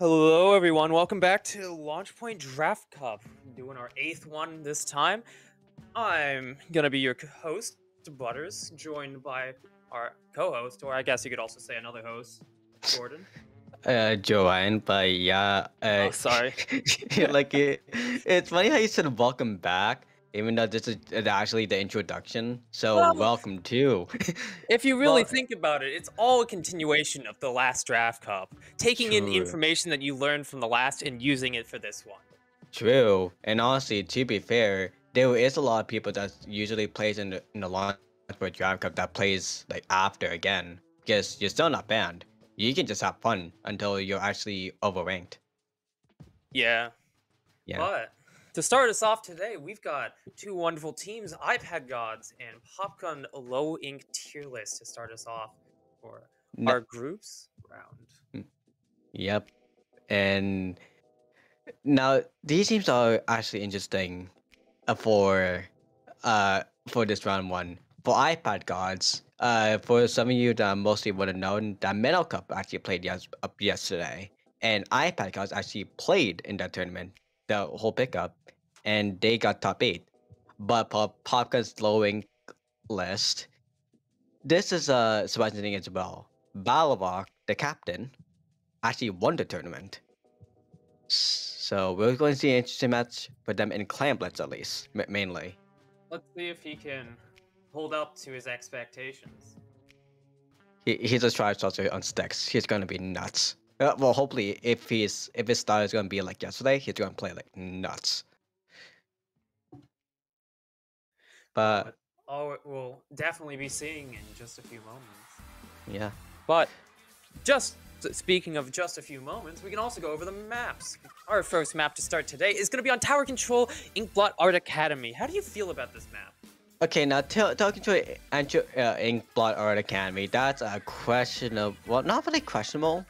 Hello, everyone. Welcome back to LaunchPoint Draft Cup. Doing our eighth one this time. I'm gonna be your host, Butters, joined by our co-host, or I guess you could also say another host, Jordan. Uh, Joanne, but yeah, uh, Oh, sorry. like it, it's funny how you said welcome back, even though this is actually the introduction. So Well- welcome to. If you really Well- think about it, it's all a continuation of the last Draft Cup, taking in information that you learned from the last and using it for this one. True, and honestly, to be fair, there is a lot of people that usually plays in the in the launch for draft cup that plays like after again because you're still not banned. You can just have fun until you're actually overranked. Yeah. Yeah. But to start us off today, we've got two wonderful teams, iPad Gods and Popgun Low Ink Tier List to start us off for No- our groups round. Yep. And now these teams are actually interesting uh, for uh for this round one. For iPad gods, uh for some of you that mostly would have known that Metal Cup actually played yes up yesterday. And iPad gods actually played in that tournament, the whole pickup, and they got top eight. But for Popka's lowing list, this is a surprising thing as well. Balavok, the captain, actually won the tournament. So we're going to see an interesting match for them in Clam Blitz at least, ma- mainly. Let's see if he can hold up to his expectations. He, he's a try starter on sticks. He's going to be nuts. Uh, well, hopefully, if he's if his style is going to be like yesterday, he's going to play like nuts. But Oh, we'll definitely be seeing in just a few moments. yeah, But just speaking of just a few moments, we can also go over the maps. Our first map to start today is going to be on Tower Control Inkblot Art Academy. How do you feel about this map? Okay, now talking to Ancho, uh, Inkblot Art Academy, that's a question of well, not really questionable.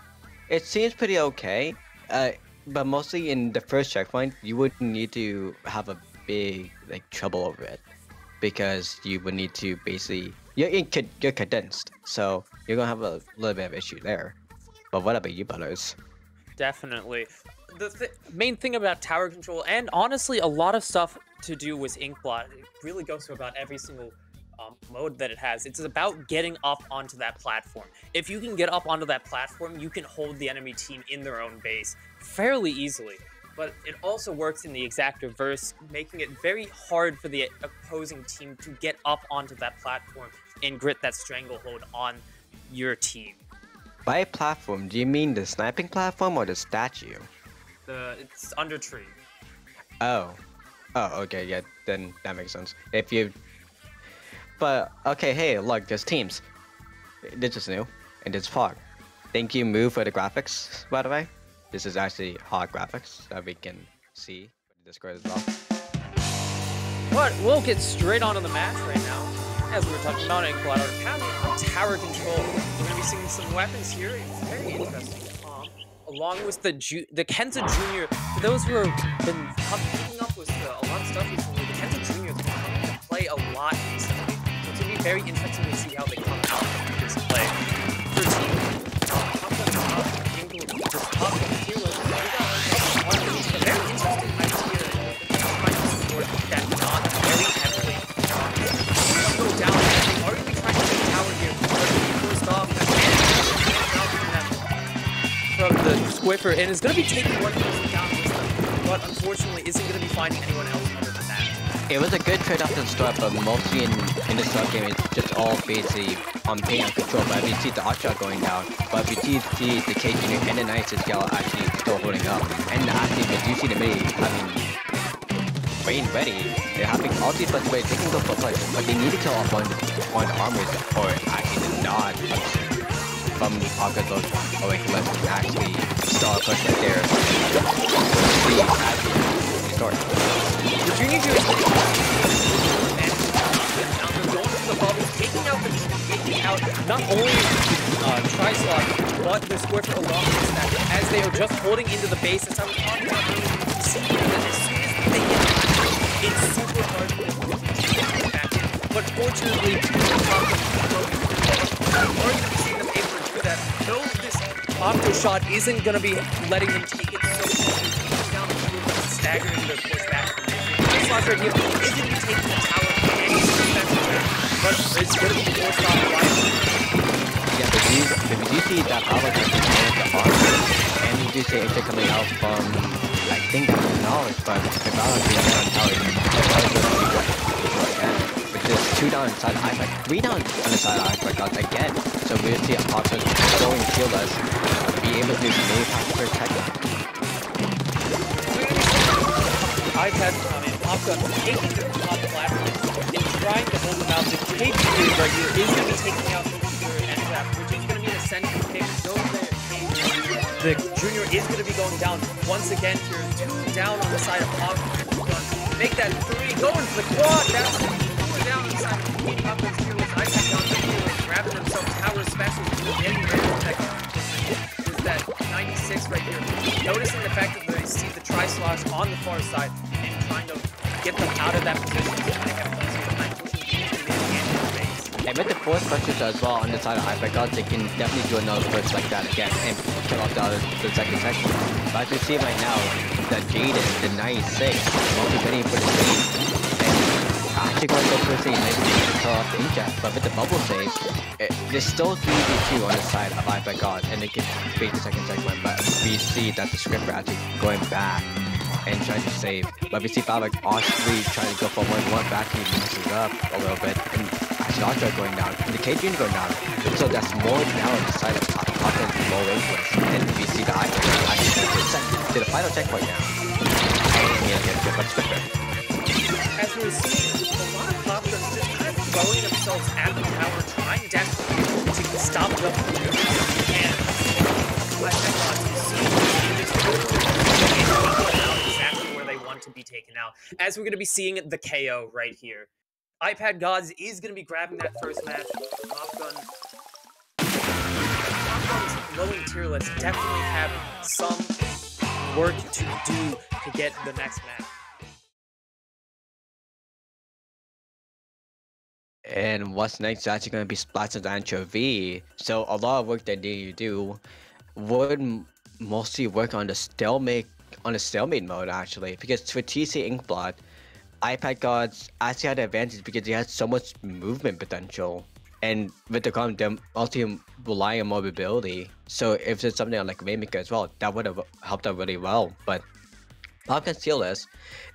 It seems pretty okay, uh, but mostly in the first checkpoint, you would need to have a big like trouble over it because you would need to basically you're in, you're condensed, so you're gonna have a little bit of issue there. But what about you, Butters? Definitely. The th- main thing about tower control, and honestly, a lot of stuff to do with Inkblot, it really goes to about every single um, mode that it has. It's about getting up onto that platform. If you can get up onto that platform, you can hold the enemy team in their own base fairly easily. But it also works in the exact reverse, making it very hard for the opposing team to get up onto that platform and grit that stranglehold on your team. By platform, do you mean the sniping platform or the statue? The it's under tree. Oh. Oh, okay, yeah, then that makes sense. If you... But, okay, hey, look, there's teams. This is new, and it's fog. Thank you, Move, for the graphics, by the way. This is actually hard graphics that we can see in Discord as well. But we'll get straight onto the match right now. As we were touching on in Cloud Academy, tower control, we're going to be seeing some weapons here. It's very interesting. Um, along with the Ju- the Kensa Junior, for those who have been keeping up with uh, a lot of stuff very interesting to see how they come out of this play. For team, uh, top of the top, England, of we got a very interesting idea. Support that not very heavily. Go down. They are really trying to take tower here. But he first off, from the Squiffer, and is going to be taking one person down with them, but unfortunately isn't going to be finding anyone else. It was a good trade off to the start, but mostly in, in the start game, it's just all basically on pain and control. But you see the Archer going down, but you see, see the K Junior and the Nice Scale actually still holding up, and actually, but you see the midi having Rain ready, they're having all these but wait, they can go for push, but they need to kill off one one armors or actually the dodge from like let them actually start pushing there. Start. The junior out not only uh, Trislot, but the along with that, as they are just holding into the base. As I was talking about as soon as they get it's super hard for them to get back. But fortunately, able to that. This Shot isn't going to be letting them take push back. Slash right here isn't taking the tower any but it's going to be forced off right. Yeah, but you, but you see that power attack is going to armor, and you do see it coming out from, I think knowledge, but the is on tower, the is going to be which is two down inside the iPad, three down on the side of gods again, so we'll see Optus going Keyless, be able to move past protect it. iPad, I mean, Popgun taking the top platform and trying to hold them out. The cage right here is going to be taking out the leader and trap, which is going to be an essential pick. Go there, cage. The junior is going to be going down once again here. Two down on the side of Popgun. Make that three. Going for the quad. That's four down on the side of Cage. Popgun's here with iPad down the field, grabbing themselves tower special. Getting ready to protect is that 96 right here. Noticing the fact that they see the tri-slash on the far side and trying to get them out of that position. Have and with the force pushes as well on the side of iPad Gods, they can definitely do another push like that again and kill off the, other, the second section. But as you see right now, that Jaden, the 96, will be waiting for the. And actually going to go for a save, maybe they kill off the Inkjet. But with the bubble save, it, there's still 3v2 on the side of iPad God, and they can beat the second segment. But we see that the scripper actually going back and trying to save. But we see Favik honestly trying to go for 1-1 back, he messes up a little bit. And Ashatra going down, and the Cajun going down. So that's more now on the side of Hawkins low influence. And we see the actually to the final checkpoint now. And he'll get a much. As we're seeing, a lot of Hawkins just kind of throwing themselves at the tower, trying desperately to stop the and I exactly be taken out. As we're going to be seeing the KO right here. iPad Gods is going to be grabbing that first match. Popgun. Top Gun's low and tier list definitely have some work to do to get the next match. And what's next is actually going to be Splash and Anchovy. So a lot of work that you do would mostly work on the stalemate on a stalemate mode actually because for TC Inkblot, iPad Gods actually had the advantage because they had so much movement potential. And with the column, they're also relying on mobility. So if there's something like Rainmaker as well, that would have helped out really well. But Popgun Steelers,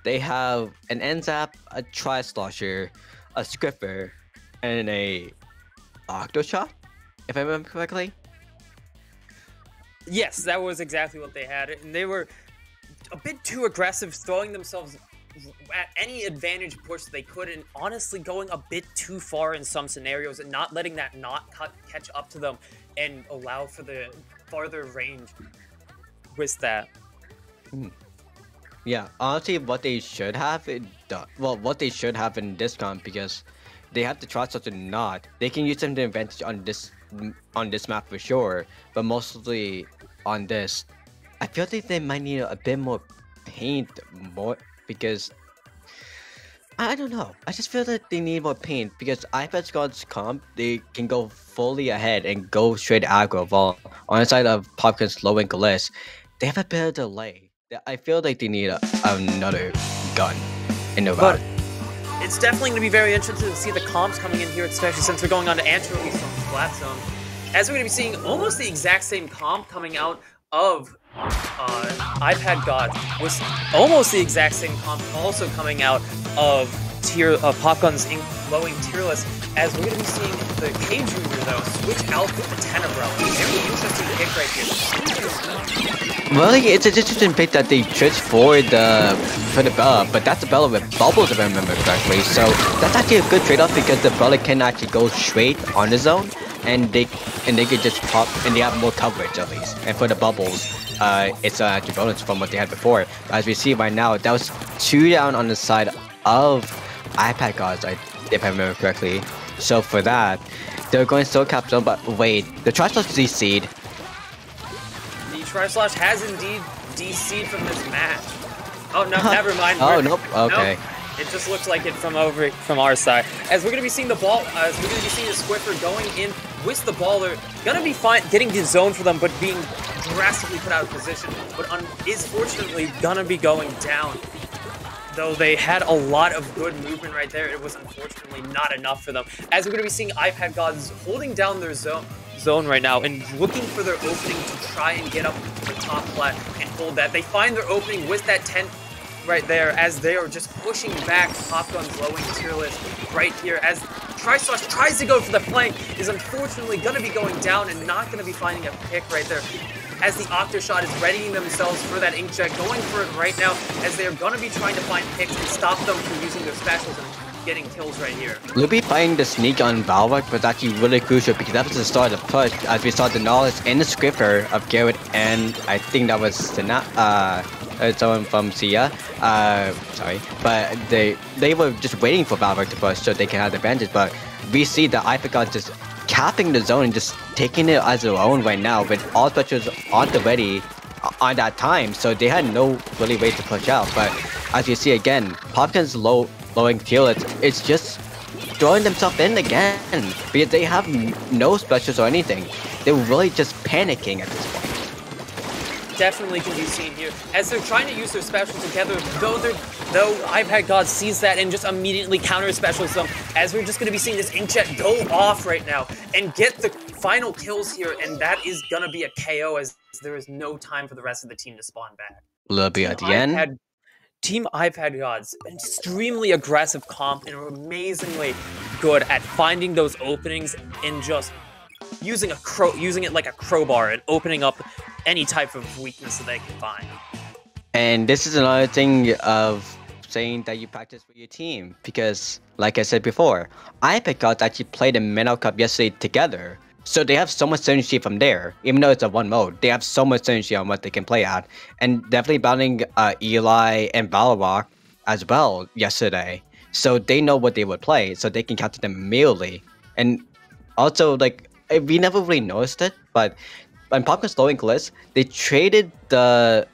they have an NZAP, a Tri-Slosher, a Scripper, and a Octoshot, if I remember correctly. Yes, that was exactly what they had. And they were a bit too aggressive, throwing themselves at any advantage push they could, and honestly going a bit too far in some scenarios and not letting that not cut, catch up to them and allow for the farther range with that. Mm. Yeah, honestly, what they should have, well, what they should have in this comp because they have to try such a not. They can use them to advantage on this on this map for sure, but mostly on this, I feel like they might need a bit more paint more because I don't know. I just feel that they need more paint because iPad God's comp they can go fully ahead and go straight aggro. While on the side of Popgun's low and list, they have a bit of delay. I feel like they need a, another gun in the but It's definitely going to be very interesting to see the comps coming in here, especially since we're going on to Anchovy from Splat Zone. As we're going to be seeing almost the exact same comp coming out of uh, iPad God was almost the exact same comp also coming out of tier of uh, Popgun's glowing tier as we're going to be seeing the K Junior though switch out with the Tenebro. Very interesting pick right here. Well, it's an interesting pick that they switched for the for the Brella, but that's a Brella with bubbles if I remember correctly. So that's actually a good trade-off because the Brella can actually go straight on the zone and they and they could just pop and they have more coverage at least. And for the bubbles, uh, it's uh, actually bonus from what they had before. But as we see right now, that was two down on the side of iPad I, if I remember correctly. So for that, they're going still capstone, but wait, the Tri-Slash DC'd. The Tri-Slash has indeed DC'd from this match. Oh no, never mind. oh nope. Okay. Nope. It just looks like it from over from our side. As we're gonna be seeing the ball, as we're gonna be seeing the Squiffer going in with the baller. Gonna be fine, getting the zone for them, but being drastically put out of position. But is fortunately gonna be going down. Though they had a lot of good movement right there, it was unfortunately not enough for them. As we're gonna be seeing iPad Gods holding down their zone zone right now and looking for their opening to try and get up the top flat and hold that. They find their opening with that tent right there as they are just pushing back Popgun's lowing tier list right here as Trislash tries to go for the flank, is unfortunately going to be going down and not going to be finding a pick right there. As the Octoshot is readying themselves for that Inkjet, going for it right now, as they are going to be trying to find picks and stop them from using their specials getting kills right here. Luby finding the sneak on Balrog was actually really crucial because that was the start of the push as we saw the knowledge and the scripper of Garrett and I think that was Sina uh, uh, someone from Sia. Uh, sorry, but they they were just waiting for Balrog to push so they can have the advantage. But we see the Ipegon just capping the zone and just taking it as their own right now with all specials on the ready on that time, so they had no really way to push out. But as you see again, Popkin's low lowing kill, it's, it's just throwing themselves in again because they have no specials or anything. They're really just panicking at this point definitely can be seen here as they're trying to use their special together, though they're though iPad God sees that and just immediately counter specials them, as we're just going to be seeing this Inkjet go off right now and get the final kills here, and that is going to be a KO as there is no time for the rest of the team to spawn back. Little bit at the end. Team iPad Gods, extremely aggressive comp and are amazingly good at finding those openings and just using a crow using it like a crowbar and opening up any type of weakness that they can find. And this is another thing of saying that you practice with your team because, like I said before, iPad Gods actually played a Mental Cup yesterday together. So they have so much synergy from there. Even though it's a one mode, they have so much synergy on what they can play at. And definitely battling uh, Eli and Balrog as well yesterday. So they know what they would play, so they can counter them immediately. And also, like, we never really noticed it, but on Popcorn Slowing list, they traded the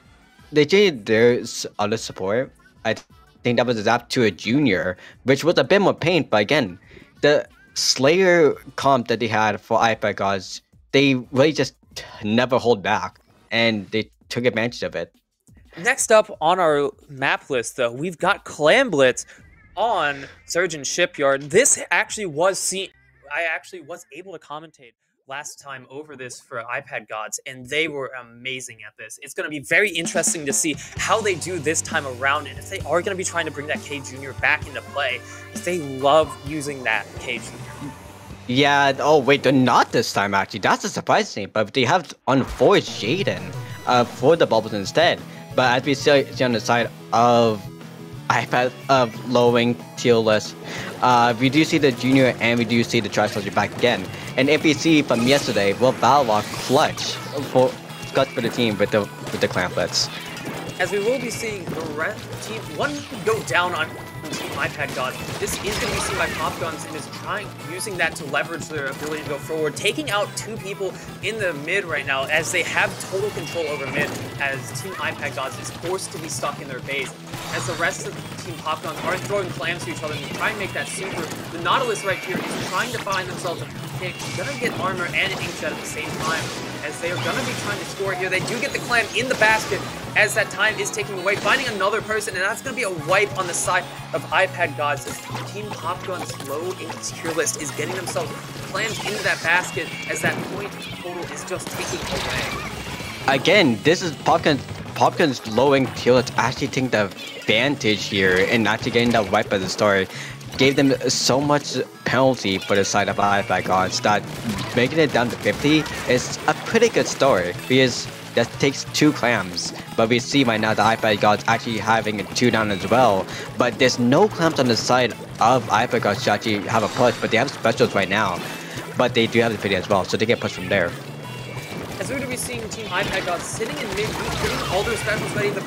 they traded their other support. I think that was Zap to a junior, which was a bit more pain, but again, the Slayer comp that they had for iPad Gods, they really just never hold back and they took advantage of it. Next up on our map list, though, we've got Clam Blitz on Sturgeon Shipyard. This actually was seen. I actually was able to commentate last time over this for iPad Gods, and they were amazing at this. It's going to be very interesting to see how they do this time around, and if they are going to be trying to bring that K Junior back into play, because they love using that K Junior. Yeah, oh wait, they're not this time actually. That's a surprising, thing, but they have unforced Jaden uh, for the bubbles instead. But as we see on the side of iPad of lowering tier list, uh, we do see the junior and we do see the Tri-Soldier back again. And if we see from yesterday, will Balrog clutch for clutch for the team with the with the Clamplets. As we will be seeing team one go down on iPad God. This is going to be seen by Popguns and is trying using that to leverage their ability to go forward, taking out two people in the mid right now as they have total control over mid as Team iPad Gods is forced to be stuck in their base. As the rest of Team Popguns are throwing clams to each other and trying to make that super. The Nautilus right here is trying to find themselves a pick, gonna get armor and an inkjet at the same time as they are gonna be trying to score here. They do get the clam in the basket as that time is taking away, finding another person, and that's gonna be a wipe on the side of iPad Gods as Team Popgun's low in tier list is getting themselves clams into that basket as that point total is just taking away. Again, this is Popgun's Popgun's low in tier list actually taking the advantage here and actually getting that wipe at the start gave them so much penalty for the side of iPad Gods that making it down to 50 is a pretty good story because that takes two clams. But we see right now the iPad Gods actually having a two down as well. But there's no clams on the side of iPad Gods to actually have a push, but they have specials right now. But they do have the pity as well, so they get pushed from there. As we're going to be seeing Team iPad Gods sitting in mid, getting all their specials ready, the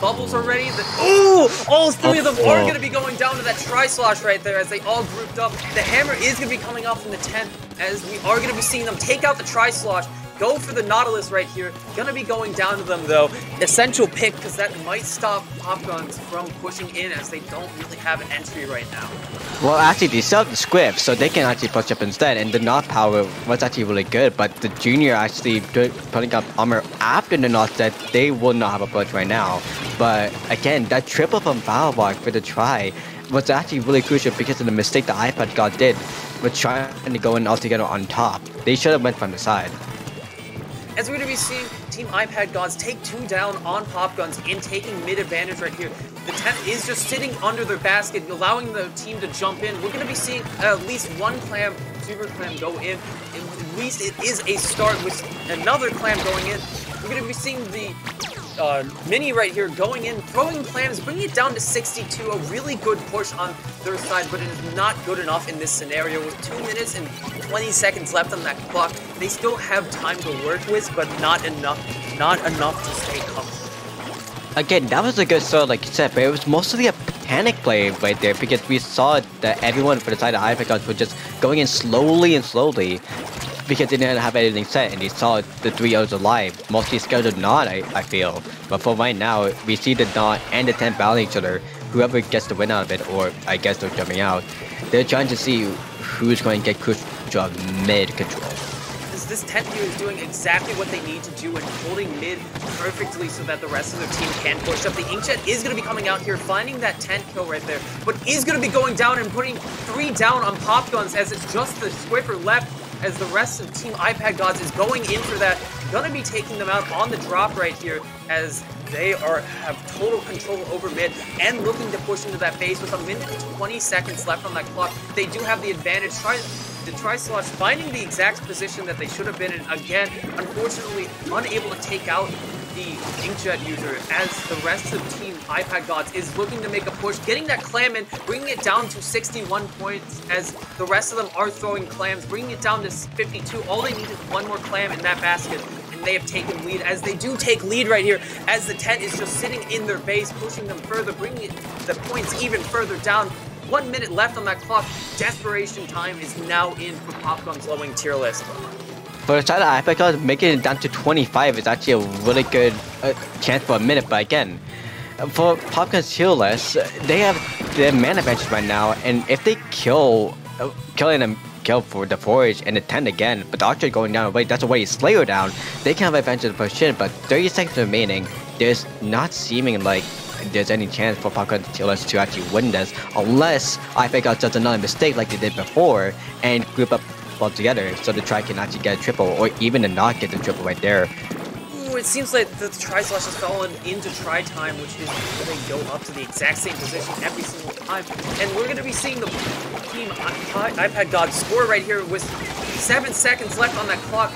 bubbles are ready, The, ooh! All three of them are going to be going down to that tri-slosh right there as they all grouped up. The hammer is going to be coming off from the 10th as we are going to be seeing them take out the tri-slosh go for the Nautilus right here. Gonna be going down to them though. Essential pick because that might stop Popguns from pushing in as they don't really have an entry right now. Well, actually, they still have the Squift, so they can actually push up instead. And the Knot power was actually really good, but the Junior actually putting up armor after the Knot that they will not have a push right now. But again, that triple from Valvok for the try was actually really crucial because of the mistake the iPad God did with trying to go in all together on top. They should have went from the side. As we're going to be seeing Team iPad Gods take two down on Pop Guns in taking mid advantage right here. The 10th is just sitting under their basket, allowing the team to jump in. We're going to be seeing at least one clam, super clam go in. At least it is a start with another clam going in. We're going to be seeing the uh, Mini right here going in, throwing clams, bringing it down to 62. A really good push on their side, but it is not good enough in this scenario. With 2 minutes and 20 seconds left on that clock, they still have time to work with, but not enough, not enough to stay comfortable. Again, that was a good start, like you said, but it was mostly a panic play right there because we saw that everyone for the side of Ipex were just going in slowly and slowly because they didn't have anything set and they saw the three others alive. Mostly scared of not, I, I feel. But for right now, we see the Knot and the 10 battling each other. Whoever gets the win out of it, or I guess they're jumping out, they're trying to see who's going to get crucial mid control. This, this 10 here is doing exactly what they need to do and holding mid perfectly so that the rest of their team can push up. The Inkjet is going to be coming out here, finding that 10 kill right there, but is going to be going down and putting three down on pop guns as it's just the Swiffer left as the rest of Team iPad Gods is going in for that. Gonna be taking them out on the drop right here as they are have total control over mid and looking to push into that base with a minute and 20 seconds left on that clock. They do have the advantage. Try the Tri-Slosh finding the exact position that they should have been in. Again, unfortunately, unable to take out the Inkjet user as the rest of Team iPad Gods is looking to make a push, getting that clam in, bringing it down to 61 points as the rest of them are throwing clams, bringing it down to 52. All they need is one more clam in that basket and they have taken lead as they do take lead right here as the tent is just sitting in their base, pushing them further, bringing the points even further down. One minute left on that clock. Desperation time is now in for Popgun's lowing tier list. For the side of Ipex, making it down to 25 is actually a really good uh, chance for a minute, but again, for tier list, they have the mana advantage right now, and if they kill, uh, killing them kill for the Forge and the 10 again, but the Archer going down away, that's already Slayer down, they can have advantage to push in, but 30 seconds remaining, there's not seeming like there's any chance for tier list to actually win this, unless Ipex does another mistake like they did before, and group up all together so the try can actually get a triple or even to not get the triple right there. Ooh, it seems like the try slash has fallen into try time, which is where they go up to the exact same position every single time. And we're going to be seeing the team iPad God score right here with seven seconds left on that clock.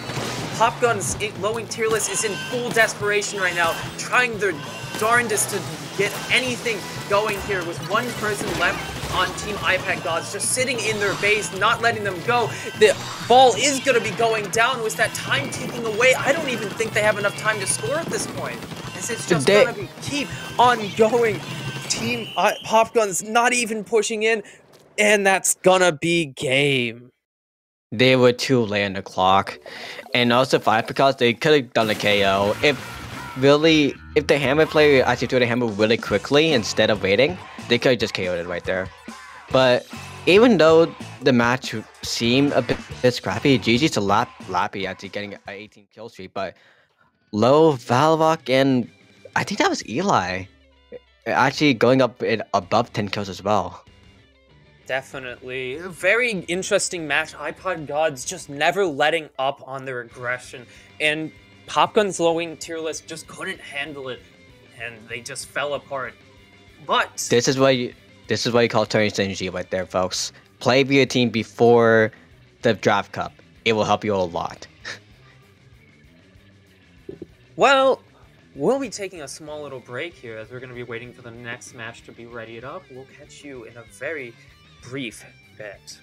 Popgun's lowing tier list is in full desperation right now, trying their darndest to get anything going here with one person left on Team iPad Gods, just sitting in their base, not letting them go. The ball is going to be going down with that time ticking away. I don't even think they have enough time to score at this point. As it's just going to keep on going. Team uh, Pop Guns not even pushing in, and that's gonna be game. They were too late on the clock, and also five because they could have done a KO if really if the hammer player actually threw the hammer really quickly instead of waiting, they could just KO'd it right there. But even though the match seemed a bit, bit scrappy, GG's a lap lappy after getting an 18 kill streak, but low Valvok and I think that was Eli actually going up above 10 kills as well. Definitely. A Very interesting match. iPad Gods just never letting up on their aggression. And Popgun's lowing tier list just couldn't handle it. And they just fell apart. But this is why you this is why you call turning synergy right there, folks. Play via team before the draft cup. It will help you a lot. well, we'll be taking a small little break here as we're going to be waiting for the next match to be readied up. We'll catch you in a very brief bit.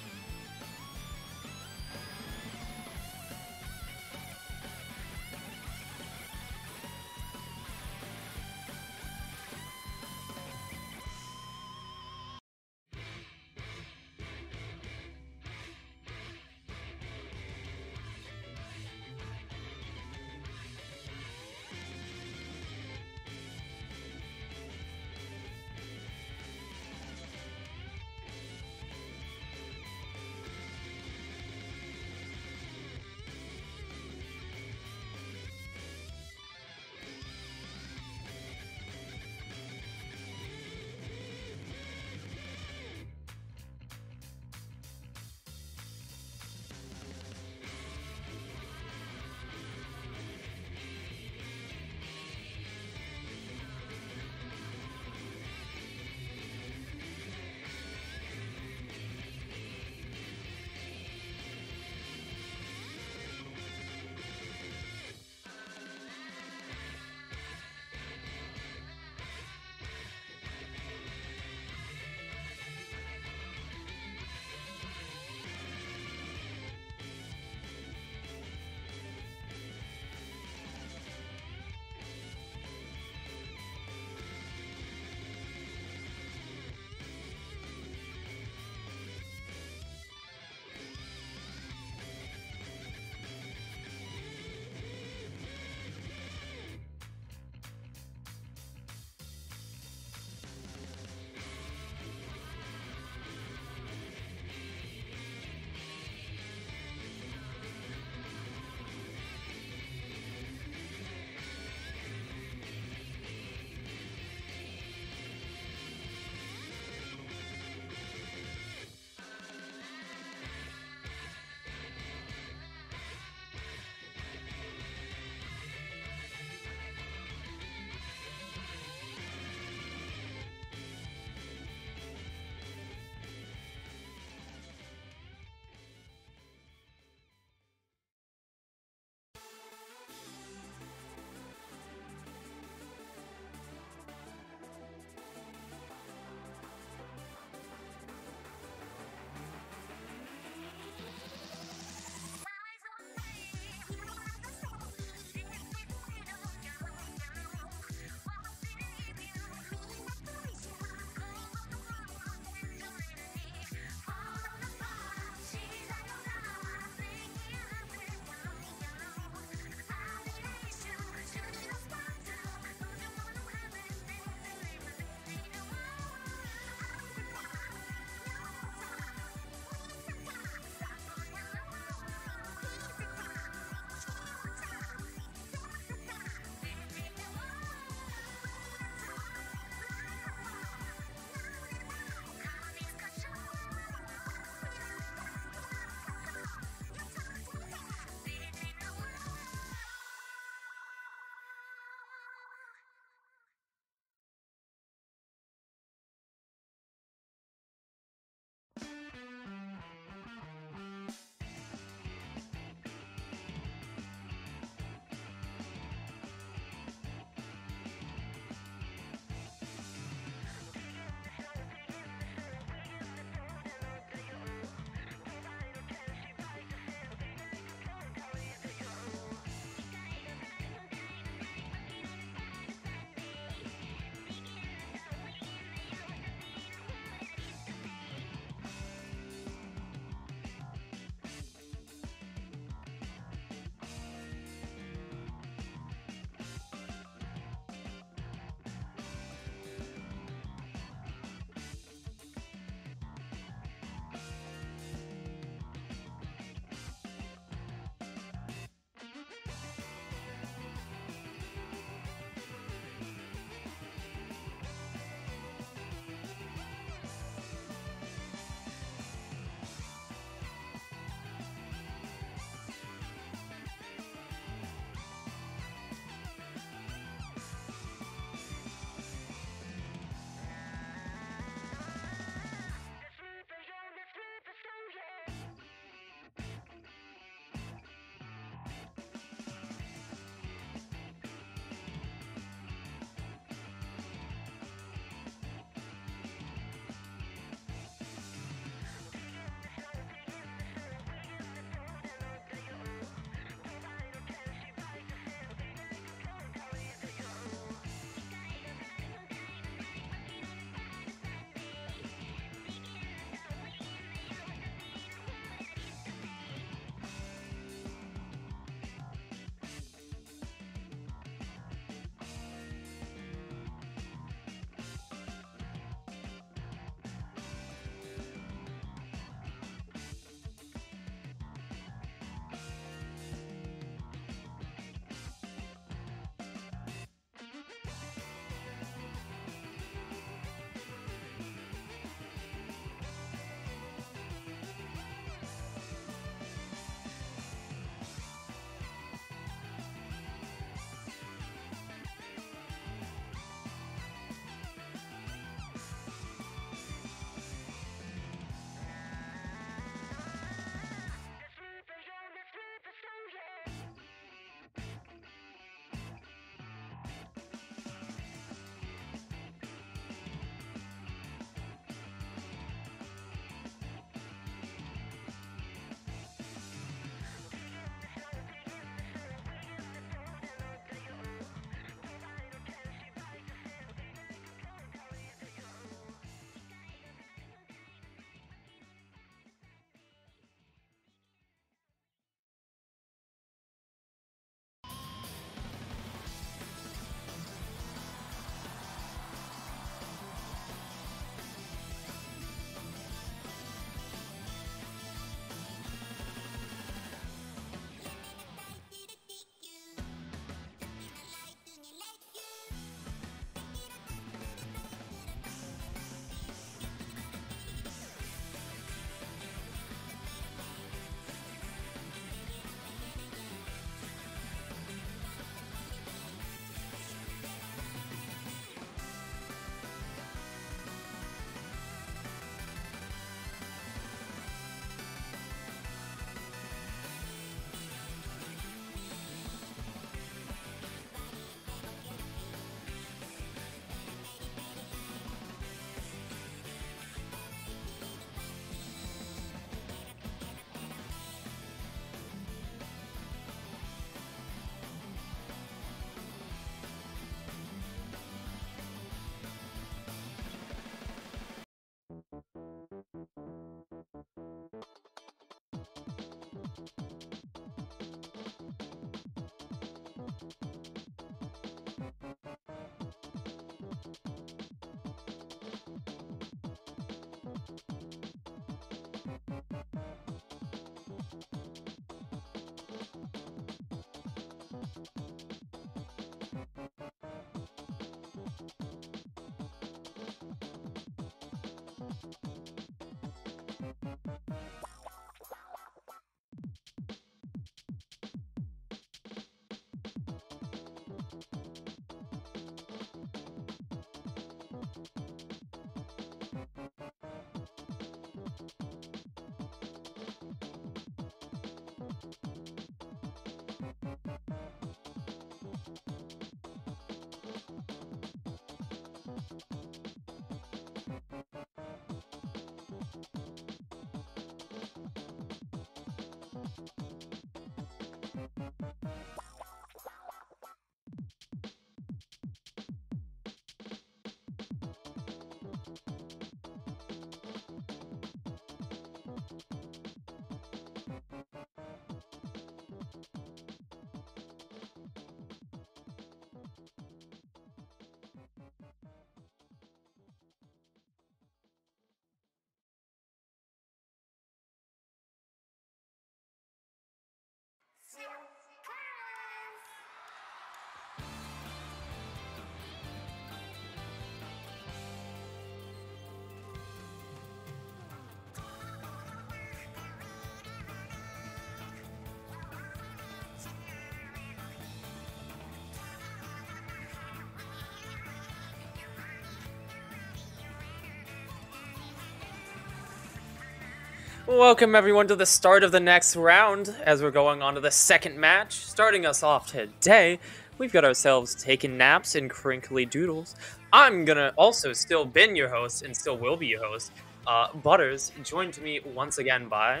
Welcome everyone to the start of the next round as we're going on to the second match. Starting us off today, we've got ourselves taking naps and crinkly doodles. I'm gonna also still been your host and still will be your host. Uh, Butters, joined to me once again by.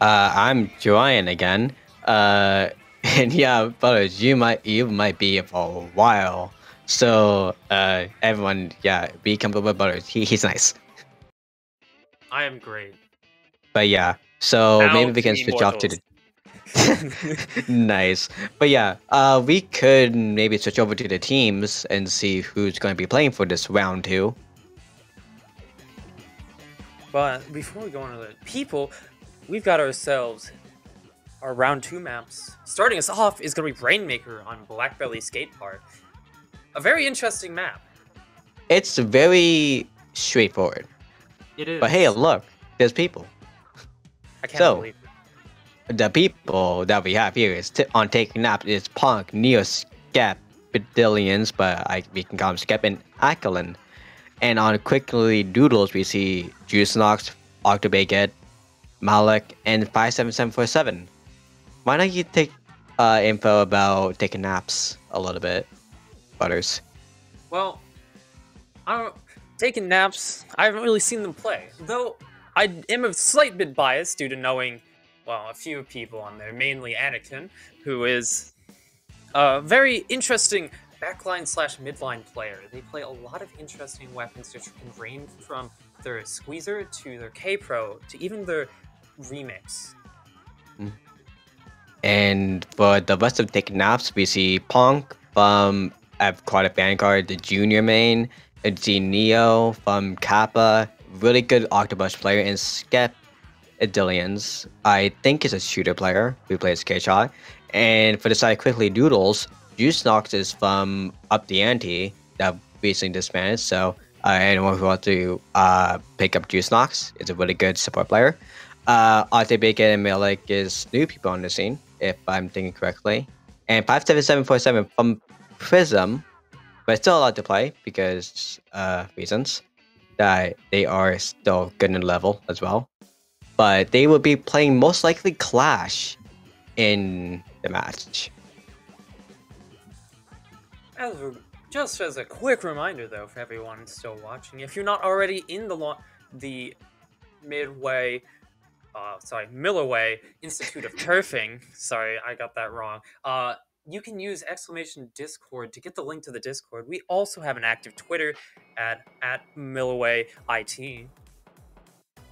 Uh, I'm Joanne again. Uh, and yeah, Butters, you might you might be for a while. So uh, everyone, yeah, be comfortable with Butters. He, he's nice. I am great. But yeah, so Now maybe we can switch off to the nice. But yeah, uh, we could maybe switch over to the teams and see who's going to be playing for this round two. But before we go on to the people, we've got ourselves our round two maps. Starting us off is going to be Rainmaker on Blackbelly Skate Park. A very interesting map. It's very straightforward. It is. But hey, look, there's people. I can't so- believe it. The people that we have here is t- on taking naps is Punk, Neo, Skep, Bedillions, but I we can call them Skep and Ackland. And on Quickly Doodles, we see Juice Knox, Octobagget, Malik, and 57747. Why don't you take uh, info about taking naps a little bit, Butters? Well, I don't taking naps. I haven't really seen them play, though. I am a slight bit biased due to knowing, well, a few people on there, mainly Anakin, who is a very interesting backline slash midline player. They play a lot of interesting weapons which can range from their squeezer to their K Pro to even their remix. Hmm. And for the rest of taking naps, we see Punk from Aquatic Vanguard, the junior main. We see Neo from Kappa, really good Octobrush player, and Skep Idillions. I think is a shooter player who plays K-Shot. And for the side quickly Doodles, Juice is from Up the Ante that recently disbanded. So uh, anyone who wants to uh, pick up Juice Knox is a really good support player. Uh, Arte Bacon and Malik is new people on the scene, if I'm thinking correctly. And 57747 from Prism, but still allowed to play because uh, reasons that they are still good in level as well. But they will be playing most likely Clash in the match. As a, just as a quick reminder, though, for everyone still watching, if you're not already in the lo- the Midway, uh, sorry, Mulloway Institute of Turfing, sorry, I got that wrong. Uh, you can use exclamation Discord to get the link to the Discord. We also have an active Twitter at at Mulloway IT.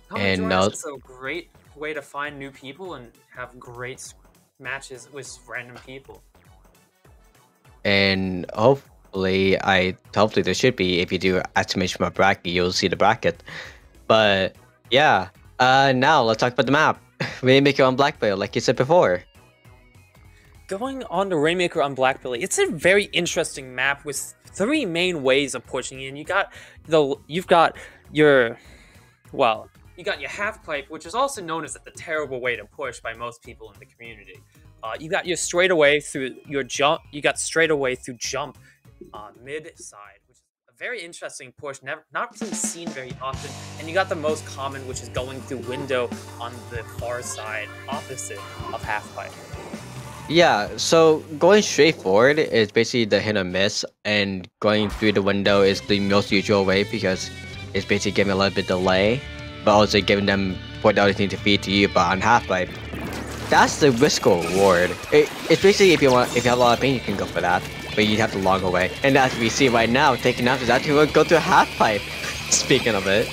Come And now- It's a great way to find new people and have great matches with random people. And hopefully, I hopefully there should be if you do exclamation mark bracket, you'll see the bracket. But yeah, uh, now let's talk about the map. Rainmaker on Blackbelt, like you said before. Going on to Rainmaker on Blackbelly, it's a very interesting map with three main ways of pushing in. You got the you've got your well, you got your half pipe, which is also known as the terrible way to push by most people in the community. Uh, you got your straightaway through your jump. You got straightaway through jump uh, mid side, which is a very interesting push. Never not been seen very often. And you got the most common, which is going through window on the far side, opposite of half pipe. Yeah, so going straight forward is basically the hit or miss, and going through the window is the most usual way because it's basically giving a little bit delay, but also giving them what the other team to feed to you. But on half pipe, that's the risk reward. It, it's basically if you want, if you have a lot of pain, you can go for that, but you have to log away. And as we see right now, taking out is actually going to go to a half pipe. Speaking of it,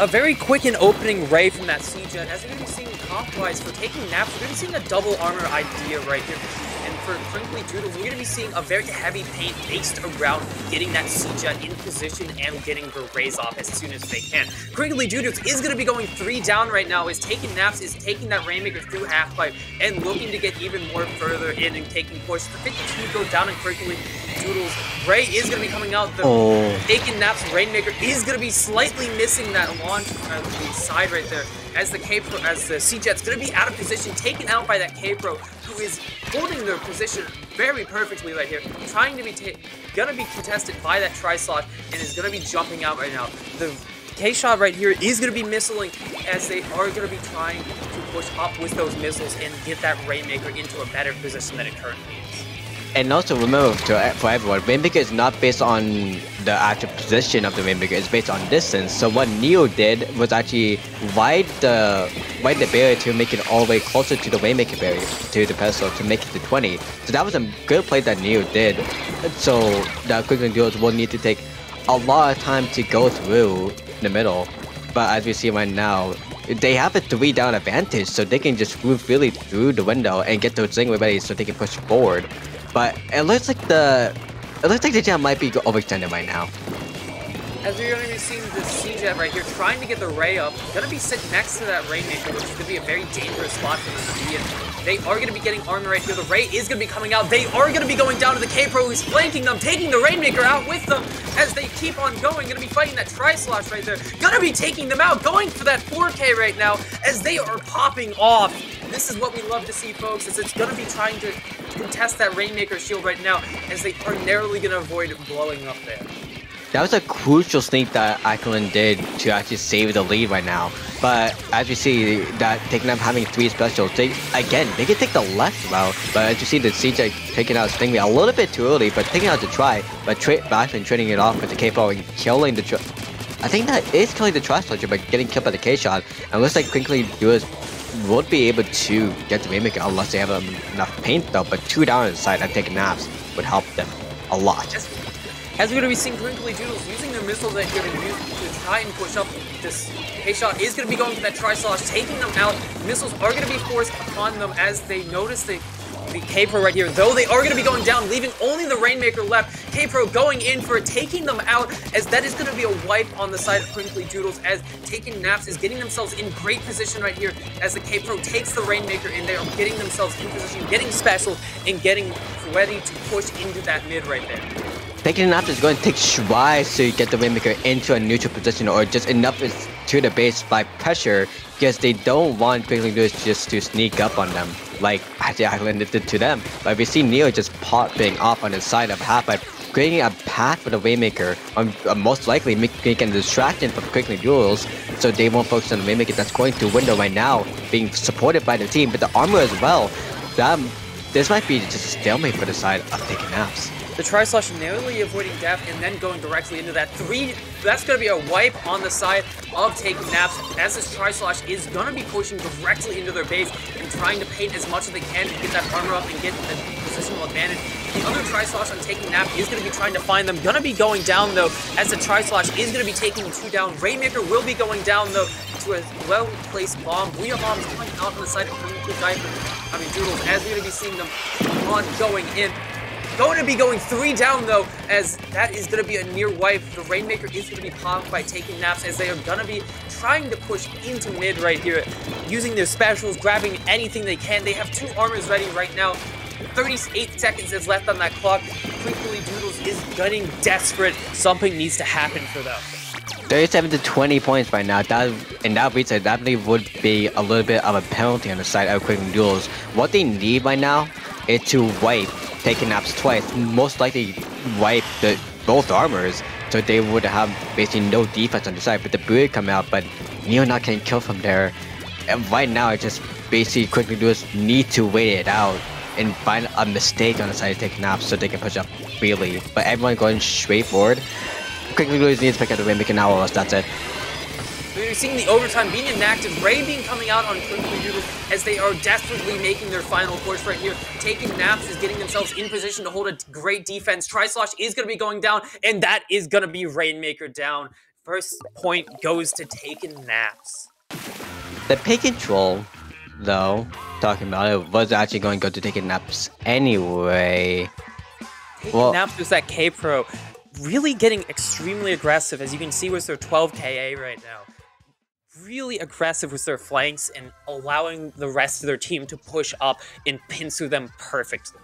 A very quick and opening ray from that siege, and as we're going to be seeing comp-wise for taking naps, we're going to be seeing a double armor idea right here. For Crinkly Doodles, we're going to be seeing a very heavy paint based around getting that siege in position and getting the raise off as soon as they can. Crinkly Doodles is going to be going three down right now, is taking naps, is taking that Rainmaker through half pipe, and looking to get even more further in and taking push. The 52 go down and Crinkly Doodles. Ray is going to be coming out. The oh, Taking Naps Rainmaker is going to be slightly missing that launch uh, the side right there as the K Pro, as the C Jet's to be out of position, taken out by that K Pro, who is holding their position very perfectly right here, trying to be to be contested by that Tri Slosh and is to be jumping out right now. The K-Shot right here is to be missiling as they are to be trying to push up with those missiles and get that Rainmaker into a better position than it currently is. And also remember to, for everyone, Rainmaker is not based on the actual position of the Rainmaker, is based on distance. So what Neo did was actually wide the wide the barrier to make it all the way closer to the Rainmaker barrier, to the pedestal, to make it to 20. So that was a good play that Neo did. So the quickling duels will need to take a lot of time to go through the middle. But as we see right now, they have a three down advantage, so they can just move really through the window and get the Zing ready so they can push forward. But it looks like the it looks like the jam might be overextended right now. As we're going to be seeing the C-Jet right here trying to get the Ray up, going to be sitting next to that Rainmaker, which is going to be a very dangerous spot for them to be in. They are going to be getting armor right here. The Ray is going to be coming out. They are going to be going down to the K-Pro who's flanking them, taking the Rainmaker out with them as they keep on going. Going to be fighting that Tri-Slosh right there. Going to be taking them out, going for that 4K right now as they are popping off. This is what we love to see, folks, as it's going to be trying to contest that Rainmaker shield right now as they are narrowly going to avoid blowing up there. That was a crucial sneak that Ikeland did to actually save the lead right now. But as you see, that taking up having three specials, they again they can take the left route. But as you see, the CJ taking out Stingray a little bit too early, but taking out the try, but tra back and trading it off with the K-Ball and killing the. I think that is killing the Trash Launcher, but getting killed by the K-Shot. And looks like Quickly Duels would be able to get the Rainmaker unless they have enough paint though. But two down inside and taking naps would help them a lot. As we're going to be seeing Crinkly Doodles using their missiles that you're going to use to try and push up this K-Shot is going to be going for that Tri-Slosh, taking them out. Missiles are going to be forced upon them as they notice the the K-Pro right here, though they are going to be going down, leaving only the Rainmaker left. K-Pro going in for taking them out, as that is going to be a wipe on the side of Crinkly Doodles, as taking naps is getting themselves in great position right here, as the K-Pro takes the Rainmaker in there, getting themselves in position, getting special, and getting ready to push into that mid right there. Taking naps is going to take strides to get the Rainmaker into a neutral position, or just enough to the base by pressure, because they don't want Crinkly Doodles just to sneak up on them like the Island did to them. But we see Neo just popping off on the side of half by creating a path for the Rainmaker, or uh, most likely making a distraction for Quickly Duels, so they won't focus on the Rainmaker that's going to window right now, being supported by the team, but the armor as well. That, this might be just a stalemate for the side of taking naps. The Tri-Slosh narrowly avoiding death and then going directly into that three. That's going to be a wipe on the side of taking naps as this Tri-Slosh is going to be pushing directly into their base and trying to paint as much as they can to get that armor up and get the positional advantage. The other Tri-Slosh on taking nap is going to be trying to find them. Going to be going down though as the Tri-Slosh is going to be taking two down. Rainmaker will be going down though to a well-placed bomb. Booyah Bomb's coming out on the side of Diaper. I mean, Doodles, as we're going to be seeing them on going in. Going to be going three down, though, as that is going to be a near wipe. The Rainmaker is going to be popped by taking naps, as they are going to be trying to push into mid right here, using their specials, grabbing anything they can. They have two armors ready right now. 38 seconds is left on that clock. Crinkly Doodles is getting desperate. Something needs to happen for them. 37 to 20 points right now. That and that beats it. That would be a little bit of a penalty on the side of Crinkly Doodles. What they need right now is to wipe taking naps twice, most likely wipe the both armors, so they would have basically no defense on the side. But the Buoy come out, but Neo not getting killed from there. And right now, it just basically quickly do is need to wait it out and find a mistake on the side to take naps so they can push up freely. But everyone going straight forward. Quickly Lewis needs to pick up the win, now, or else that's it. We're seeing the overtime being inactive. Ray being coming out on Crinkly Doodle as they are desperately making their final push right here. Taking naps is getting themselves in position to hold a great defense. Tri-Slosh is going to be going down, and that is going to be Rainmaker down. First point goes to taking naps. The pick control, though, talking about it, was actually going to go to taking naps anyway. Taking well, naps was that K Pro really getting extremely aggressive, as you can see with their 12 KA right now really aggressive with their flanks and allowing the rest of their team to push up and pincer them perfectly.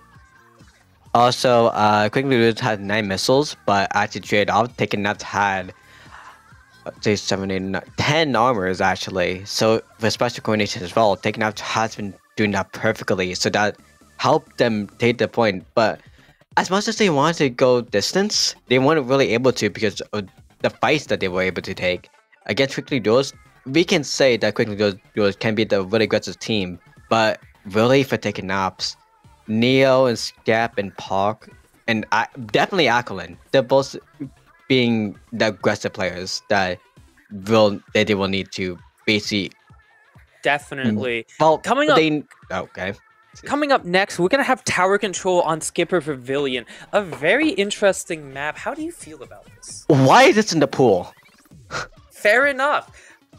Also, uh, Quick Quickly had nine missiles, but actually trade off, taking that had say seven, eight, nine, ten armors actually. So for special coordination as well, taking out has been doing that perfectly. So that helped them take the point. But as much as they wanted to go distance, they weren't really able to because of the fights that they were able to take. against Quickly Duels, we can say that Quickly Duels can be the really aggressive team, but really for taking naps, Neo and Scap and Park, and I, definitely Aquilin, they're both being the aggressive players that will that they will need to basically Definitely. Mm. well Coming up- they, okay Coming up next, we're gonna have tower control on Skipper Pavilion. A very interesting map. How do you feel about this? why is this in the pool Fair enough.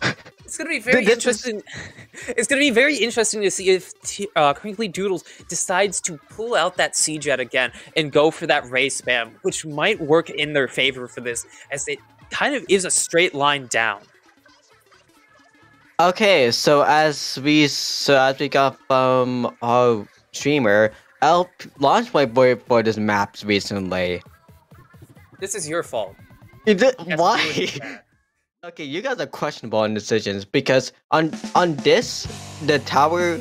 It's gonna be very interesting. It's gonna be very interesting to see if T- uh, Crinkly Doodles decides to pull out that C jet again and go for that ray spam, which might work in their favor for this, as it kind of is a straight line down. Okay, so as we so as we got from our streamer, I'll p- launch my boy for this map recently. This is your fault. Is it, You why? okay, you guys are questionable on decisions because on on this the tower.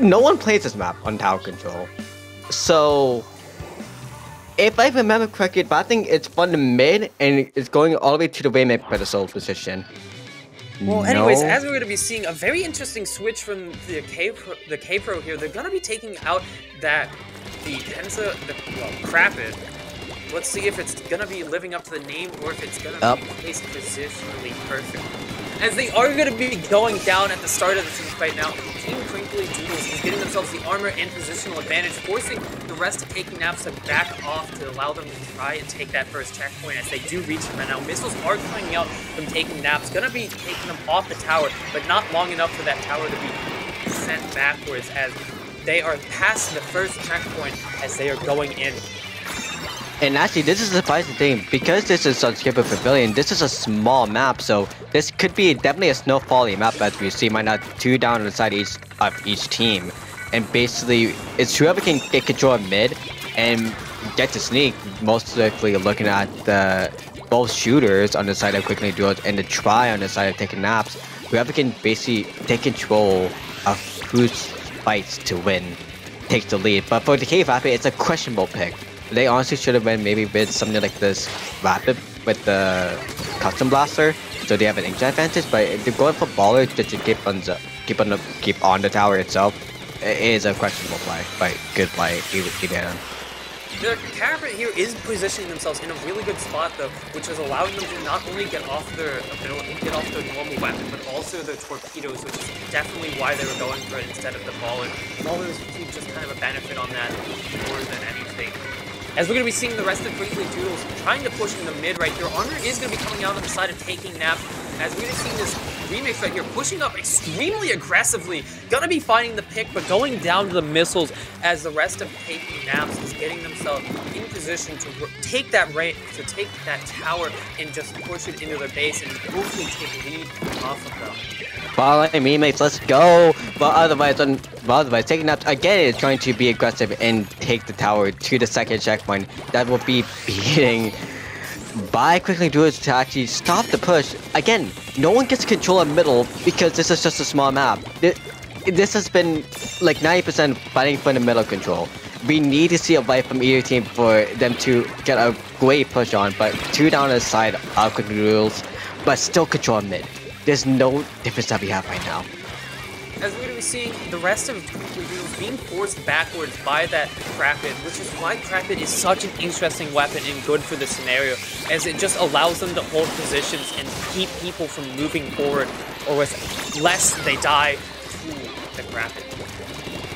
No one plays this map on tower control, so if I remember correctly, but I think it's from the mid and it's going all the way to the way waymaker pedestal position. Well, anyways, No. as we're going to be seeing a very interesting switch from the K Pro, the K Pro here, they're going to be taking out that the Kensa, the well, Crapid. Let's see if it's going to be living up to the name or if it's going to Up. be placed positionally perfect. As they are going to be going down at the start of the team fight now, Team Crinkly Doodles is getting themselves the armor and positional advantage, forcing the rest of taking naps to back off to allow them to try and take that first checkpoint as they do reach them. And now missiles are coming out from taking naps, gonna be taking them off the tower, but not long enough for that tower to be sent backwards as they are past the first checkpoint as they are going in. And actually, this is a surprising thing because this is on Skipper Pavilion. This is a small map, so this could be definitely a snowfalling map as we see. Might not two down on the side each of each team, and basically it's whoever can get control of mid and get to sneak. Most likely looking at the both shooters on the side of quickly duels and the try on the side of taking naps. Whoever can basically take control of who's fights to win takes the lead. But for the Cave Rapid, it's a questionable pick. They honestly should have went maybe with something like this Rapid with the Custom Blaster, so they have an inkjet advantage. But if going for Baller to keep on the keep on the keep on the tower itself, it is a questionable play. But good play, Evan. The Carrot here is positioning themselves in a really good spot though, which is allowing them to not only get off their get off their normal weapon, but also their torpedoes, which is definitely why they were going for it instead of the baller. Ballers receive just kind of a benefit on that more than anything. As we're going to be seeing the rest of Crinkly Doodles trying to push in the mid right here, Armor is going to be coming out on the side of taking nap. As we're seen this remix right here, pushing up extremely aggressively, gonna be finding the pick, but going down to the missiles as the rest of taking naps is getting themselves in position to take that right, to take that tower and just push it into their base and hopefully take lead off of them. Me, mates, let's go! But otherwise, on, but otherwise, taking up again is trying to be aggressive and take the tower to the second checkpoint. That will be beating by quickly do it to actually stop the push. Again, no one gets control of middle because this is just a small map. This, has been like 90% fighting for the middle control. We need to see a fight from either team for them to get a great push on, but two down on the side of quickly rules, but still control mid. There's no difference that we have right now. As we're going to be seeing the rest of being forced backwards by that Crapid, which is why Crapid is such an interesting weapon and good for this scenario, as it just allows them to hold positions and keep people from moving forward, or with less they die to the Crapid.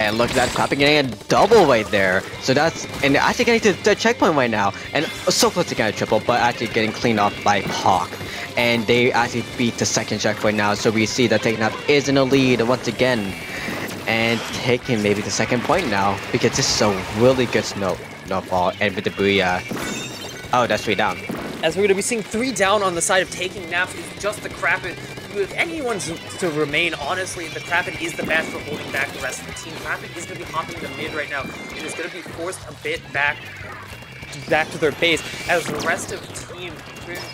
And look at that, Clapping getting a double right there. So that's, and actually getting to the checkpoint right now. And so close to getting a triple, but actually getting cleaned off by Hawk. And they actually beat the second checkpoint now. So we see that taking up is in the lead once again. And taking maybe the second point now. Because this is a really good snow, snowfall. And with the Booyah. Oh, that's three down. As we're going to be seeing three down on the side of taking naps is just the Crapid. If anyone's to remain, honestly, the Crapid is the best for holding back the rest of the team. Crapid is going to be hopping the mid right now. And It is going to be forced a bit back back to their base as the rest of the team,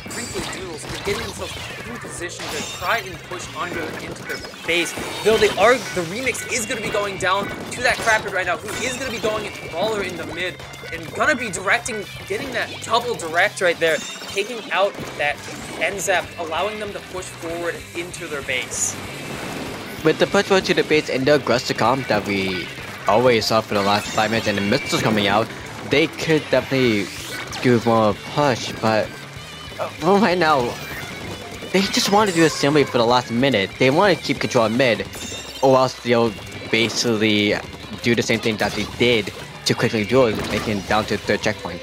Crinkly Doodles, are getting themselves in position to try and push under into their base. Though they are, the remix is going to be going down to that Crapid right now, who is going to be going into Brawler in the mid and gonna be directing, getting that double direct right there, taking out that N-ZAP, allowing them to push forward into their base. With the push forward to the base and the aggressive comp that we always saw for the last five minutes and the missiles coming out, they could definitely do more push, but uh, right now, they just want to do assembly for the last minute. They want to keep control of mid, or else they'll basically do the same thing that they did to quickly duel, it, making down to third checkpoint.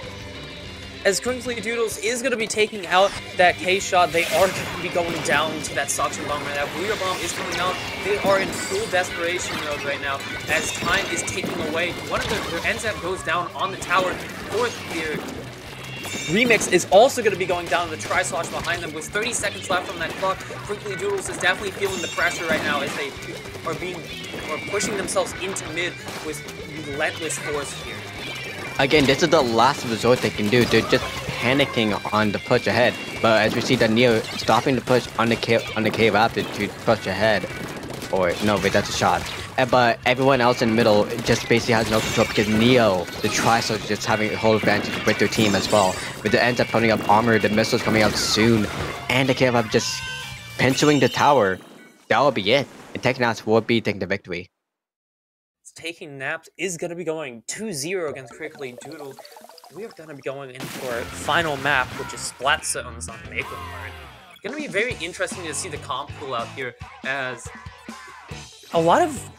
As Crinkly Doodles is going to be taking out that K-Shot, they are going to be going down to that suction bomb right now. Booyah Bomb is coming out. They are in full desperation mode right now as time is ticking away. One of their, N-ZAP goes down on the tower. Fourth here, Remix is also going to be going down the Tri-Slosh behind them with 30 seconds left on that clock. Crinkly Doodles is definitely feeling the pressure right now as they are being or pushing themselves into mid with relentless force here. Again, this is the last resort they can do. They're just panicking on the push ahead. But as we see that Neo stopping the push on the cave on the K Raptor to push ahead. Or no, wait, that's a shot. Uh, but everyone else in the middle just basically has no control because Neo, the Tristar, just having a whole advantage with their team as well. With the ends up putting up armor, the missiles coming out soon, and the K Raptor just pinching the tower. That will be it. And Teknaps will be taking the victory taking naps is going to be going 2-0 against Crinkly Doodle. We are going to be going in for final map, which is Splat Zones on MakoMart. Going to be very interesting to see the comp pool out here, as a lot of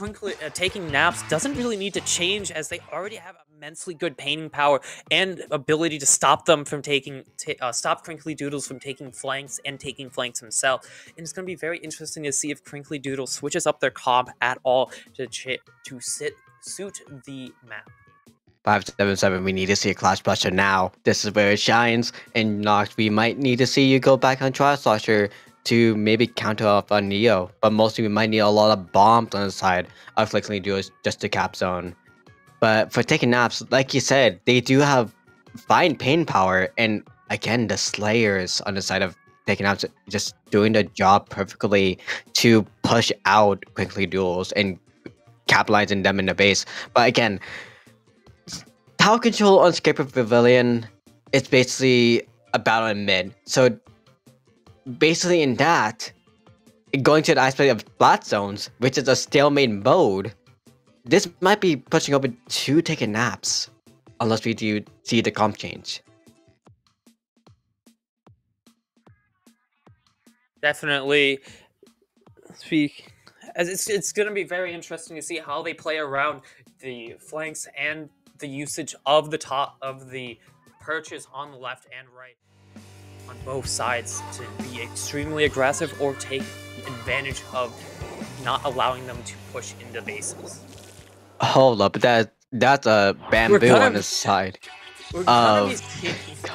Uh, taking naps doesn't really need to change, as they already have immensely good painting power and ability to stop them from taking uh, stop Crinkly Doodles from taking flanks and taking flanks himself. And it's going to be very interesting to see if Crinkly Doodle switches up their comp at all to to sit suit the map. 577, we need to see a Clash Blaster now. This is where it shines. And Nox, we might need to see you go back on Tri-Slosher to maybe counter off a Neo. But mostly we might need a lot of bombs on the side of Flixley Duos just to cap zone. But for taking naps, like you said, they do have fine pain power. And again, the Slayers on the side of taking naps just doing the job perfectly to push out quickly duels and capitalizing them in the base. But again, tower control on Skipper Pavilion is basically a battle in mid. So basically in that, going to the aspect of Splat Zones, which is a stalemate mode, this might be pushing over two taking naps, unless we do see the comp change. Definitely. Speak. As it's it's going to be very interesting to see how they play around the flanks and the usage of the top of the perches on the left and right on both sides to be extremely aggressive or take advantage of not allowing them to push into bases. Hold up, that that's a bamboo on the side. We're gonna be seeing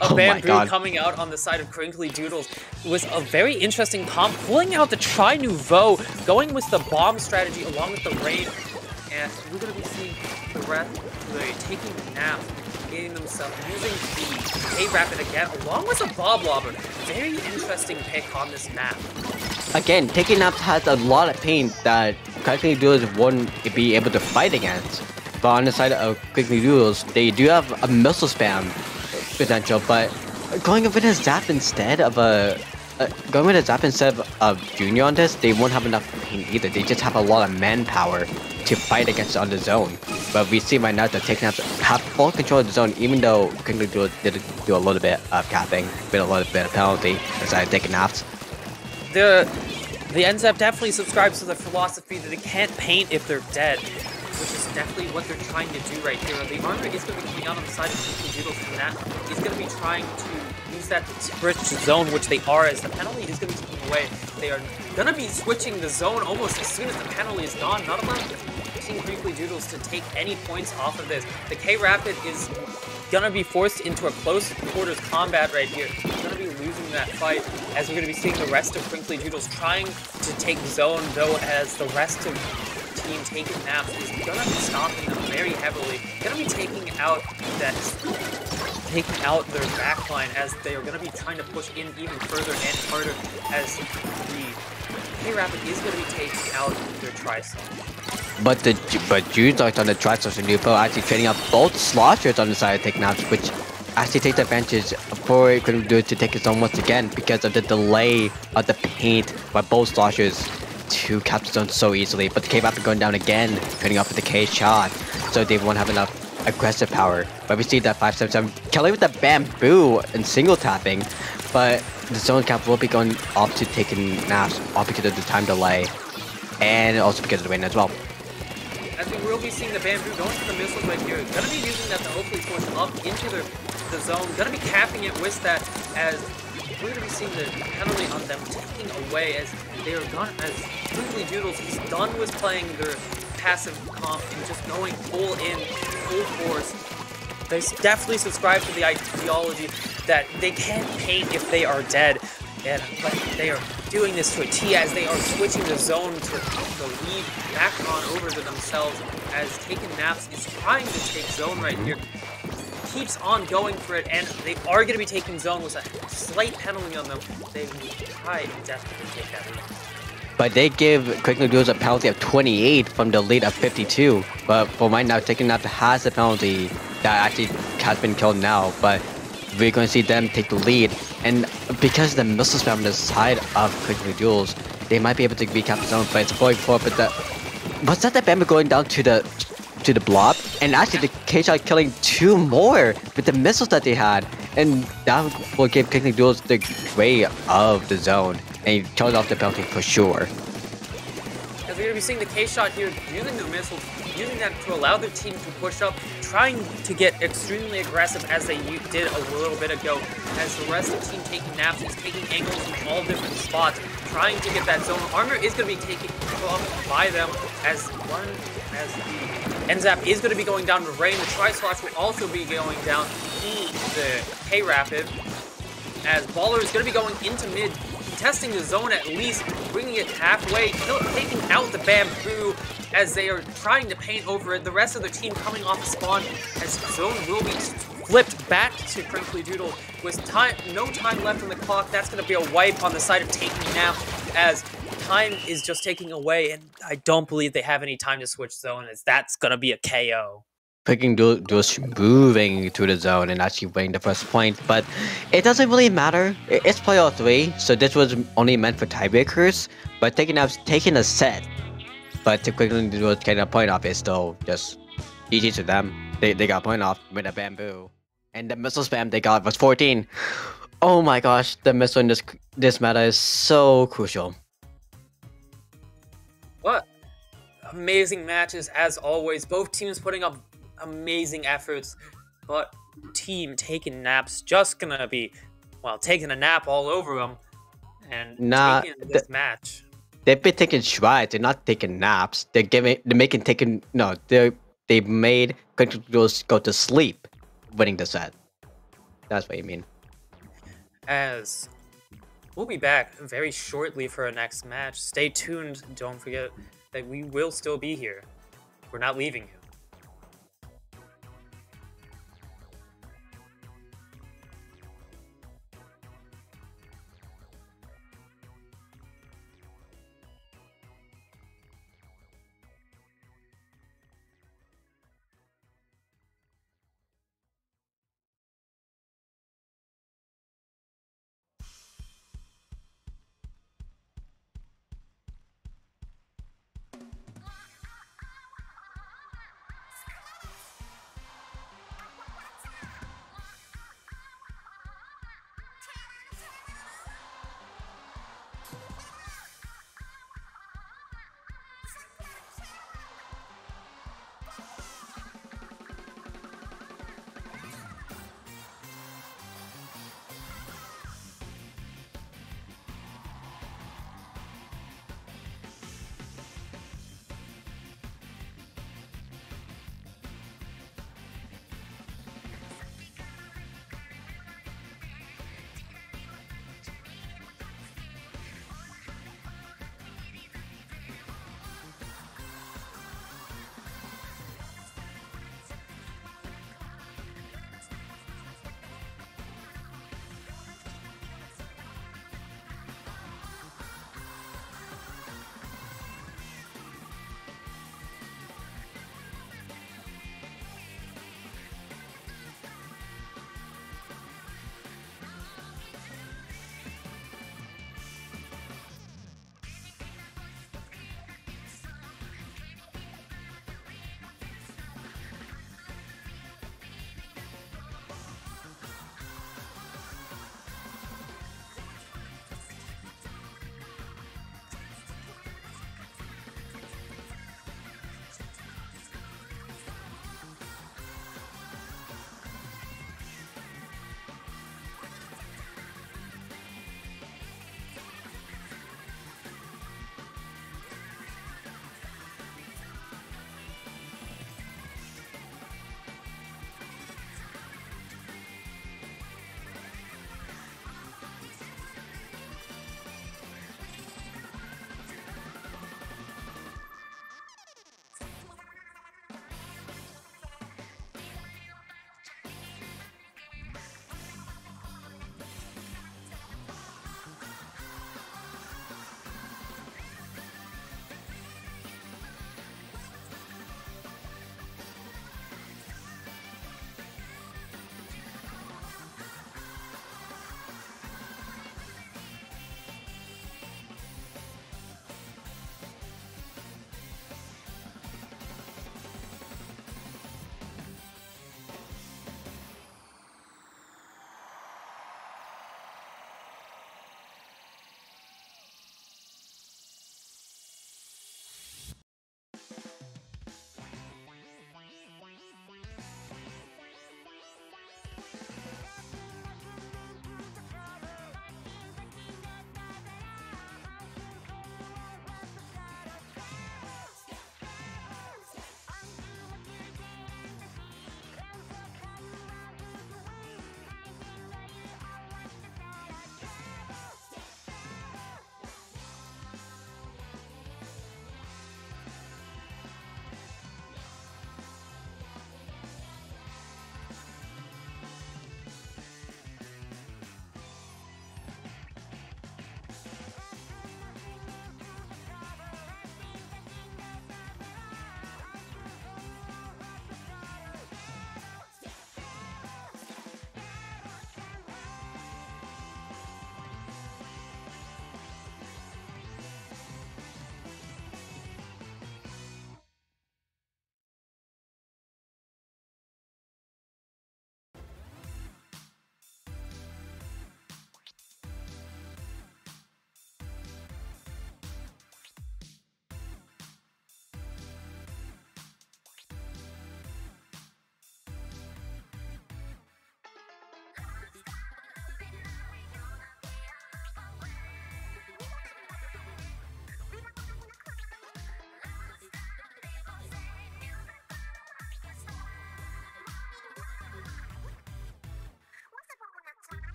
oh a oh bamboo coming out on the side of Crinkly Doodles was a very interesting comp, pulling out the Tri Nouveau, going with the bomb strategy along with the rain, and we're gonna be seeing the rest, the taking nap, themselves using the K Rapid again, along with a. Very interesting pick on this map. Again, taking naps has a lot of pain that Quickly Duels won't be able to fight against. But on the side of Quickly Duels, they do have a missile spam potential, but going with a Zap instead of a... Uh, going with a Zap instead of, of Junior on this, they won't have enough pain either. They just have a lot of manpower to fight against on the zone. But we see right now that Takenaps have full control of the zone, even though Quickly Duels did do a little bit of capping, with a little bit of penalty inside Takenaps. The the N-ZAP definitely subscribes to the philosophy that they can't paint if they're dead, which is definitely what they're trying to do right here. The armor is going to be coming out on the side of Doodles, and that is going to be trying to that bridge zone, which they are, as the penalty is going to be taken away. They are going to be switching the zone almost as soon as the penalty is gone. Not allowing Team Crinkly Doodles to take any points off of this. The K-Rapid is gonna be forced into a close quarters combat right here. He's Gonna be losing that fight as we're gonna be seeing the rest of Crinkly Doodles trying to take zone, though as the rest of team taking naps is gonna be stopping them very heavily. Gonna be taking out that taking out their backline as they are gonna be trying to push in even further and harder as the K-Rapid is gonna be taking out their Tri-Slot. But the but Jude's on the Tri-Slosher Nouveau actually trading up both sloshers on the side of Take Naps, which actually take the advantage for Quick Duels to take his own once again because of the delay of the paint by both slashers to capture zone so easily. But the K-Raptor going down again, turning off with the K-Shot, so they won't have enough aggressive power. But we see that 577 Kelly with the bamboo and single tapping, but the zone cap will be going up to taking naps, all because of the time delay, and also because of the rain as well. As we will be seeing the bamboo going for the missiles right here, gonna be using that to hopefully force up into the, the zone, gonna be capping it with that as we're gonna be seeing the penalty on them taking away as they are done as Twinkly Doodles is done with playing their passive comp and just going full in, full force. They definitely subscribe to the ideology that they can't paint if they are dead. And but they are doing this to a T as they are switching the zone to the lead back on over to themselves as Taken Naps is trying to take zone right here. Keeps on going for it, and they are going to be taking zone with a slight penalty on them. They try and definitely take that lead. But they give Quickly Duels a penalty of 28 from the lead of 52. But for right now, Taken Naps has the penalty that actually has been killed now. But we're going to see them take the lead. And because the missile spam on the side of Quickly Duels, they might be able to recap the zone, but it's going forward. But the was that the Bamba going down to the to the blob? And actually, the K-Shot killing two more with the missiles that they had, and that will give Quickly Duels the way of the zone, and he turned off the penalty for sure. As we're going to be seeing the K-Shot here using the missiles, using that to allow their team to push up, trying to get extremely aggressive as they did a little bit ago, as the rest of the team taking naps, is taking angles from all different spots, trying to get that zone. Armor is going to be taken up by them as one, as the N-ZAP is going to be going down to Rain. The Tri-Slosh will also be going down to the K-Rapid as Baller is going to be going into mid, testing the zone at least, bringing it halfway, taking out the bamboo as they are trying to paint over it. The rest of the team coming off the spawn as zone will be flipped back to Crinkly Doodle with time, no time left on the clock. That's going to be a wipe on the side of taking now as time is just taking away and I don't believe they have any time to switch zone as that's going to be a KO. Picking du- Duels moving to the zone and actually winning the first point, but it doesn't really matter. It's playoff three, so this was only meant for tiebreakers. But taking out taking a set, but to quickly do getting a point off is still just easy to them. They they got point off with a bamboo, and the missile spam they got was 14. Oh my gosh, the missile in this this meta is so crucial. What amazing matches as always. Both teams putting up amazing efforts, but team taking naps just gonna be well taking a nap all over them and Nah, taking this match. They've been taking strides. They're not taking naps. They're giving. They're making taking. No, they they made Duels go to sleep, winning the set. That's what you mean. As we'll be back very shortly for our next match. Stay tuned. Don't forget that we will still be here. We're not leaving you.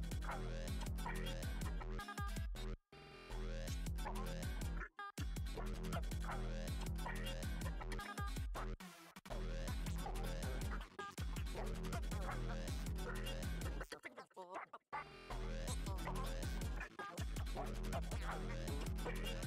All right.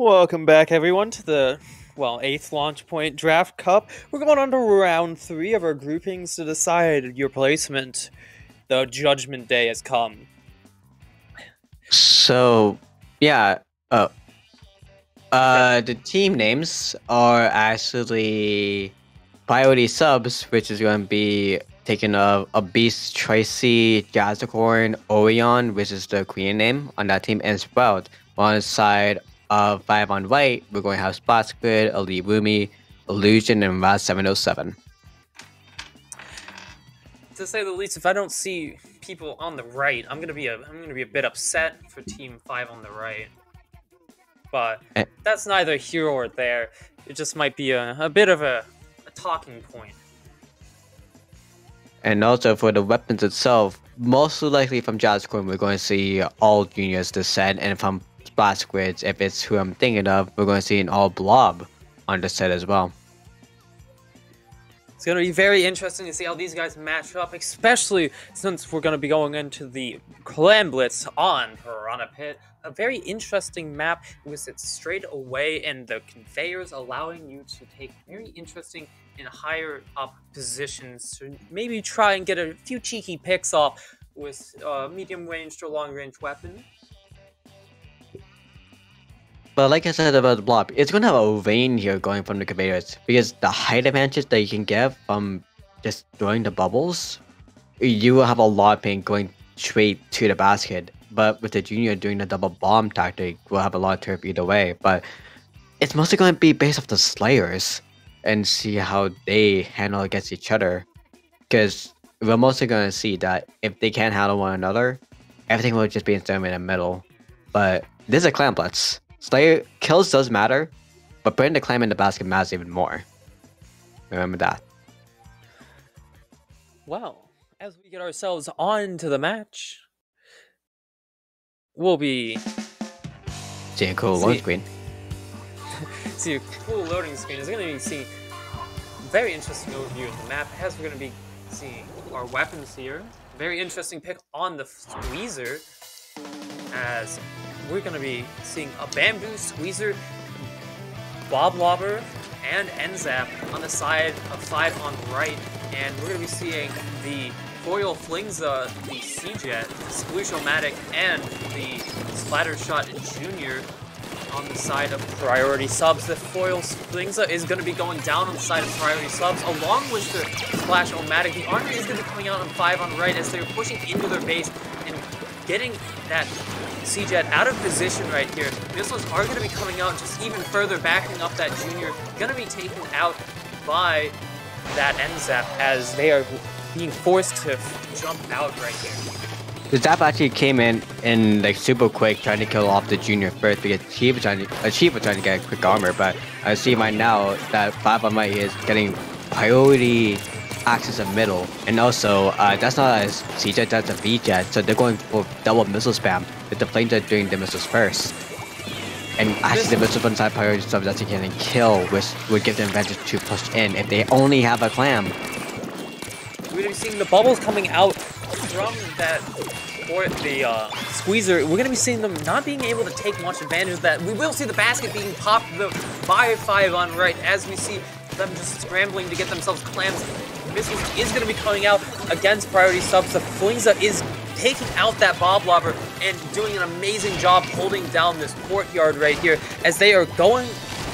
Welcome back, everyone, to the well eighth LaunchPoint draft cup. We're going on to round three of our groupings to decide your placement. The judgment day has come. So, yeah. Oh. Uh, the team names are actually priority subs, which is going to be taking a, a Beast, Tracy, Jazzicorn, Orion, which is the queen name on that team, and Sprout. On the side of 5 on right, we're going to have Spot Squid, Elite Rumi, Illusion, and Raz 707. To say the least, if I don't see people on the right, I'm gonna be a I'm gonna be a bit upset for Team Five on the right. But Eh. that's neither here or there. It just might be a, a bit of a, a talking point. And also for the weapons itself, most likely from Jazzicorn, we're going to see all juniors descend, and from Spot Squids, if it's who I'm thinking of, we're going to see an all blob on the set as well. It's gonna be very interesting to see how these guys match up, especially since we're gonna be going into the Clam Blitz on Piranha Pit. A very interesting map with it straight away and the conveyors allowing you to take very interesting and higher up positions to maybe try and get a few cheeky picks off with uh, medium range to long range weapon. But like I said about the blob, it's going to have a vein here going from the conveyors because the height advantage that you can get from just throwing the bubbles, you will have a lot of pain going straight to the basket. But with the junior doing the double bomb tactic, we'll have a lot of turf either way. But it's mostly going to be based off the slayers and see how they handle against each other. Because we're mostly going to see that if they can't handle one another, everything will just be in in the middle. But this is a Clam Blitz. Slayer kills does matter, but putting the clam in the basket matters even more. Remember that. Well, as we get ourselves on to the match, we'll be Seeing cool See. one screen. see a cool loading screen. It's going to be seeing very interesting overview of the map as we're going to be seeing our weapons here. Very interesting pick on the Squeezer as we're going to be seeing a Bamboo Squeezer, Bloblobber, and N-ZAP on the side of 5 on the right. And we're going to be seeing the Foil Flingza, the Sea Jet, the and the Splattershot Junior on the side of priority subs. The foil Flingza is going to be going down on the side of priority subs, along with the Splash-O-Matic. The army is going to be coming out on 5 on right as they're pushing into their base getting that C-Jet out of position right here. Missiles are going to be coming out just even further, backing up that Junior. Going to be taken out by that N-ZAP as they are being forced to jump out right here. The Zap actually came in and like super quick, trying to kill off the junior first because she was trying to, uh, she was trying to get quick armor. But I see right now that five on my is getting priority access of middle, and also uh, that's not a C jet, that's a V jet, so they're going for double missile spam. The flames are doing the missiles first. And actually, the missiles on side priority subs actually getting kill, which would give them advantage to push in if they only have a clam. We're seeing the bubbles coming out from that or the uh, squeezer. We're gonna be seeing them not being able to take much advantage of that. We will see the basket being popped by five on right as we see them just scrambling to get themselves clams. Missiles is gonna be coming out against priority subs. The Flingza is taking out that Bloblobber and doing an amazing job holding down this courtyard right here as they are going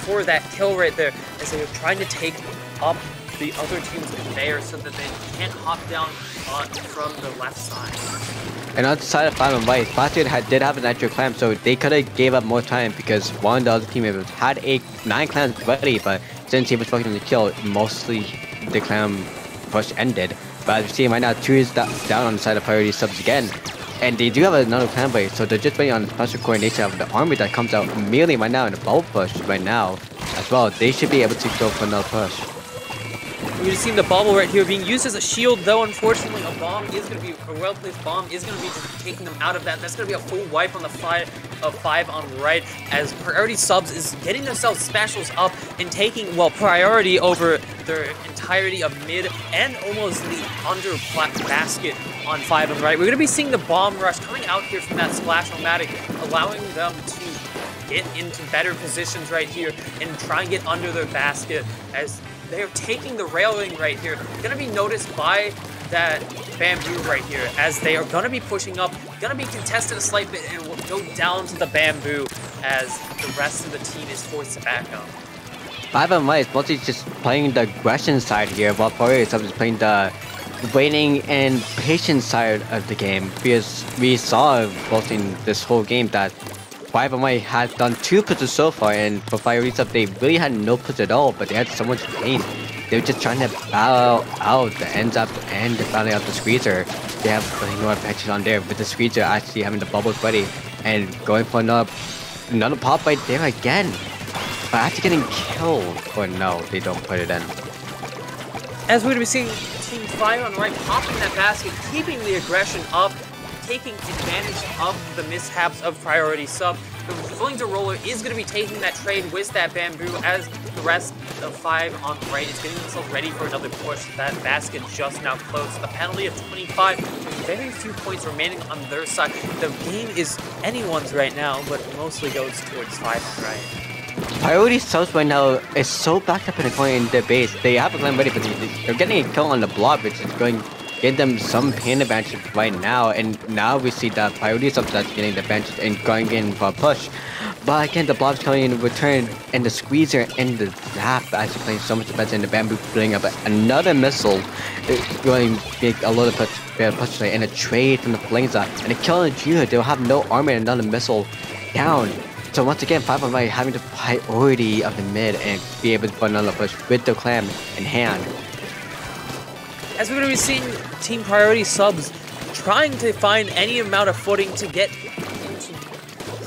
for that kill right there as they are trying to take up the other team's conveyor so that they can't hop down on from the left side. And on the side of Five and Bastion had, did have an extra clam, so they could have gave up more time because one of the other team had a nine clams ready, but since he was focusing on the kill, mostly the clam push ended. But as you see right now, two is down on the side of priority subs again. And they do have another clam blade, so they're just waiting on the special coordination of the army that comes out immediately right now in the bubble push right now as well. They should be able to go for another push. Just seeing the bubble right here being used as a shield, though unfortunately a bomb is going to be, a well-placed bomb is going to be just taking them out of that. That's going to be a full wipe on the five of five on right as priority subs is getting themselves specials up and taking, well, priority over their entirety of mid and almost the under basket on five on right. We're going to be seeing the bomb rush coming out here from that Splash-O-Matic, allowing them to get into better positions right here and try and get under their basket as they're taking the railing right here. Gonna be noticed by that bamboo right here as they are gonna be pushing up, gonna be contested a slight bit and will go down to the bamboo as the rest of the team is forced to back up. Five White is mostly just playing the aggression side here, while Poirier is just playing the waiting and patience side of the game because we saw both in this whole game that Five and White has done two puts so far, and for Fire Reset, they really had no puts at all, but they had so much pain. They were just trying to battle out the N-ZAP and battling out the squeezer. They have plenty more patches on there, with the squeezer actually having the bubbles ready and going for another another pop right there again. But after getting killed, or no, they don't put it in. As we're going to be seeing Team Fire on the right popping that basket, keeping the aggression up, taking advantage of the mishaps of priority sub. The Flingza Roller is going to be taking that trade with that Bamboo as the rest of five on the right is getting themselves ready for another push. That basket just now closed. The penalty of 25, very few points remaining on their side. The game is anyone's right now, but mostly goes towards five on right. Priority South right now is so backed up in the in their base. They have a plan ready, for but they're getting a kill on the block, which is going give them some pain advantage right now. And now we see that priority that's getting the advantage and going in for a push. But again, the blobs coming in return, and the squeezer and the zap actually playing so much better, and the bamboo putting up another missile, going big a little bit better push and a trade from the Flingza, and a kill on Junior. They'll have no armor and another missile down. So once again, 5 on having the priority of the mid and be able to put another push with the clam in hand as we're going to be seeing Team Priority subs trying to find any amount of footing to get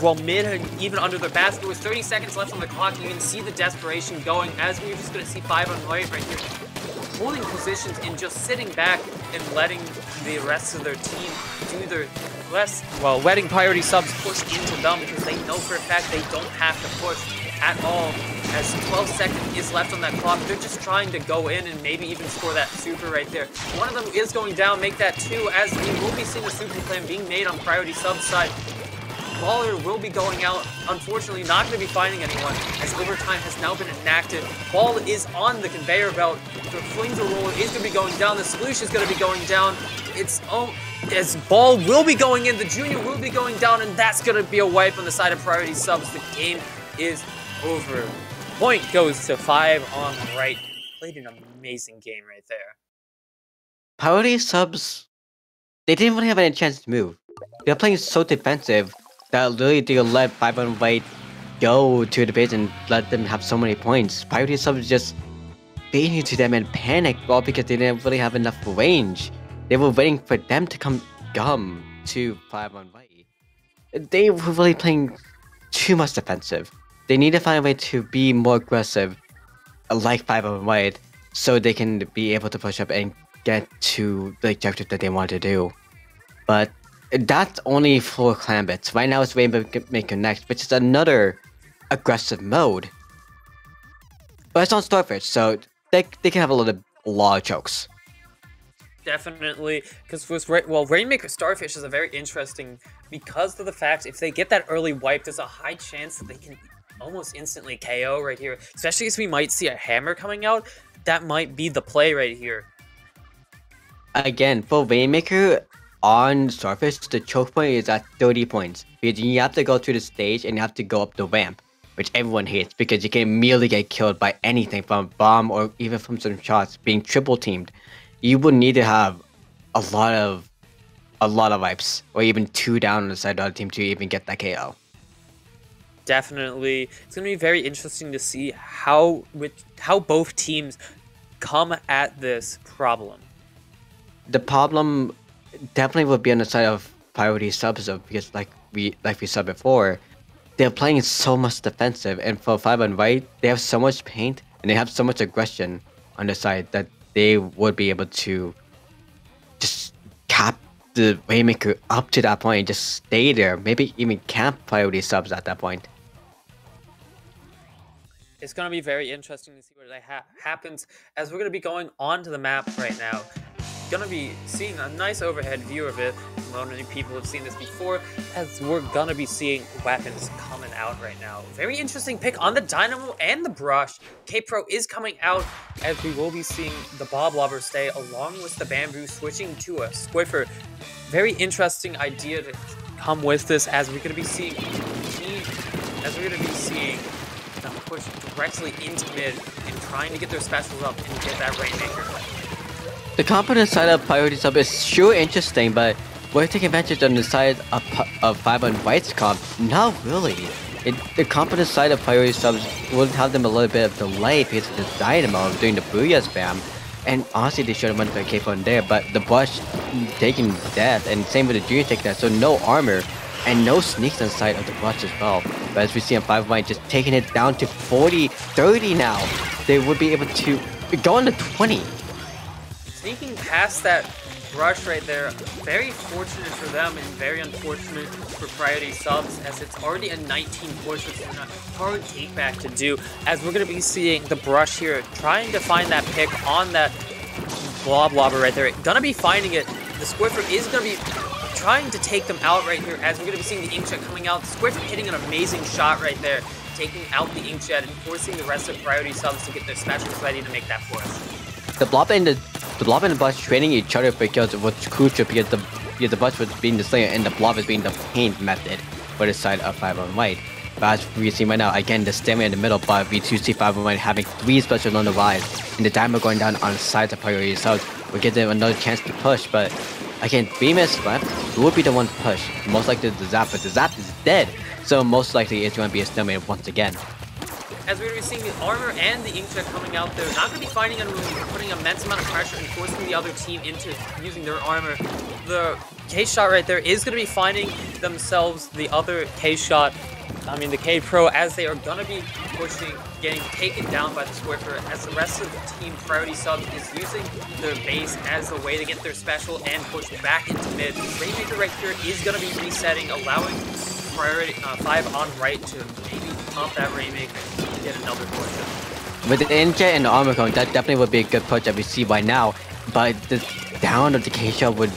well, mid and even under the basket. With 30 seconds left on the clock, you can see the desperation going as we're just going to see five on right right here holding positions and just sitting back and letting the rest of their team do their less, well, letting priority subs push into them because they know for a fact they don't have to push at all as 12 seconds is left on that clock. They're just trying to go in and maybe even score that super right there. One of them is going down, make that two, as we will be seeing a super plan being made on priority sub side. Baller will be going out. Unfortunately, not going to be finding anyone as overtime has now been enacted. Ball is on the conveyor belt. The flames roller is going to be going down. The solution is going to be going down. It's oh, as ball will be going in. The junior will be going down, and that's going to be a wipe on the side of priority subs. The game is over. Point goes to five on right. Played an amazing game right there. Priority subs, they didn't really have any chance to move. They're playing so defensive that literally they let 5 on white go to the base and let them have so many points. Priority subs just beating to them and panic all because they didn't really have enough range. They were waiting for them to come come to 5 on white. They were really playing too much defensive. They need to find a way to be more aggressive, like 5 on white, so they can be able to push up and get to the objective that they want to do. But that's only for Clam Blitz. Right now it's Rainbow May Connect, which is another aggressive mode. But it's on Starfish, so they, they can have a little a lot of chokes. Definitely, because with well, Rainmaker Starfish is a very interesting because of the fact if they get that early wipe, there's a high chance that they can almost instantly KO right here. Especially as we might see a hammer coming out, that might be the play right here. Again, for Rainmaker on surface, the choke point is at 30 points because you have to go through the stage and you have to go up the ramp, which everyone hates because you can immediately get killed by anything from a bomb or even from some shots being triple teamed you would need to have a lot of a lot of wipes or even two down on the side of the team to even get that KO. Definitely, it's going to be very interesting to see how how both teams come at this problem. The problem definitely would be on the side of priority subs because like we like we said before, they're playing so much defensive and for five and white they have so much paint and they have so much aggression on the side that they would be able to just cap the Rainmaker up to that point and just stay there. Maybe even camp priority subs at that point. It's going to be very interesting to see what ha happens as we're going to be going onto the map right now gonna be seeing a nice overhead view of it. Not Many people have seen this before, as we're gonna be seeing weapons coming out right now. Very interesting pick on the Dynamo and the Brush. K-Pro is coming out, as we will be seeing the Bloblobber stay along with the Bamboo switching to a Squiffer. Very interesting idea to come with this, as we're gonna be seeing as we're gonna be seeing push directly into mid and trying to get their specials up and get that Rainmaker. The competent side of priority sub is sure interesting, but we're taking advantage on the side of, of 5 on White's comp? Not really. It, the competent side of priority subs will have them a little bit of delay because of the Dynamo doing the Booyah spam. And honestly, they should have went for a cape on there, but the Brush taking death, and same with the Junior taking that, so no armor, and no sneaks on side of the Brush as well. But as we see on 5 White, just taking it down to 40, 30 now, they would be able to go on to 20 sneaking past that brush right there, very fortunate for them and very unfortunate for Priority Subs as it's already a 19 push, which is a hard take back to do as we're going to be seeing the brush here trying to find that pick on that Bloblobber right there. Gonna be finding it. The Squiffer is gonna be trying to take them out right here as we're gonna be seeing the Inkjet coming out. Squiffer hitting an amazing shot right there, taking out the Inkjet and forcing the rest of Priority Subs to get their specials ready to make that for us. The blob and the the blob and the bush training each other because it was crucial because the because the bush was being the slayer and the blob is being the paint method for the side of 5 on white. But as we see right now, again, the stamina in the middle, but we do see 5 on white having 3 specials on the rise, and the diamond going down on the sides of priority south. We get them another chance to push, but again, Beam is left, who would be the one push? Most likely the Zap, but the Zap is dead, so most likely it's going to be a stalemate once again as we're seeing the armor and the inkjet coming out there. Not going to be fighting anyone, putting immense amount of pressure and forcing the other team into using their armor. The K-Shot right there is going to be finding themselves the other K-Shot I mean, the K Pro as they are going to be pushing, getting taken down by the Squiffer, as the rest of the team priority sub is using their base as a way to get their special and push back into mid. Rainmaker right here is going to be resetting, allowing priority uh, 5 on right to maybe pump that Rainmaker and get another push. With the Inkjet and the Armor Cone, that definitely would be a good push that we see right now. But the down of the Keisha would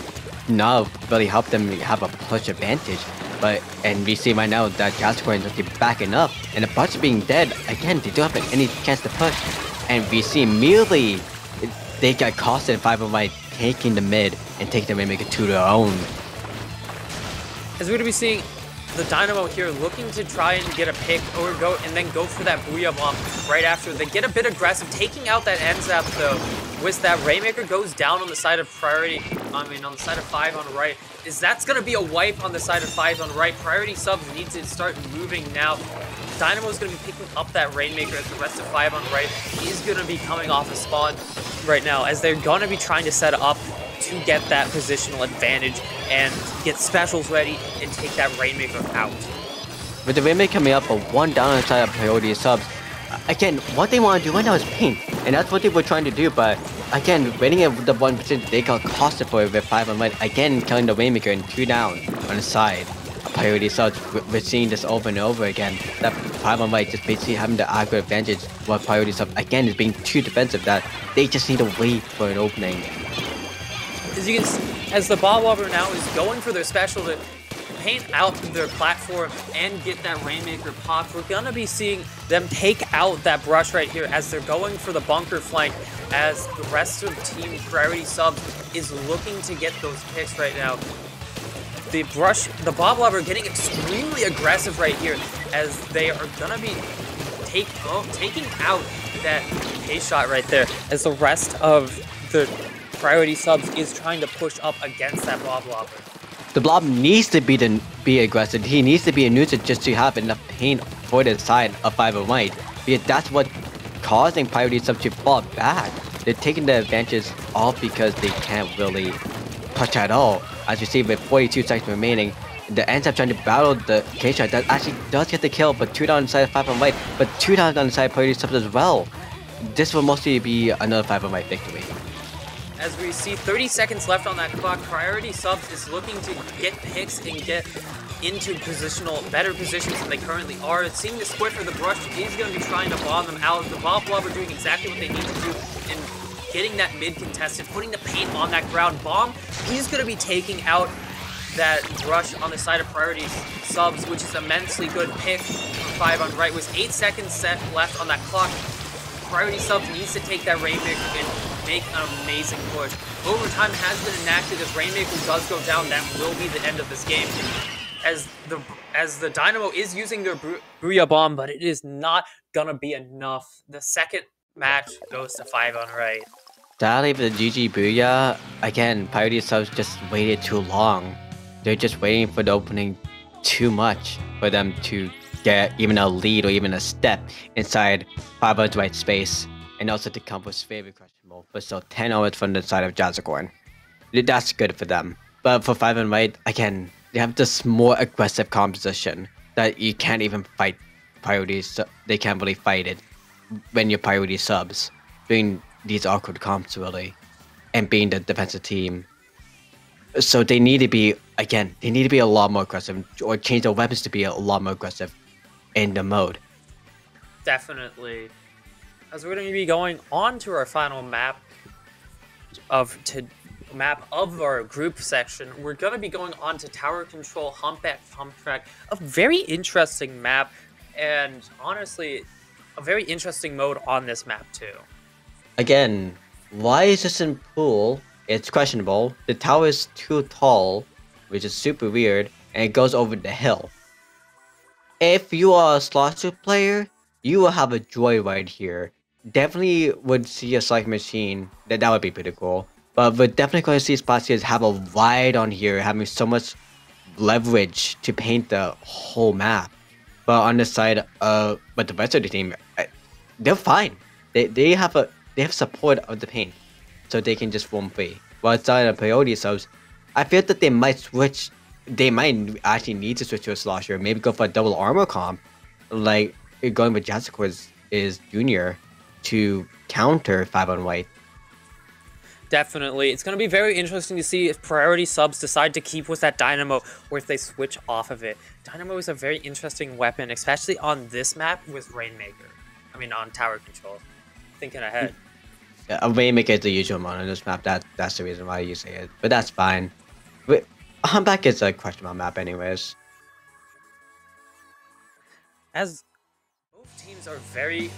not really help them have a push advantage. But and we see right now that Jasper is actually backing up, and the Bucks being dead again. They don't have any chance to push, and we see immediately they got costed five of by taking the mid and taking the Rainmaker to their own. As we're gonna be seeing the Dynamo here looking to try and get a pick or go and then go for that Booyah Bomb right after. They get a bit aggressive, taking out that N-ZAP though. With that, Rainmaker goes down on the side of Priority, I mean on the side of 5 on the right. Is that's to be a wipe on the side of 5 on the right. Priority subs need to start moving now. Dynamo is going to be picking up that Rainmaker as the rest of 5 on right is going to be coming off a spawn right now as they're to be trying to set up to get that positional advantage and get specials ready and take that Rainmaker out. With the Rainmaker coming up, but one down on the side of priority subs, again, what they want to do right now is paint, and that's what they were trying to do, but again, waiting at the 1%, they got costed for it with 5 on right, again, killing the Rainmaker and 2 down on the side. Priority subs, we're seeing this over and over again, that 5 on right just basically having the aggro advantage, while priority sub, again, is being too defensive that they just need to wait for an opening. As you can see, as the Bloblobber now is going for their special to paint out their platform and get that Rainmaker pop, we're to be seeing them take out that brush right here as they're going for the bunker flank as the rest of Team Priority Subs is looking to get those picks right now. The brush, the Bloblobber getting extremely aggressive right here as they are to be take, oh, taking out that K shot right there as the rest of the priority subs is trying to push up against that Bloblobber. The blob needs to be the, be aggressive. He needs to be a nuisance just to have enough pain for the side of 5 of Might. Because that's what causing priority subs to fall back. They're taking the advantage off because they can't really touch at all. As you see with 42 seconds remaining, the N-ZAP trying to battle the K-Shot that actually does get the kill, but 2 down inside 5 on white, but 2 down on the side priority subs as well. This will mostly be another 5 on white victory. As we see 30 seconds left on that clock, Priority Subs is looking to get picks and get into positional, better positions than they currently are. Seeing the Squiffer, the Brush is going to be trying to bomb them out. The Bob Blob are doing exactly what they need to do and getting that mid contested, putting the paint on that ground. Bomb, he's going to be taking out that rush on the side of priority subs, which is immensely good pick for five on right. With eight seconds set left on that clock, priority subs needs to take that Rainmaker and make an amazing push. Overtime has been enacted. If Rainmaker does go down, that will be the end of this game. As the as the Dynamo is using their Booyah Bomb, but it is not gonna be enough. The second match goes to five on right. Sadly for the GG Booyah, again, Priority Subs just waited too long. They're just waiting for the opening too much for them to get even a lead or even a step inside 500 white space and also to with very questionable, but still 10 hours from the side of Jazzicorn. That's good for them. But for 5 and White, again, they have this more aggressive composition that you can't even fight priorities. They can't really fight it when your priority subs. Doing these awkward comps, really. And being the defensive team. So they need to be, again, they need to be a lot more aggressive or change their weapons to be a lot more aggressive in the mode. Definitely as we're going to be going on to our final map of to map of our group section, we're going to be going on to Tower Control Humpback Pump Track, a very interesting map, and honestly, a very interesting mode on this map too. Again, why is this in pool? It's questionable. The tower is too tall, which is super weird, and it goes over the hill. If you are a slot player, you will have a joyride here definitely would see a slot machine. That that would be pretty cool. But we're definitely going to see Splasias have a wide on here, having so much leverage to paint the whole map. But on the side of but the rest of the team, they're fine. They they have a they have support of the paint, so they can just roam free. While outside of Peyote subs, I feel that they might switch they might actually need to switch to a slosher, maybe go for a double armor comp, like going with Jessica is, is Junior to counter five on white. Definitely. It's going to be very interesting to see if priority subs decide to keep with that Dynamo or if they switch off of it. Dynamo is a very interesting weapon, especially on this map with Rainmaker. I mean, on tower control. Thinking ahead. Yeah, Rainmaker is the usual one on this map. That, that's the reason why you say it. But that's fine. But Uh, Humpback is a question mark map anyways. As both teams are very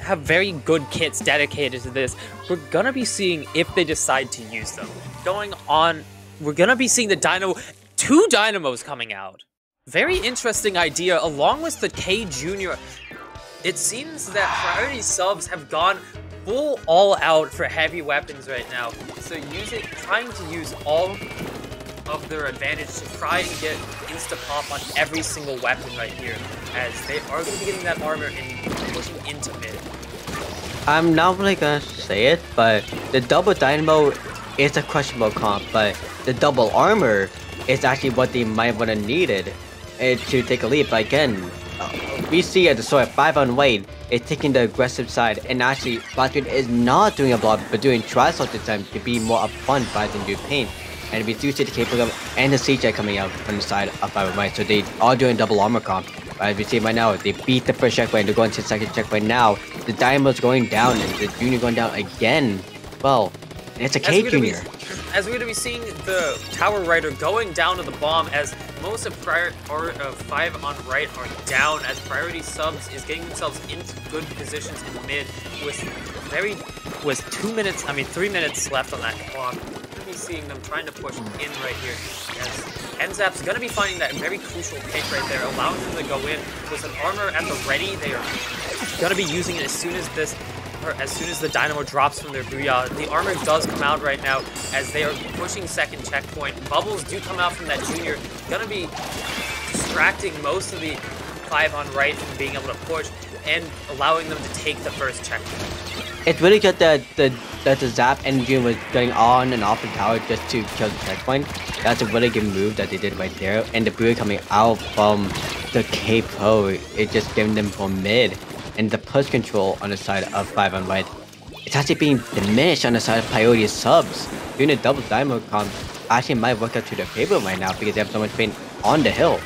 have very good kits dedicated to this. We're gonna be seeing if they decide to use them. Going on, we're gonna be seeing the Dynamo, two Dynamos coming out. Very interesting idea, along with the K Junior. It seems that priority subs have gone full all out for heavy weapons right now. So using, trying to use all of their advantage to try and get insta pop on every single weapon right here, as they are going to be getting that armor and pushing into mid. I'm not really gonna say it, but the double dynamo is a questionable comp, but the double armor is actually what they might want to needed uh, to take a leap. Again, uh, we see at the sort of 5 on Wade is taking the aggressive side, and actually Blackbeard is not doing a block, but doing all the time to be more upfront rather than do paint. And we do see the K and the CJ coming out from the side of 5 on White, so they are doing double armor comp. As we see right now, they beat the first checkpoint, they're going to the second checkpoint now. The Dynamo's going down, and the Junior going down again. Well, it's a K Junior. As we're going to be seeing the Tower Rider going down to the bomb as most of prior or uh, five on right are down as priority subs is getting themselves into good positions in mid with very with two minutes I mean three minutes left on that clock. Seeing them trying to push in right here. Yes. N-ZAP's gonna be finding that very crucial pick right there, allowing them to go in with an armor at the ready. They are gonna be using it as soon as this or as soon as the Dynamo drops from their Booyah. The armor does come out right now as they are pushing second checkpoint. Bubbles do come out from that junior. Gonna be distracting most of the five on right from being able to push and allowing them to take the first checkpoint. It's really good that the that the Zap engine was going on and off the tower just to kill the checkpoint. That's a really good move that they did right there. And the Booyah coming out from the K-Pro, it just giving them for mid and the push control on the side of 5 on white. It's actually being diminished on the side of priority subs. Doing a double diamond comp actually might work out to their favor right now because they have so much pain on the hill.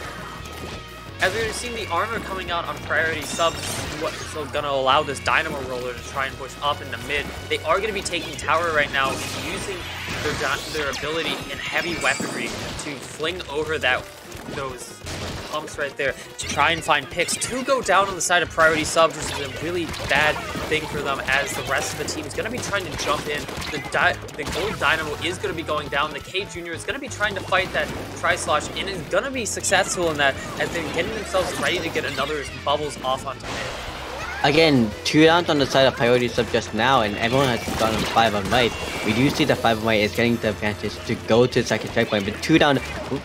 As we're seeing the armor coming out on priority subs, what's so gonna allow this dynamo roller to try and push up in the mid. They are gonna be taking tower right now, using their their ability in heavy weaponry to fling over that those pumps right there to try and find picks to go down on the side of priority subs, which is a really bad thing for them as the rest of the team is going to be trying to jump in. The, the gold dynamo is going to be going down. The K Junior is going to be trying to fight that tri-slosh and is going to be successful in that as they're getting themselves ready to get another bubbles off onto mid. Again, two rounds on the side of priority sub just now, and everyone has gotten five on white. We do see that five on white is getting the advantage to go to the second checkpoint, but two down,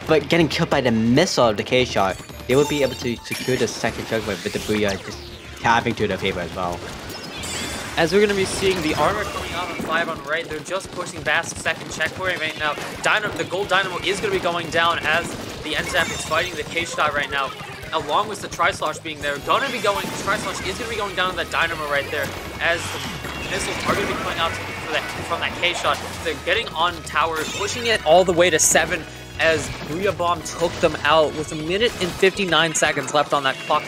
but getting killed by the missile of the K shot, they will be able to secure the second checkpoint with the Booyah just tapping to their favor as well. As we're going to be seeing the armor coming out on 5 on right, they're just pushing past the second checkpoint right now. Dynamo, the gold dynamo is going to be going down as the N-ZAP is fighting the K-Shot right now along with the Tri-Slosh being there, gonna be going, Tri-Slosh is gonna be going down to that Dynamo right there, as the missiles are gonna be coming out that, from that K-Shot. They're getting on tower, pushing it all the way to 7, as Booyah Bomb took them out with a minute and 59 seconds left on that clock.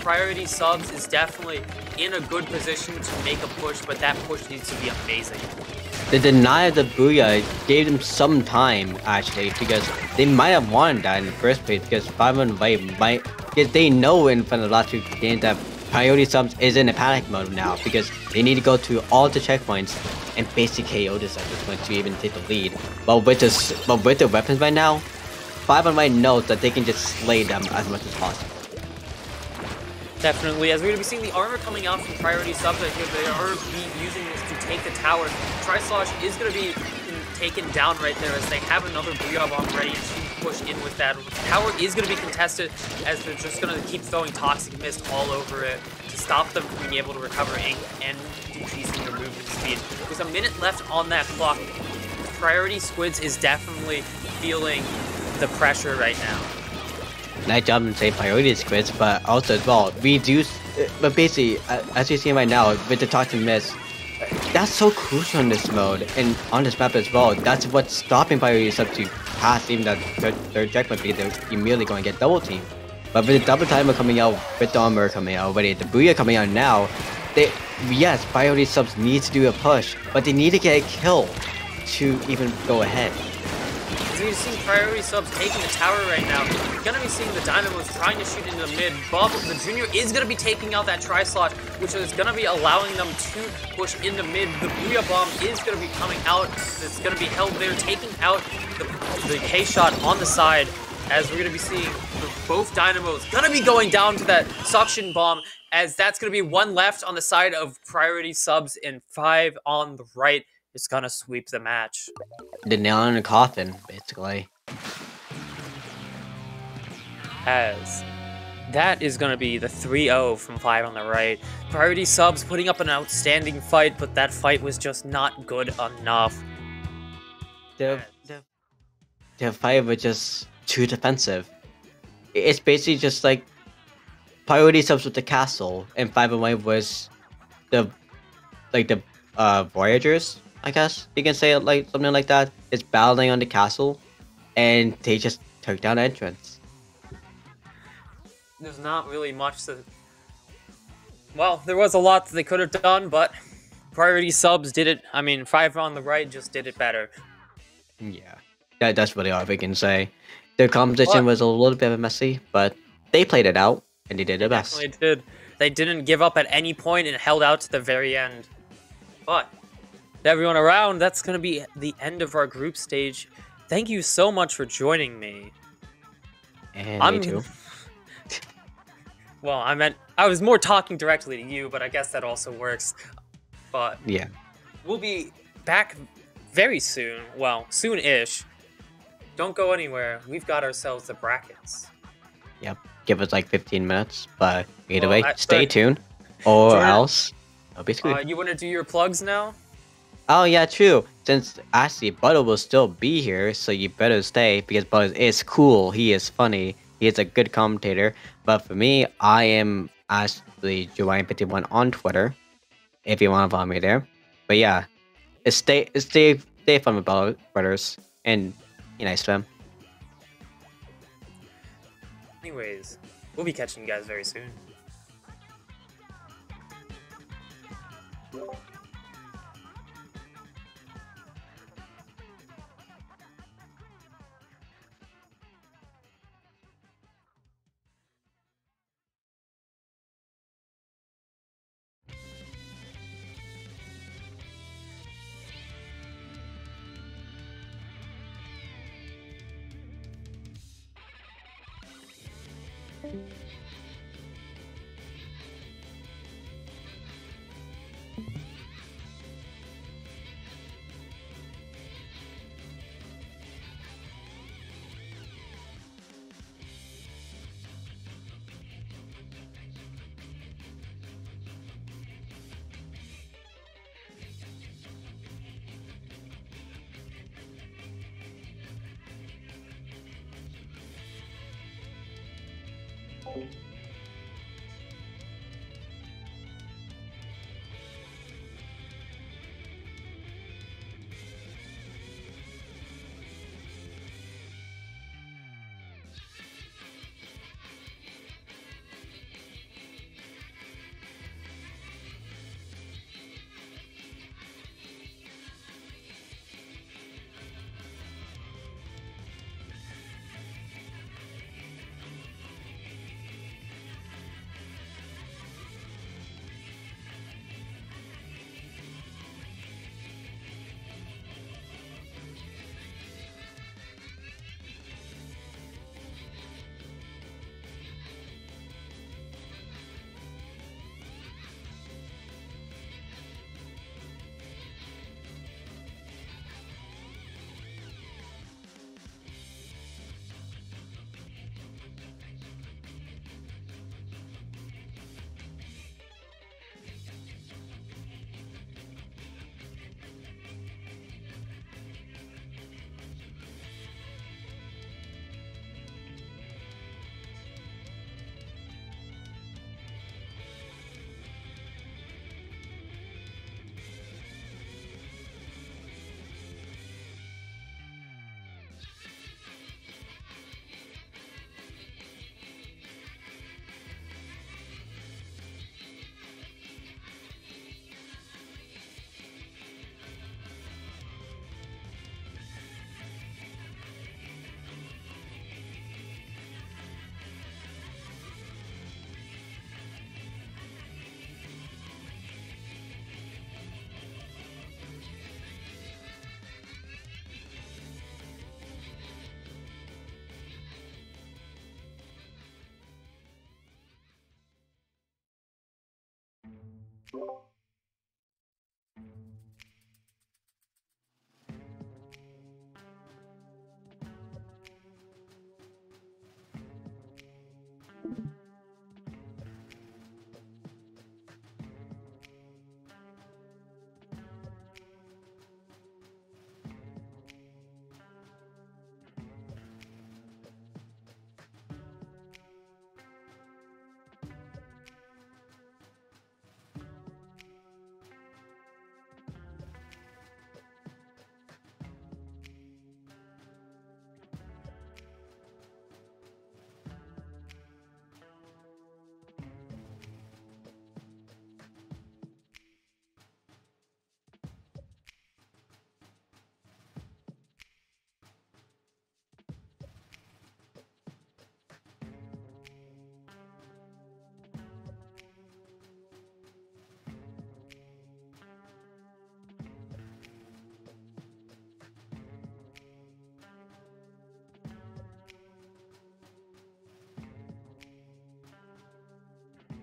Priority subs is definitely in a good position to make a push, but that push needs to be amazing. The denial of the Booyah gave them some time, actually, because they might have won that in the first place, because 5 and White might because they know in front of the last two games that Priority Subs is in a panic mode now because they need to go to all the checkpoints and basically KO this at this point to even take the lead. But with the, but with the weapons right now, 5 on White knows that they can just slay them as much as possible. Definitely, as we're going to be seeing the armor coming out from Priority Subs, here they are be using this to take the tower. Tri-Slosh is going to be taken down right there as they have another Booyah Bomb ready to push in with that. Tower is going to be contested as they're just going to keep throwing Toxic Mist all over it to stop them from being able to recover ink and decreasing their movement speed. With a minute left on that clock, Priority Squids is definitely feeling the pressure right now. Nice job in saying priorities, Chris, but also as well, reduce. uh, But basically, uh, as you're seeing right now, with the toxic miss, that's so crucial in this mode and on this map as well. That's what's stopping priority sub to pass even that third, third check might be they're immediately going to get double team. But with the double timer coming out, with the armor coming out already, the Booyah coming out now, they yes, priority subs need to do a push, but they need to get a kill to even go ahead. As you're seeing priority subs taking the tower right now, you're gonna be seeing the Dynamos trying to shoot into the mid. Bob, the junior, is gonna be taking out that Tri Slosh, which is gonna be allowing them to push into the mid. The Booyah Bomb is gonna be coming out. It's gonna be held there, taking out the, the K shot on the side. As we're gonna be seeing both Dynamos gonna be going down to that suction bomb, as that's gonna be one left on the side of priority subs and five on the right is gonna sweep the match. The nail in the coffin, basically. as that is going to be the 3-0 from 5 on the right. Priority subs putting up an outstanding fight, but that fight was just not good enough. The, the, the fight was just too defensive. It's basically just like priority subs with the castle, and five and one was the like the uh voyagers. I guess you can say it like something like that. It's battling on the castle, and they just took down entrance. There's not really much to... Well, there was a lot that they could have done, but priority subs did it. I mean, 5 on the right just did it better. Yeah, that, that's really all we can say. The competition But- was a little bit messy, but they played it out and they did their best. Definitely did. They didn't give up at any point and held out to the very end. But to everyone around, that's going to be the end of our group stage. Thank you so much for joining me. And I'm me too. Well, I meant I was more talking directly to you, but I guess that also works. But Yeah. we'll be back very soon. Well, soon-ish. Don't go anywhere. We've got ourselves the brackets. Yep. Give us like 15 minutes, but either Well, way, I- stay but- tuned, or else I'll be screwed. Uh, you want to do your plugs now? Oh yeah, true. Since actually Butter will still be here, so you better stay because Butter is cool. He is funny. He is a good commentator. But for me, I am actually Joanne51 on Twitter. If you want to follow me there. But yeah, stay stay stay fun with Butter Brothers and be nice to him. Anyways, we'll be catching you guys very soon. you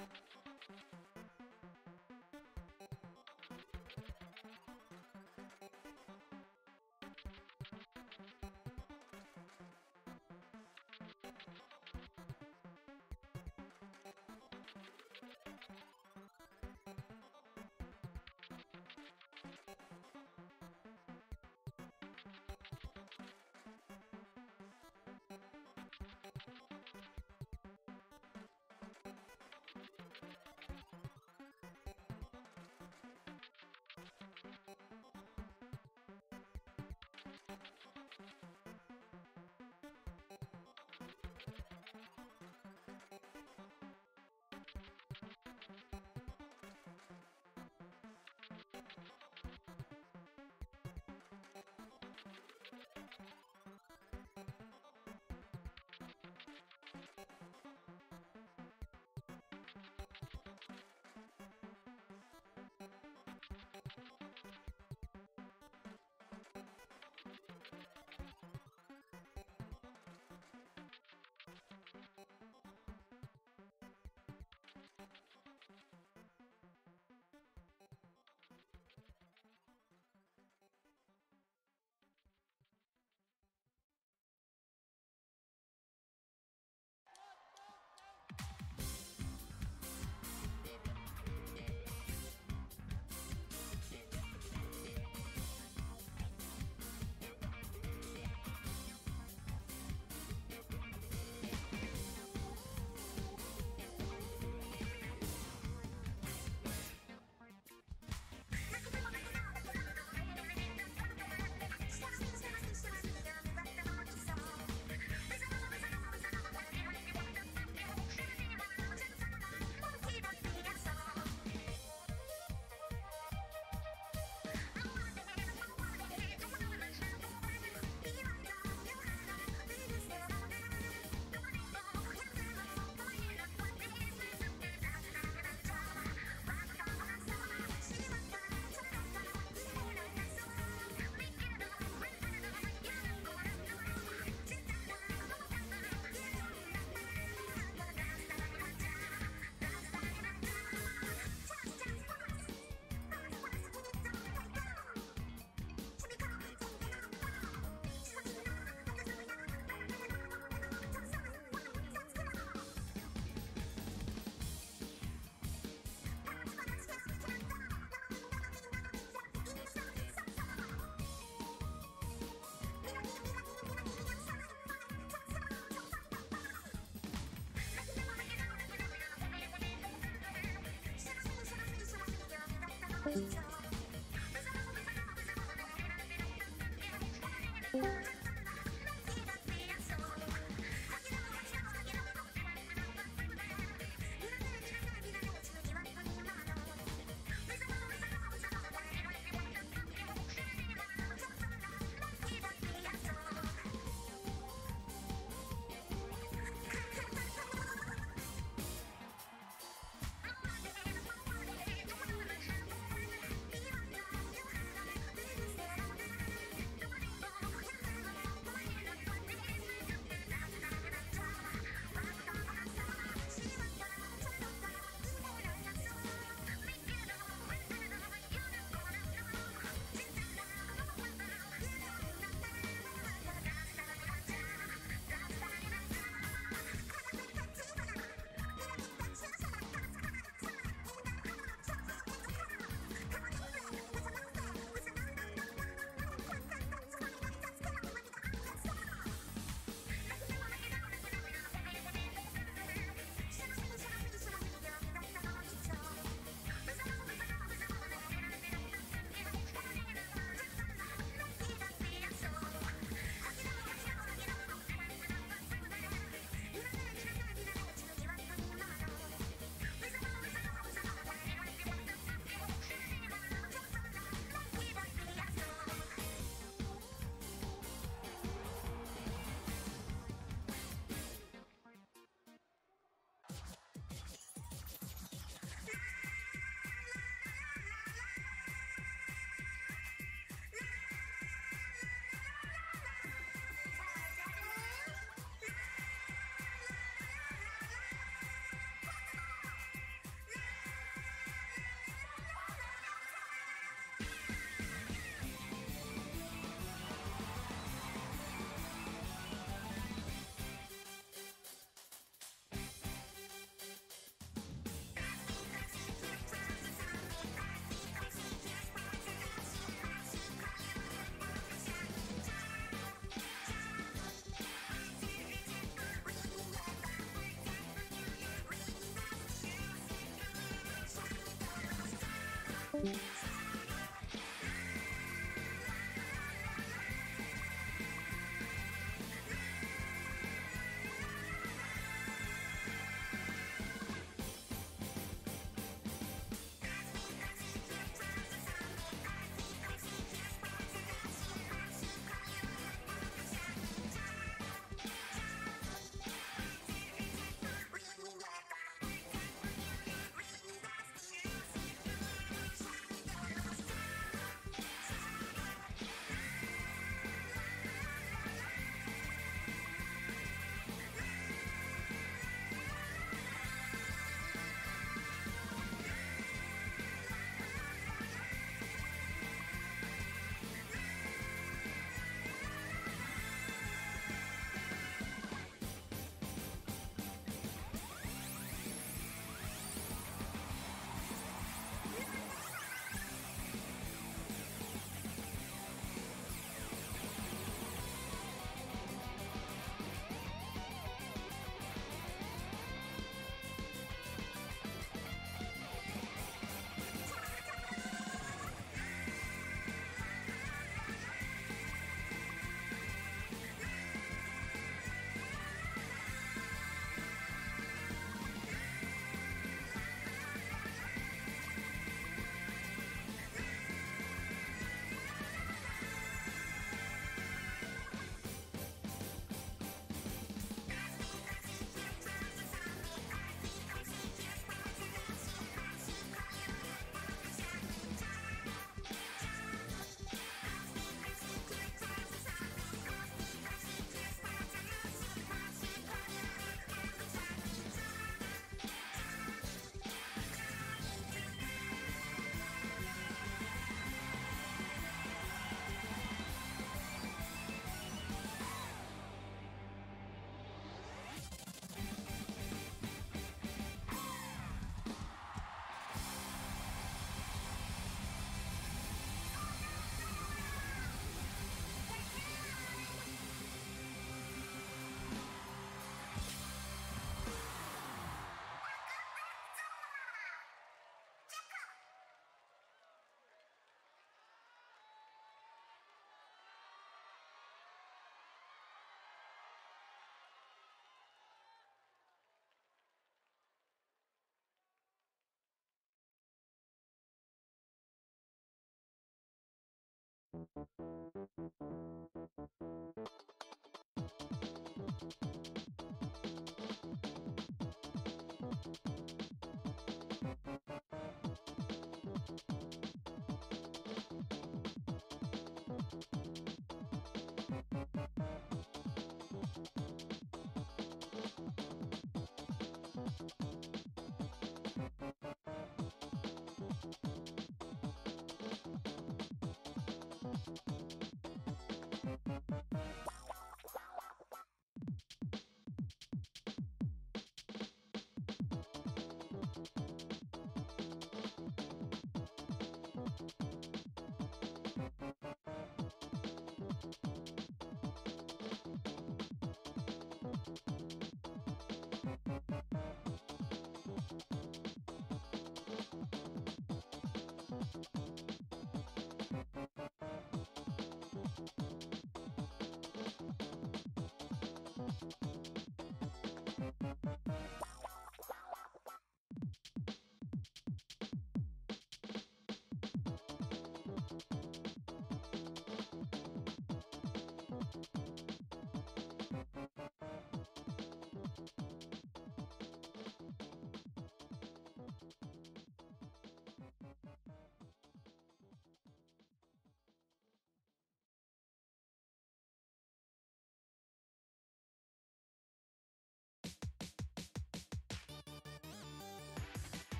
you you Thank you.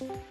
Música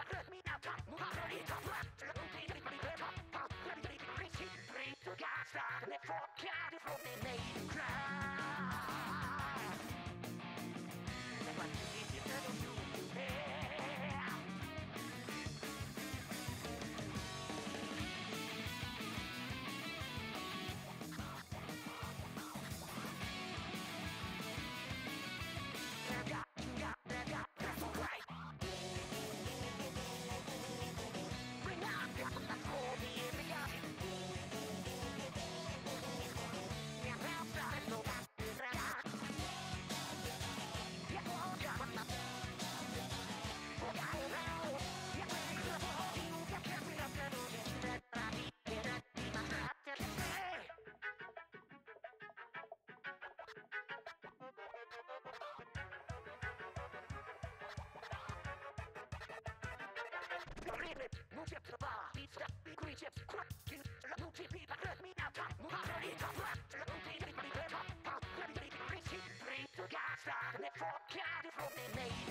remit, move it to the bar, beats up, big green chips, quick, kill, love, move it, but let me now talk, move on, ready, go, left, love, move it, anybody, grab up, how, let me get it, reach it, bring to the start, Let me forecast is what they made.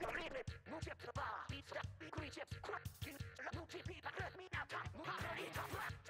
Move your bar, chips, me move,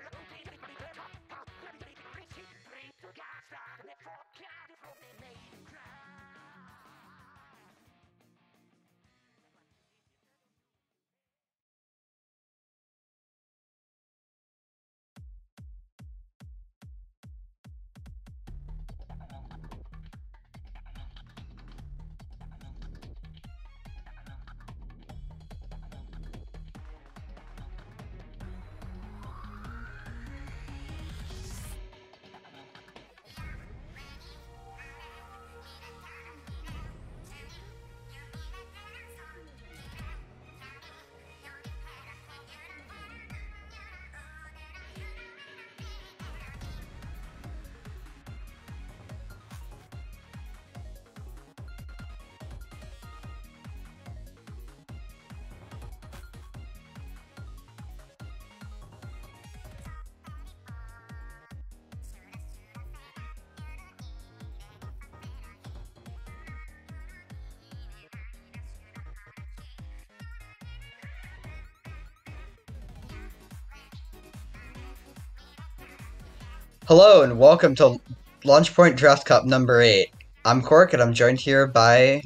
Hello and welcome to LaunchPoint Draft Cup number eight. I'm Cork and I'm joined here by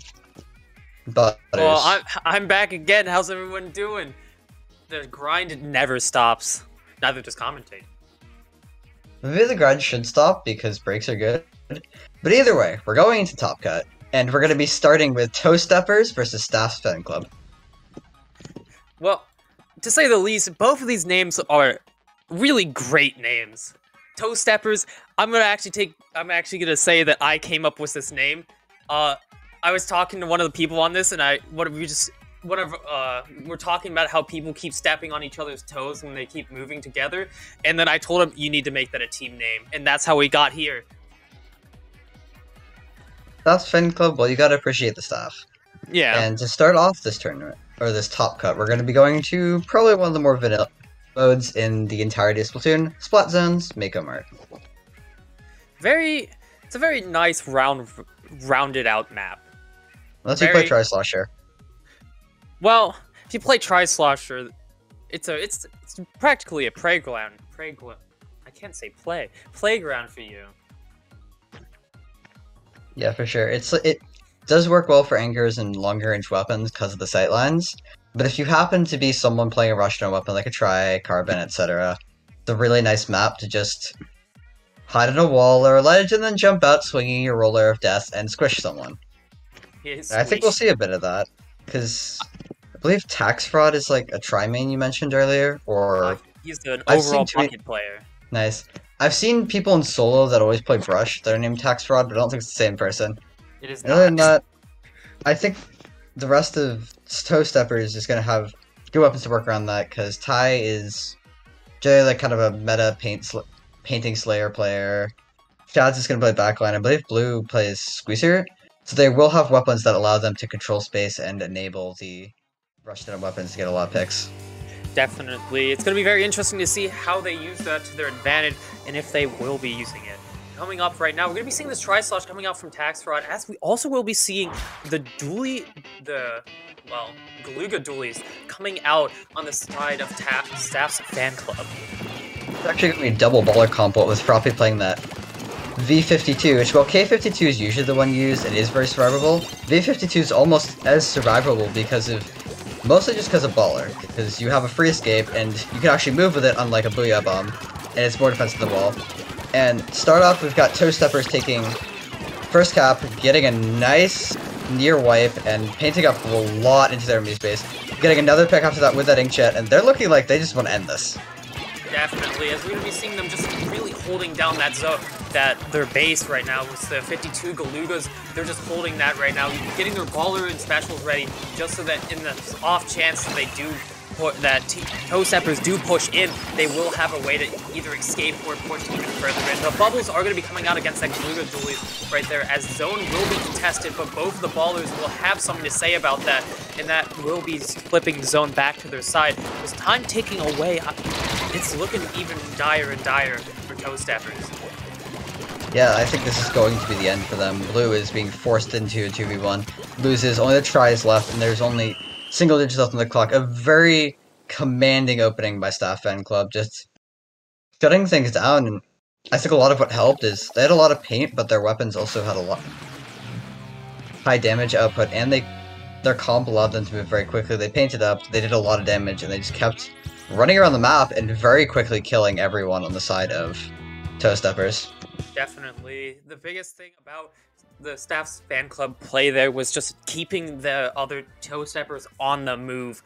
Butters. Well, I'm I'm back again. How's everyone doing? The grind never stops. Neither does commentate. Maybe the grind should stop because breaks are good. But either way, we're going into Top Cut, and we're going to be starting with Toe Steppers versus Staff's Fan Club. Well, to say the least, both of these names are really great names. Toe Steppers. I'm gonna actually take. I'm actually gonna say that I came up with this name. Uh, I was talking to one of the people on this, and I what we just whatever. Uh, we're talking about how people keep stepping on each other's toes when they keep moving together, and then I told him you need to make that a team name, and that's how we got here. That's Fan Club, well, you gotta appreciate the staff. Yeah. And to start off this tournament, or this Top Cut, we're going to be going to probably one of the more vanilla modes in the entirety of Splatoon, Splat Zones, MakoMart. very. It's a very nice round, rounded out map. Unless you play Tri Slosher. Well, if you play Tri Slosher, it's a it's it's practically a playground. Playground. I can't say play. Playground for you. Yeah, for sure. It's it does work well for anchors and longer range weapons because of the sight lines. But if you happen to be someone playing a Russian weapon like a Tri, Carbon, etc., it's a really nice map to just hide in a wall or a ledge and then jump out swinging your roller of death and squish someone. I think we'll see a bit of that because I believe tax fraud is like a Tri main you mentioned earlier, or Uh, he's an overall pocket player. nice. I've seen people in solo that always play Brush that are named tax fraud, but I don't think it's the same person. It is Other than that, I think the rest of Toe Steppers is going to have good weapons to work around that because Ty is generally like kind of a meta paint sl- painting slayer player. Shad's is going to play backline. I believe Blue plays Squeezer. So they will have weapons that allow them to control space and enable the rush down weapons to get a lot of picks. Definitely. It's going to be very interesting to see how they use that to their advantage and if they will be using it. Coming up right now, we're going to be seeing this Tri Slosh coming out from Tax Fraud, as we also will be seeing the dually, the, well, Glooga dualies coming out on the side of Ta- Staff's fan club. It's actually going to be a double baller combo with Froppy playing that V52, which while K52 is usually the one used and is very survivable, V52 is almost as survivable because of mostly just because of Baller, because you have a free escape and you can actually move with it unlike a Booyah Bomb, and it's more defensive than the wall. And start off, we've got Toe Steppers taking first cap, getting a nice near wipe and painting up a lot into their enemy's base, getting another pick after that with that Inkjet, and they're looking like they just want to end this. Definitely, as we're gonna be seeing them just really holding down that zone, that their base right now with the 52 Galugas. They're just holding that right now, getting their baller and specials ready, just so that in the off chance that they do that toe steppers do push in, they will have a way to either escape or push even further in. The bubbles are going to be coming out against that Glooga dually right there, as zone will be contested, but both of the ballers will have something to say about that, and that will be flipping the zone back to their side. With time ticking away, it's looking even dire and dire for toe steppers. Yeah, I think this is going to be the end for them. Blue is being forced into a 2v1, loses, only the tries left, and there's only single digits left on the clock. A very commanding opening by Staff Fan Club, just shutting things down. And I think a lot of what helped is they had a lot of paint, but their weapons also had a lot high damage output, and they their comp allowed them to move very quickly. They painted up, they did a lot of damage, and they just kept running around the map and very quickly killing everyone on the side of Toe Steppers. Definitely. The biggest thing about the staff's fan club play there was just keeping the other toe steppers on the move.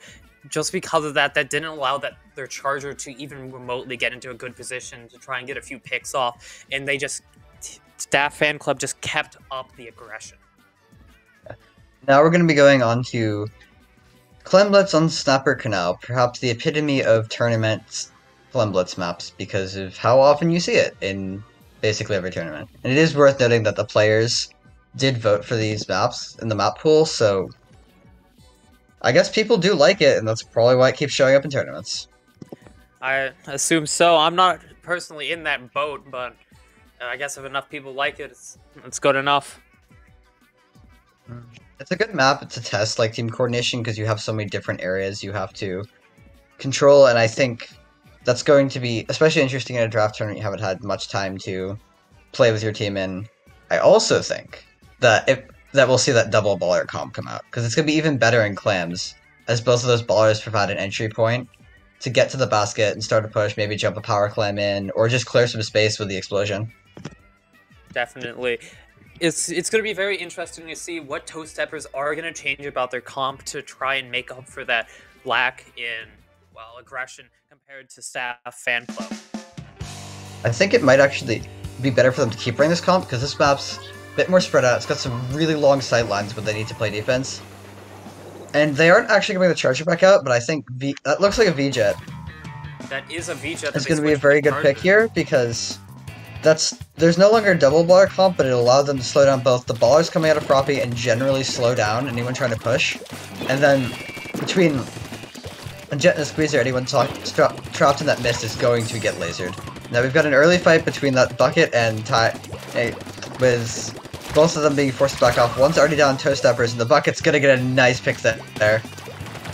Just because of that, that didn't allow that their charger to even remotely get into a good position to try and get a few picks off, and they just staff fan club just kept up the aggression. Now we're going to be going on to Clam Blitz on Snapper Canal, perhaps the epitome of tournament Clam Blitz maps because of how often you see it in basically every tournament. And it is worth noting that the players did vote for these maps in the map pool, so I guess people do like it, and that's probably why it keeps showing up in tournaments. I assume so. I'm not personally in that boat, but uh, I guess if enough people like it, it's, it's good enough. Hmm. It's a good map to test like team coordination because you have so many different areas you have to control, and I think that's going to be especially interesting in a draft tournament you haven't had much time to play with your team in. I also think that if that we'll see that double baller comp come out because it's gonna be even better in clams as both of those ballers provide an entry point to get to the basket and start a push, maybe jump a power clam in, or just clear some space with the explosion. Definitely. It's it's going to be very interesting to see what toe steppers are going to change about their comp to try and make up for that lack in well aggression compared to staff fan club. I think it might actually be better for them to keep running this comp because this map's bit more spread out. It's got some really long sight lines, but they need to play defense. And they aren't actually going to bring the charger back out, but I think v- that looks like a V jet. That is a V jet. It's going to be a very good pick here because that's there's no longer a double baller comp, but it allowed them to slow down both the ballers coming out of Froppy and generally slow down anyone trying to push. And then between a jet and a squeezer, anyone tra trapped in that mist is going to get lasered. Now we've got an early fight between that bucket and Ty, hey, with both of them being forced back off. One's already down toe steppers, and the bucket's gonna get a nice pick set there.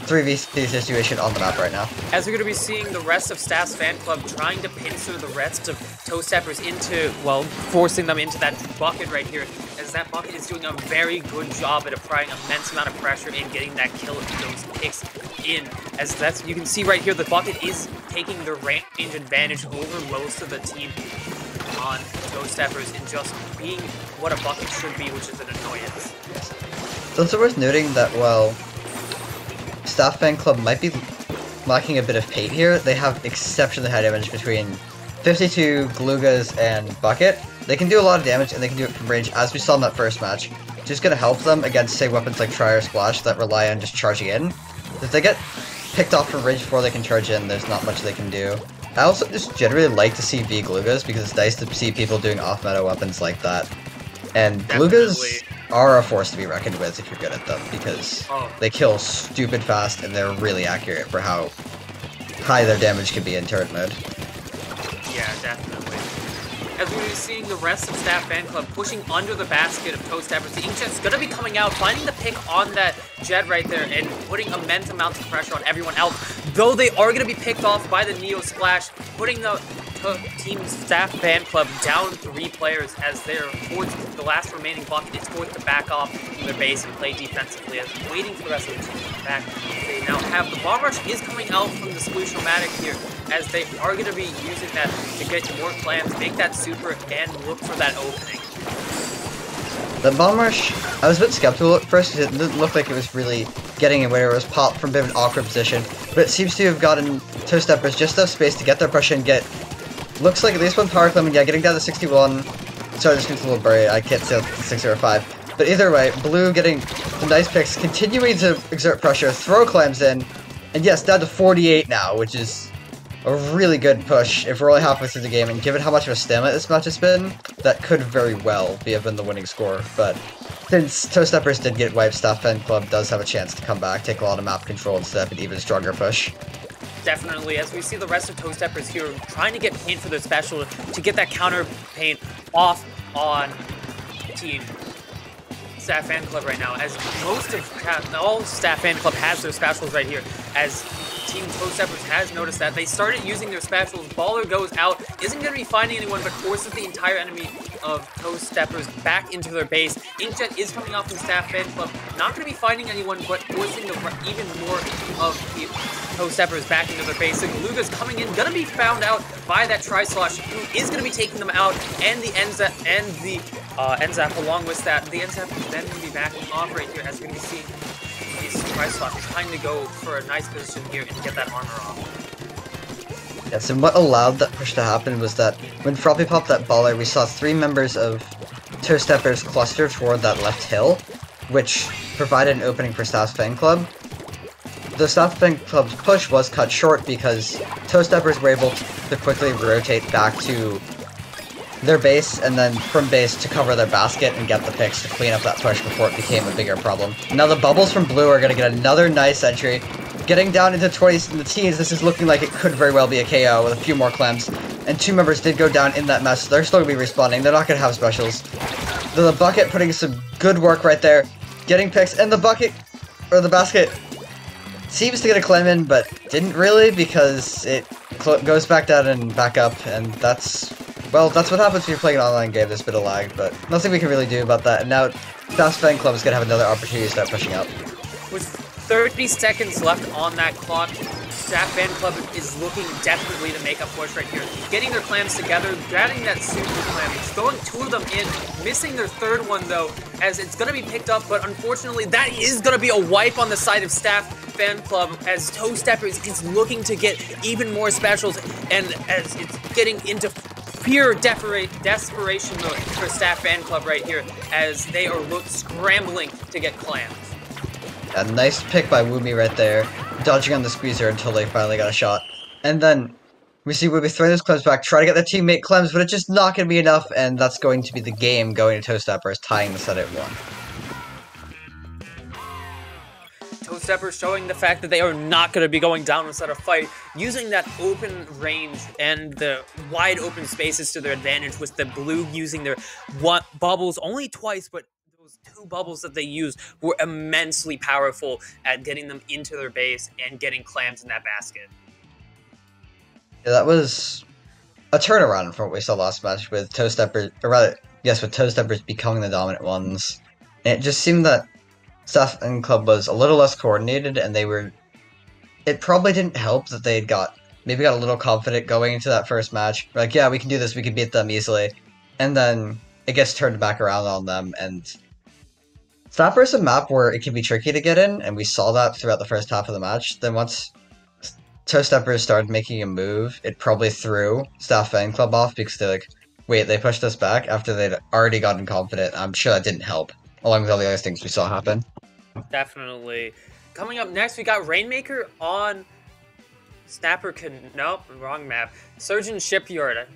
3v3 situation on the map right now. As we're going to be seeing the rest of Staff's fan club trying to pincer the rest of toe steppers into, well, forcing them into that bucket right here, as that bucket is doing a very good job at applying immense amount of pressure and getting that kill those picks in. As that's, you can see right here, the bucket is taking the range advantage over most of the team on toe steppers and just being what a bucket should be, which is an annoyance. It's also worth noting that, while Staff Fan Club might be lacking a bit of paint here. They have exceptionally high damage between 52 Gloogas and Bucket. They can do a lot of damage and they can do it from range, as we saw in that first match. Just gonna help them against, say, weapons like Try or Splash that rely on just charging in. If they get picked off from range before they can charge in, there's not much they can do. I also just generally like to see V Gloogas because it's nice to see people doing off-meta weapons like that. And Gloogas are a force to be reckoned with if you're good at them because Oh. they kill stupid fast and they're really accurate for how high their damage can be in turret mode. Yeah, definitely. As we're seeing the rest of Staff Fan Club pushing under the basket of Toe Steppers, the Inkjet's gonna be coming out, finding the pick on that jet right there, and putting immense amounts of pressure on everyone else. Though they are gonna be picked off by the Neo Splash, putting the Team Staff Fan Club down three players as they're the last remaining bucket is forced to back off from their base and play defensively as waiting for the rest of the team to come back. They now have the bomb rush is coming out from the Squishomatic here as they are going to be using that to get more clams, make that super, and look for that opening. The bomb rush, I was a bit skeptical at first because it didn't look like it was really getting anywhere. It was popped from a bit of an awkward position, but it seems to have gotten toe steppers just enough space to get their push and get. Looks like at least one power clam, yeah, getting down to 61. Sorry, this gets a little blurry. I can't see the 605. But either way, blue getting some nice picks, continuing to exert pressure, throw clams in, and yes, down to 48 now, which is a really good push if we're only halfway through the game, and given how much of a stamina this match has been, that could very well be have been the winning score, but since Toe Steppers did get wiped, Staff Fan Club does have a chance to come back, take a lot of map control and step an even stronger push. Definitely, as we see the rest of Toe Steppers here trying to get paint for their special to get that counter paint off on Team Staff Fan Club right now, as most of all Staff Fan Club has their specials right here, as Team Toe Steppers has noticed that. They started using their specials. Baller goes out, isn't going to be finding anyone, but forces the entire enemy of Toe Steppers back into their base. Inkjet is coming off from Staff Fan Club, not going to be finding anyone, but forcing the, even more of the Toe Steppers back into their base. So Glooga's coming in, going to be found out by that Tri-Slosh, who is going to be taking them out, and the Enza and the uh, N-ZAP along with that. The N-ZAP is then going to be backing off right here, as we're going to see these Tri-Slosh trying to go for a nice position here and get that armor off. Yes, and what allowed that push to happen was that when Froppy popped that baller, we saw three members of Toe Steppers cluster toward that left hill, which provided an opening for Staff's Fan Club. The Staff Fan Club's push was cut short because Toe Steppers were able to quickly rotate back to their base and then from base to cover their basket and get the picks to clean up that push before it became a bigger problem. Now the bubbles from blue are going to get another nice entry. Getting down into 20s in the teens, this is looking like it could very well be a KO with a few more clams. And two members did go down in that mess, so they're still going to be respawning. They're not going to have specials. The bucket putting some good work right there. Getting picks, and the bucket, or the basket, seems to get a clam in, but didn't really because it goes back down and back up, and that's well, that's what happens when you're playing an online game, there's a bit of lag, but nothing we can really do about that. And now, Fast Fan Club is going to have another opportunity to start pushing up. With 30 seconds left on that clock, Staff Fan Club is looking desperately to make a push right here. Getting their clams together, grabbing that super clam, throwing two of them in, missing their third one though, as it's going to be picked up, but unfortunately that is going to be a wipe on the side of Staff Fan Club as Toe Steppers is looking to get even more specials, and as it's getting into pure desperation mode for Staff Fan Club right here, as they are look scrambling to get clams. A nice pick by Woomy right there, dodging on the squeezer until they finally got a shot. And then we see Woomy throwing those clams back, try to get their teammate clams, but it's just not going to be enough, and that's going to be the game going to Toe Steppers, tying the set at one. Toe Steppers showing the fact that they are not going to be going down inside a fight, using that open range and the wide open spaces to their advantage, with the blue using their one, bubbles only twice, but those two bubbles that they used were immensely powerful at getting them into their base and getting clams in that basket. Yeah, that was a turnaround from what we saw last match with Toe Steppers, or rather, yes, with Toe Steppers becoming the dominant ones. And it just seemed that Staff Fan Club was a little less coordinated, and they were. It probably didn't help that they got maybe got a little confident going into that first match. Like, yeah, we can do this, we can beat them easily, and then it gets turned back around on them. And Snapper is a map where it can be tricky to get in, and we saw that throughout the first half of the match. Then once Toe Steppers started making a move, it probably threw Staff Fan Club off because they're like, wait, they pushed us back after they'd already gotten confident. I'm sure that didn't help, along with all the other things we saw happen. Definitely. Coming up next, we got Rainmaker on Snapper. Can nope, wrong map. Sturgeon Shipyard.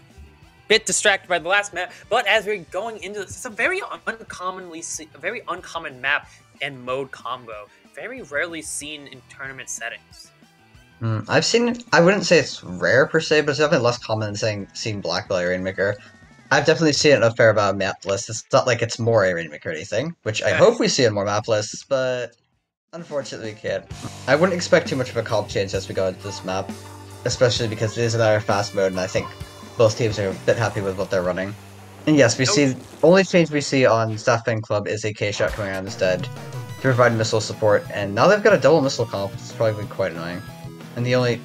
Bit distracted by the last map, but as we're going into this, it's a very uncommonly, a very uncommon map and mode combo. Very rarely seen in tournament settings. Mm, I've seen. I wouldn't say it's rare per se, but it's definitely less common than saying seeing Black Belly Rainmaker. I've definitely seen it a fair amount of map lists. It's not like it's more a Rainmaker or anything, which I hope we see in more map lists, but unfortunately we can't. I wouldn't expect too much of a comp change as we go into this map, especially because it is another fast mode, and I think both teams are a bit happy with what they're running. And yes, we see only change we see on Staff Fan Club is a K shot coming around instead to provide missile support, and now they've got a double missile comp. It's probably quite annoying. And the only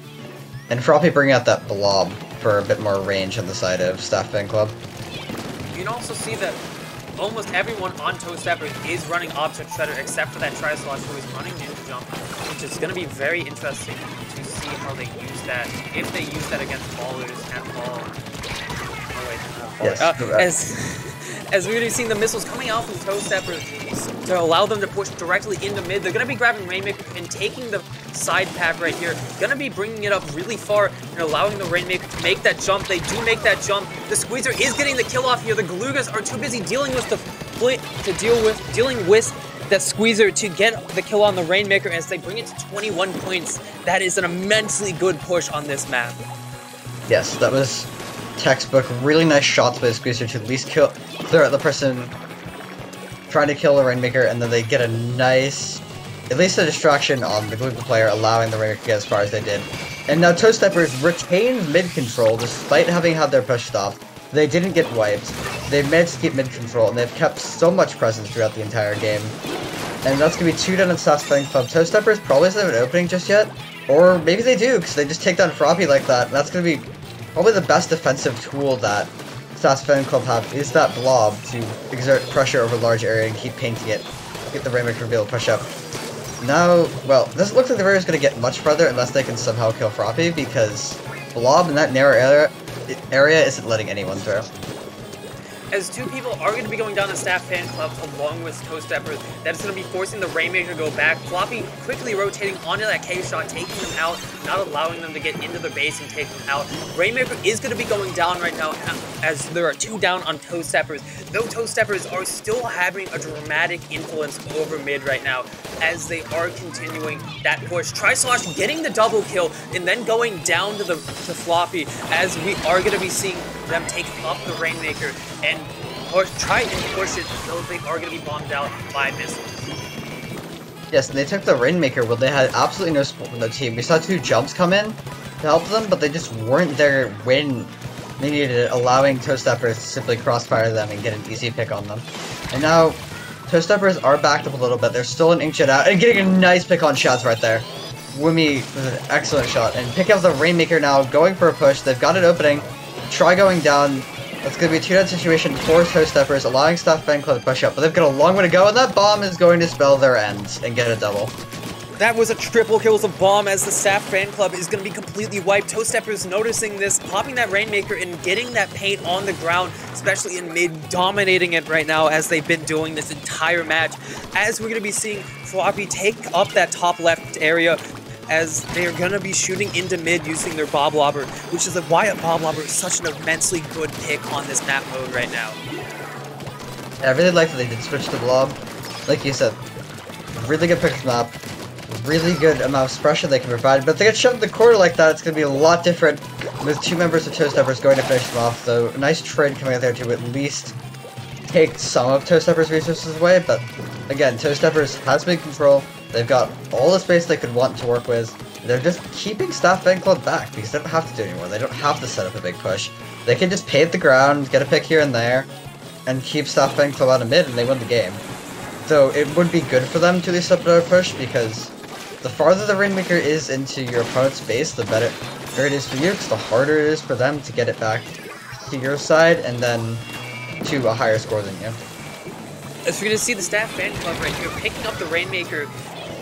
and Froppy bringing out that blob for a bit more range on the side of Staff Fan Club. You can also see that almost everyone on Toe Stepper is running Object Shredder except for that Tri-Slosh who is running Ninja Jump, which is going to be very interesting to see how they use that, if they use that against ballers at all. Oh wait, no. Yes, Uh. As as we're gonna see the missiles coming out from Toe Stepper to allow them to push directly into mid, they're gonna be grabbing Rainmaker and taking the side path right here. Gonna be bringing it up really far and allowing the Rainmaker to make that jump. They do make that jump. The Squeezer is getting the kill off here. The Gloogas are too busy dealing with the flit to deal with dealing with that Squeezer to get the kill on the Rainmaker as they bring it to 21 points. That is an immensely good push on this map. Yes, that was textbook. Really nice shots by the Squeezer to at least kill clear out the person trying to kill the Rainmaker, and then they get a nice, at least a distraction on the Glooga player, allowing the Rainmaker to get as far as they did. And now Toe Steppers retained mid control despite having had their push stopped. They didn't get wiped. They managed to keep mid control, and they've kept so much presence throughout the entire game. And that's gonna be two down in Spring Club. Toe Steppers probably doesn't have an opening just yet, or maybe they do because they just take down Froppy like that. And that's gonna be probably the best defensive tool that SAS Fan Club have is that blob to exert pressure over a large area and keep painting it, get the Rainmaker to push up. Now, well, this looks like the going to get much further unless they can somehow kill Froppy because blob in that narrow area, area isn't letting anyone through. As two people are going to be going down the staff fan club along with toe steppers. That is going to be forcing the rainmaker to go back. Froppy quickly rotating onto that k shot taking them out not allowing them to get into the base and take them out. Rainmaker is going to be going down right now as there are two down on toe steppers. Though toe steppers are still having a dramatic influence over mid right now as they are continuing that push. Tri-Slosh getting the double kill and then going down to the to Froppy as we are going to be seeing them take up the rainmaker and push, try and push it though they are going to be bombed out by missiles. Yes, they took the Rainmaker where they had absolutely no support from the team. We saw two jumps come in to help them, but they just weren't there when they needed it, allowing Toe to simply crossfire them and get an easy pick on them. And now, Toe Steppers are backed up a little bit. They're still an inkjet out, and getting a nice pick on shots right there. Wimmy with an excellent shot, and pick up the Rainmaker now, going for a push. They've got an opening. Try going down. That's going to be a two-down situation for Toe Steppers, allowing Staff Fan Club to push up. But they've got a long way to go, and that bomb is going to spell their ends and get a double. That was a triple kills a bomb as the staff fan club is going to be completely wiped. Toe Steppers noticing this, popping that Rainmaker and getting that paint on the ground, especially in mid, dominating it right now as they've been doing this entire match. As we're going to be seeing Froppy take up that top left area as they are going to be shooting into mid using their Bloblobber, which is why a Bloblobber is such an immensely good pick on this map mode right now. Yeah, I really like that they did switch to Blob. Like you said, really good pick map, really good amount of pressure they can provide. But if they get shoved in the corner like that, it's going to be a lot different with two members of Toe Steppers going to finish them off. So nice trade coming out there to at least take some of Toe Steppers' resources away. But again, Toe Steppers has big control. They've got all the space they could want to work with. They're just keeping Staff Fan Club back because they don't have to do anymore. They don't have to set up a big push. They can just pave the ground, get a pick here and there, and keep Staff Fan Club out of mid, and they win the game. Though it would be good for them to at least up another push because the farther the Rainmaker is into your opponent's base, the better it is for you, because the harder it is for them to get it back to your side and then to a higher score than you. As we're gonna see the staff fan club right here picking up the Rainmaker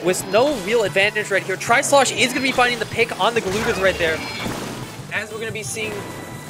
with no real advantage right here. Tri-Slosh is gonna be finding the pick on the Gloogas right there. As we're gonna be seeing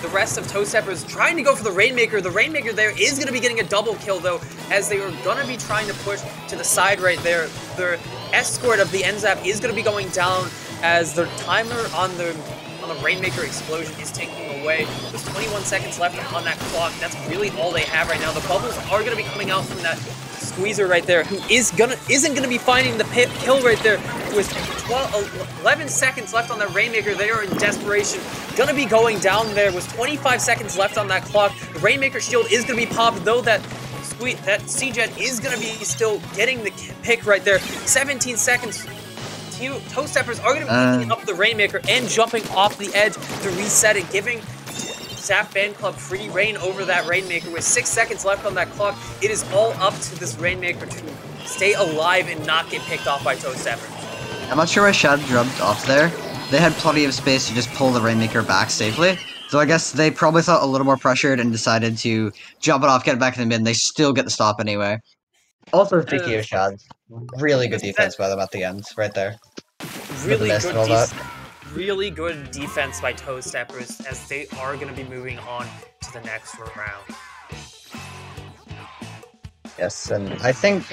the rest of Toe Steppers trying to go for the Rainmaker. The Rainmaker there is gonna be getting a double kill though, as they are gonna be trying to push to the side right there. Their escort of the N-ZAP is gonna be going down as their timer on the on the Rainmaker explosion is taking away. There's 21 seconds left on that clock. That's really all they have right now. The bubbles are going to be coming out from that squeezer right there, who is gonna isn't gonna be finding the pit kill right there with 12, 11 seconds left on that Rainmaker. They are in desperation, gonna be going down there with 25 seconds left on that clock. The Rainmaker shield is gonna be popped, though that squeeze that C-Jet is gonna be still getting the pick right there. 17 seconds Toe steppers are going to be Uh. picking up the Rainmaker and jumping off the edge to reset it, giving Staff Fan Club free reign over that Rainmaker with six seconds left on that clock. It is all up to this Rainmaker to stay alive and not get picked off by Toe Steppers. I'm not sure why Shad jumped off there. They had plenty of space to just pull the Rainmaker back safely. So I guess they probably felt a little more pressured and decided to jump it off, get it back in the mid, and they still get the stop anyway. Also, speaking Uh, of Shad, really good defense by them at the end, right there. Really mess good, and all that. def- really good defense by Toe Steppers as they are going to be moving on to the next round. Yes, and I think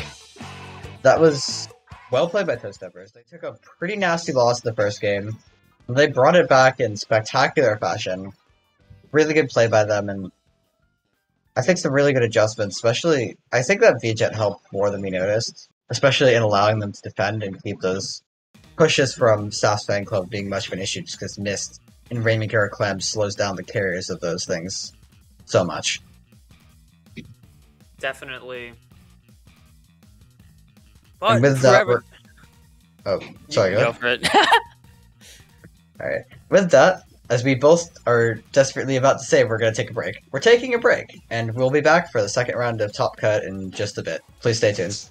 that was well played by Toe Steppers. They took a pretty nasty loss in the first game. They brought it back in spectacular fashion. Really good play by them, and I think some really good adjustments. Especially, I think that VJet helped more than we noticed, especially in allowing them to defend and keep those pushes from Staff's fan club being much of an issue, just because Mist and Rainmaker or Clem slows down the carriers of those things so much. Definitely. But And with that, forever, we're... oh, sorry, you can go for it. Alright. With that, as we both are desperately about to say we're going to take a break, we're taking a break, and we'll be back for the second round of Top Cut in just a bit. Please stay tuned.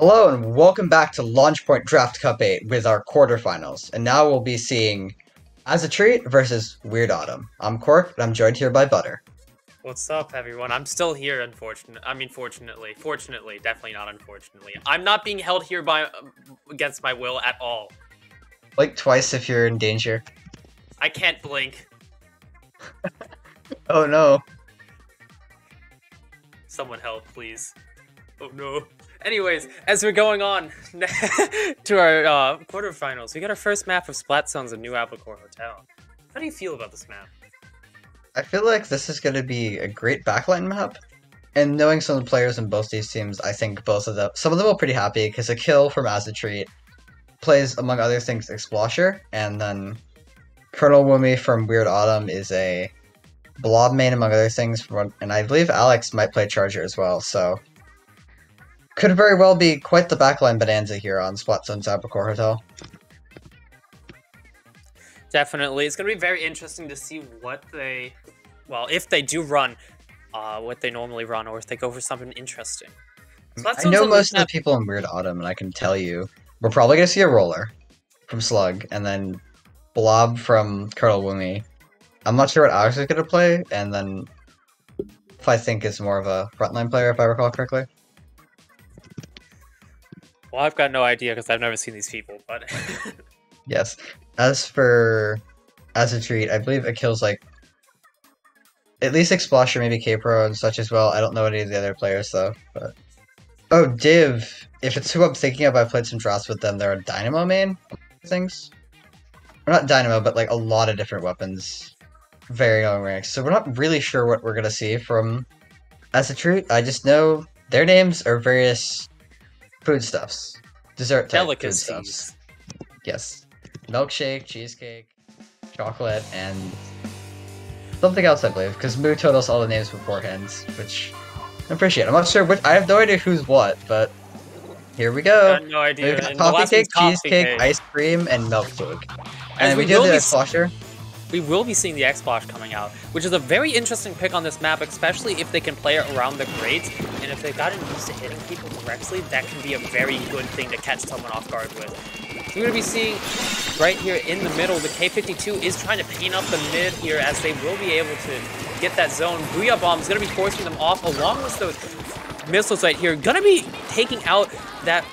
Hello and welcome back to LaunchPoint Draft Cup 8 with our quarterfinals. And now we'll be seeing As a Treat versus Weird Autumn. I'm Cork, and I'm joined here by Butter. What's up, everyone? I'm still here, unfortunately. I mean, fortunately. Fortunately, definitely not unfortunately. I'm not being held here by against my will at all. Blink twice if you're in danger. I can't blink. Oh no. Someone help, please. Oh no. Anyways, as we're going on to our uh, quarterfinals, we got our first map of Splat of New Applecore Hotel. How do you feel about this map? I feel like this is going to be a great backline map. And knowing some of the players in both these teams, I think both of them, some of them are pretty happy because a kill from As a Treat plays, among other things, Explosher, and then Colonel Woomy from Weird Autumn is a Blob main, among other things, and I believe Alex might play Charger as well, so could very well be quite the backline bonanza here on Splat Zone's Applecore Hotel. Definitely. It's going to be very interesting to see what they, well, if they do run uh, what they normally run or if they go for something interesting. Splat I know most of the people in Weird Autumn, and I can tell you, we're probably going to see a roller from Slug, and then Blob from Colonel Woomy. I'm not sure what Alex is going to play, and then if I think is more of a frontline player, if I recall correctly. Well, I've got no idea because I've never seen these people, but Yes. As for as a treat, I believe it kills like at least Explosher, maybe K-Pro and such as well. I don't know any of the other players though. But oh, Div. If it's who I'm thinking of, I played some drafts with them. They're a Dynamo main things. Or not Dynamo, but like a lot of different weapons, very long ranks. So we're not really sure what we're gonna see from as a treat. I just know their names are various foodstuffs, dessert type foodstuffs. Yes. Milkshake, cheesecake, chocolate, and something else, I believe, because Moo told us all the names beforehand, which I appreciate. I'm not sure which. I have no idea who's what, but here we go. got no idea. Coffee cake, cheesecake, cake. ice cream, and milk cake. As And we, we do will the be- dishwasher. We will be seeing the X-Bosh coming out, which is a very interesting pick on this map, especially if they can play it around the grades, and if they've gotten used to hitting people directly, that can be a very good thing to catch someone off guard with. So we're going to be seeing right here in the middle, the K-52 is trying to paint up the mid here as they will be able to get that zone. Booyah Bomb is going to be forcing them off along with those missiles right here. Going to be taking out that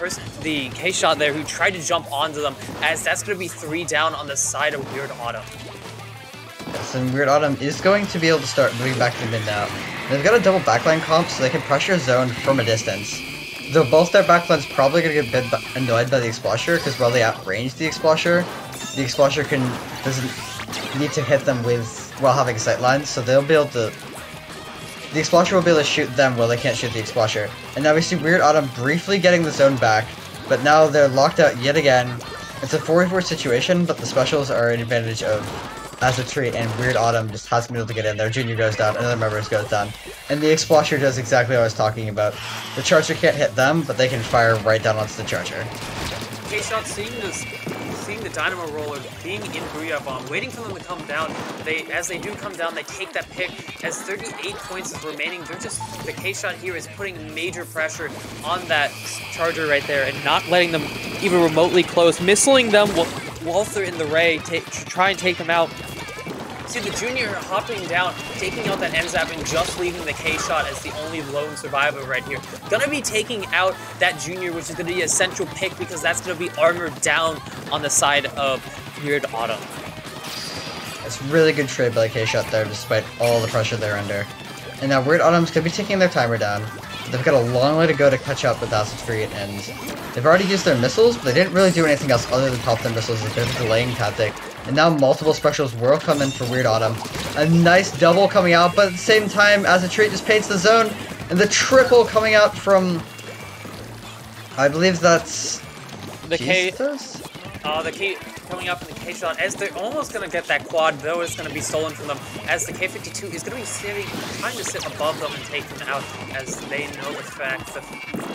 person, the K-Shot there who tried to jump onto them as that's going to be three down on the side of Weird Autumn. Yes, and Weird Autumn is going to be able to start moving back to mid now. They've got a double backline comp, so they can pressure zone from a distance. Though both their backlines probably gonna get a bit annoyed by the Explosher, because while they outrange the Explosher, the Explosher can doesn't need to hit them with while having sightlines, so they'll be able to. The Explosher will be able to shoot them while they can't shoot the Explosher. And now we see Weird Autumn briefly getting the zone back, but now they're locked out yet again. It's a 4v4 situation, but the specials are an advantage of as a treat, and Weird Autumn just hasn't been able to get in there. Junior goes down, another member goes down. And the Explosher does exactly what I was talking about. The Charger can't hit them, but they can fire right down onto the Charger. K-Shot seeing this, seeing the Dynamo Roller being in Booyah Bomb, waiting for them to come down. They, as they do come down, they take that pick. As 38 points is remaining, they're just the K-Shot here is putting major pressure on that Charger right there and not letting them even remotely close, missiling them wh- whilst they're in the ray try and take them out. See the junior hopping down, taking out that N-ZAP and just leaving the K-Shot as the only lone survivor right here. Gonna be taking out that junior, which is gonna be a central pick because that's gonna be armored down on the side of Weird Autumn. That's really good trade by K-Shot there, despite all the pressure they're under. And now Weird Autumn's gonna be taking their timer down. They've got a long way to go to catch up with Acid Street, and they've already used their missiles, but they didn't really do anything else other than pop their missiles as a bit of a delaying tactic. And now multiple specials will come in for Weird Autumn. A nice double coming out, but at the same time, as a treat, just paints the zone, and the triple coming out from... I believe that's... The K, uh, the K coming up in the K shot as they're almost gonna get that quad, though it's gonna be stolen from them. As the K52 is gonna be sitting, trying to sit above them and take them out, as they know the fact that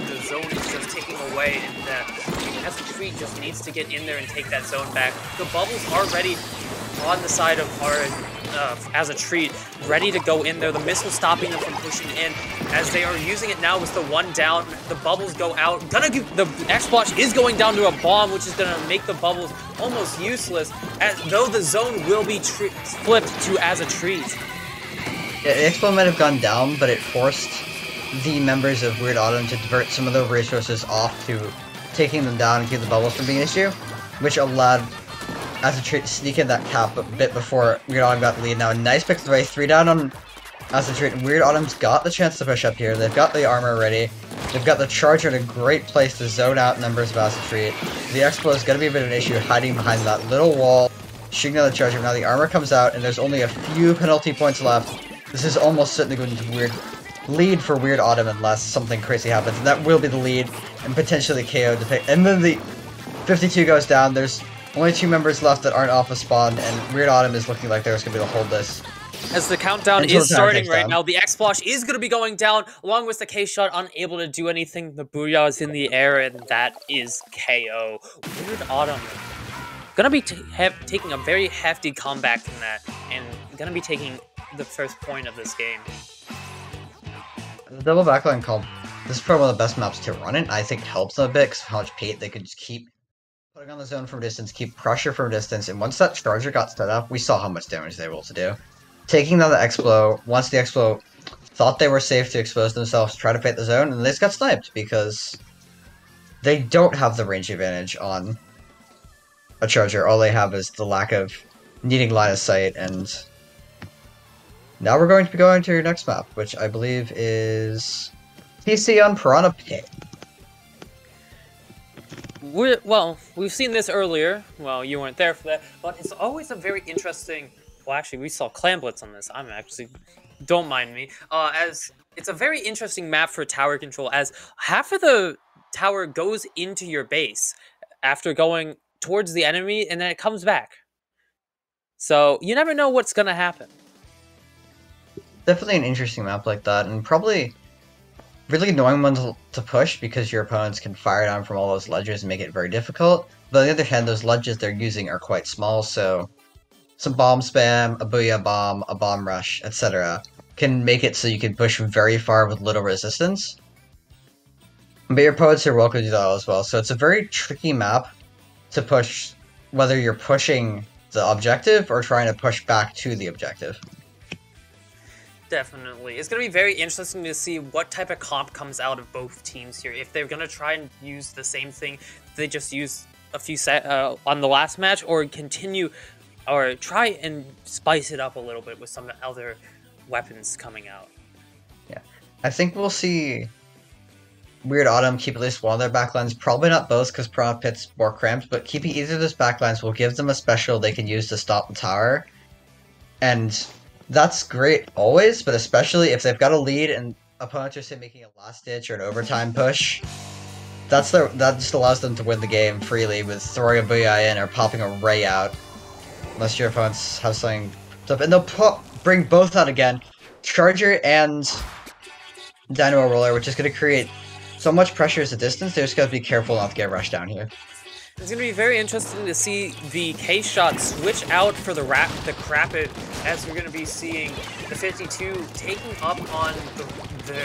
the zone is just ticking away, and that as the just needs to get in there and take that zone back. The bubbles are ready on the side of our uh, as a treat, ready to go in there. The missile stopping them from pushing in as they are using it now with the one down. The bubbles go out. Gonna give the X-Splash is going down to a bomb, which is gonna make the bubbles almost useless. As though the zone will be flipped to as a treat. Yeah, Expo might have gone down, but it forced the members of Weird Autumn to divert some of the resources off to taking them down and keep the bubbles from being an issue, which allowed a treat to sneak in that cap a bit before Weird Autumn got the lead. Now nice pick the way, three down on as a treat. Weird Autumn's got the chance to push up here. They've got the armor ready. They've got the charger in a great place to zone out numbers of Acid Treat. The Expo is going to be a bit of an issue hiding behind that little wall, shooting out the charger. Now the armor comes out and there's only a few penalty points left. This is almost certainly going to weird lead for Weird Autumn unless something crazy happens. And that will be the lead and potentially KO to pick. And then the 52 goes down. There's only two members left that aren't off a spawn, and Weird Autumn is looking like they're going to be able to hold this. As the countdown Until is the starting right down. now, the X-Splash is going to be going down, along with the K-Shot unable to do anything. The Booyah is in the air, and that is KO. Weird Autumn gonna be taking a very hefty comeback from that, and gonna be taking the first point of this game. The double backline call, this is probably one of the best maps to run it. I think it helps them a bit because how much paint they could just keep putting on the zone from distance, keep pressure from distance, and once that charger got set up, we saw how much damage they were able to do. Taking down the Explo, once the Explo thought they were safe to expose themselves, try to paint the zone, and they just got sniped because they don't have the range advantage on a charger. All they have is the lack of needing line of sight and now we're going to be going to your next map, which I believe is TC on Piranha Pit. We're, well, we've seen this earlier. Well, you weren't there for that, but it's always a very interesting. Well, actually, we saw Clam Blitz on this. I'm actually, don't mind me. Uh, as it's a very interesting map for tower control, as half of the tower goes into your base after going towards the enemy, and then it comes back. So you never know what's gonna happen definitely an interesting map like that, and probably really annoying one to, push because your opponents can fire down from all those ledges and make it very difficult. But on the other hand, those ledges they're using are quite small, so some bomb spam, a booyah bomb, a bomb rush, etc. can make it so you can push very far with little resistance. But your opponents are welcome to do that as well, so it's a very tricky map to push, whether you're pushing the objective or trying to push back to the objective. Definitely. It's going to be very interesting to see what type of comp comes out of both teams here. If they're going to try and use the same thing they just used a few set uh, on the last match, or continue, or try and spice it up a little bit with some other weapons coming out. Yeah. I think we'll see Weird Autumn keep at least one of their backlines. Probably not both because Piranha Pit's more cramped, but keeping either of those backlines will give them a special they can use to stop the tower. And that's great always, but especially if they've got a lead and opponents are say making a last ditch or an overtime push. That's the that just allows them to win the game freely with throwing a booyah in or popping a ray out. Unless your opponents have something up and they'll bring both out again. Charger and Dynamo Roller, which is gonna create so much pressure as a distance, They're just gotta be careful not to get rushed down here. It's going to be very interesting to see the K-Shot switch out for the rap, the Crapit, as we're going to be seeing the 52 taking up on the, the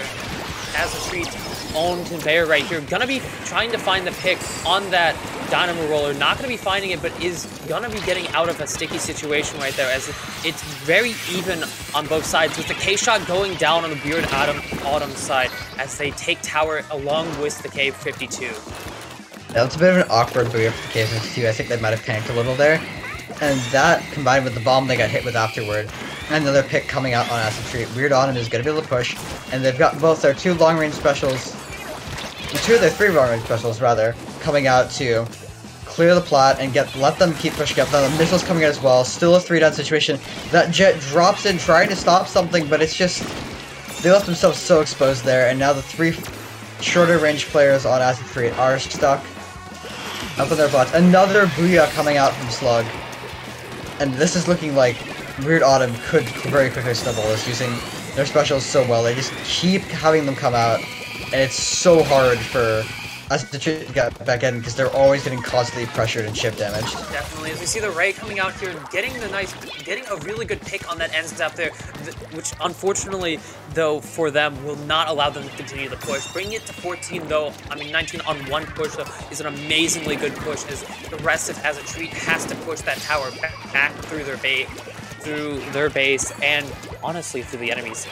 as a treat own conveyor right here. Gonna be trying to find the pick on that Dynamo Roller. Not gonna be finding it, but is gonna be getting out of a sticky situation right there as it's very even on both sides with the K-Shot going down on the Weird Autumn, Autumn side as they take tower along with the K-52. That was a bit of an awkward the K-52. I think they might have panicked a little there. And that, combined with the bomb they got hit with afterward, and another pick coming out on Acid Treat, Weird Autumn is going to be able to push. And they've got both their two long-range specials, two of their three long-range specials, rather, coming out to clear the plot and get let them keep pushing up. Now the missile's coming out as well. Still a three-down situation. That jet drops in trying to stop something, but it's just... They left themselves so exposed there, and now the three shorter range players on Acid Treat are stuck up in their butts. Another Booyah coming out from Slug. And this is looking like Weird Autumn could very quickly snowball this using their specials so well. They just keep having them come out. And it's so hard for as the treat got back in because they're always getting constantly pressured and chip damaged. Definitely, as we see the Ray coming out here, getting the nice, getting a really good pick on that end step there, th- which unfortunately, though, for them, will not allow them to continue the push. Bringing it to 14, though, I mean 19 on one push, though, is an amazingly good push, as the rest of As a Treat has to push that tower back, back through their base, through their base, and honestly through the enemy's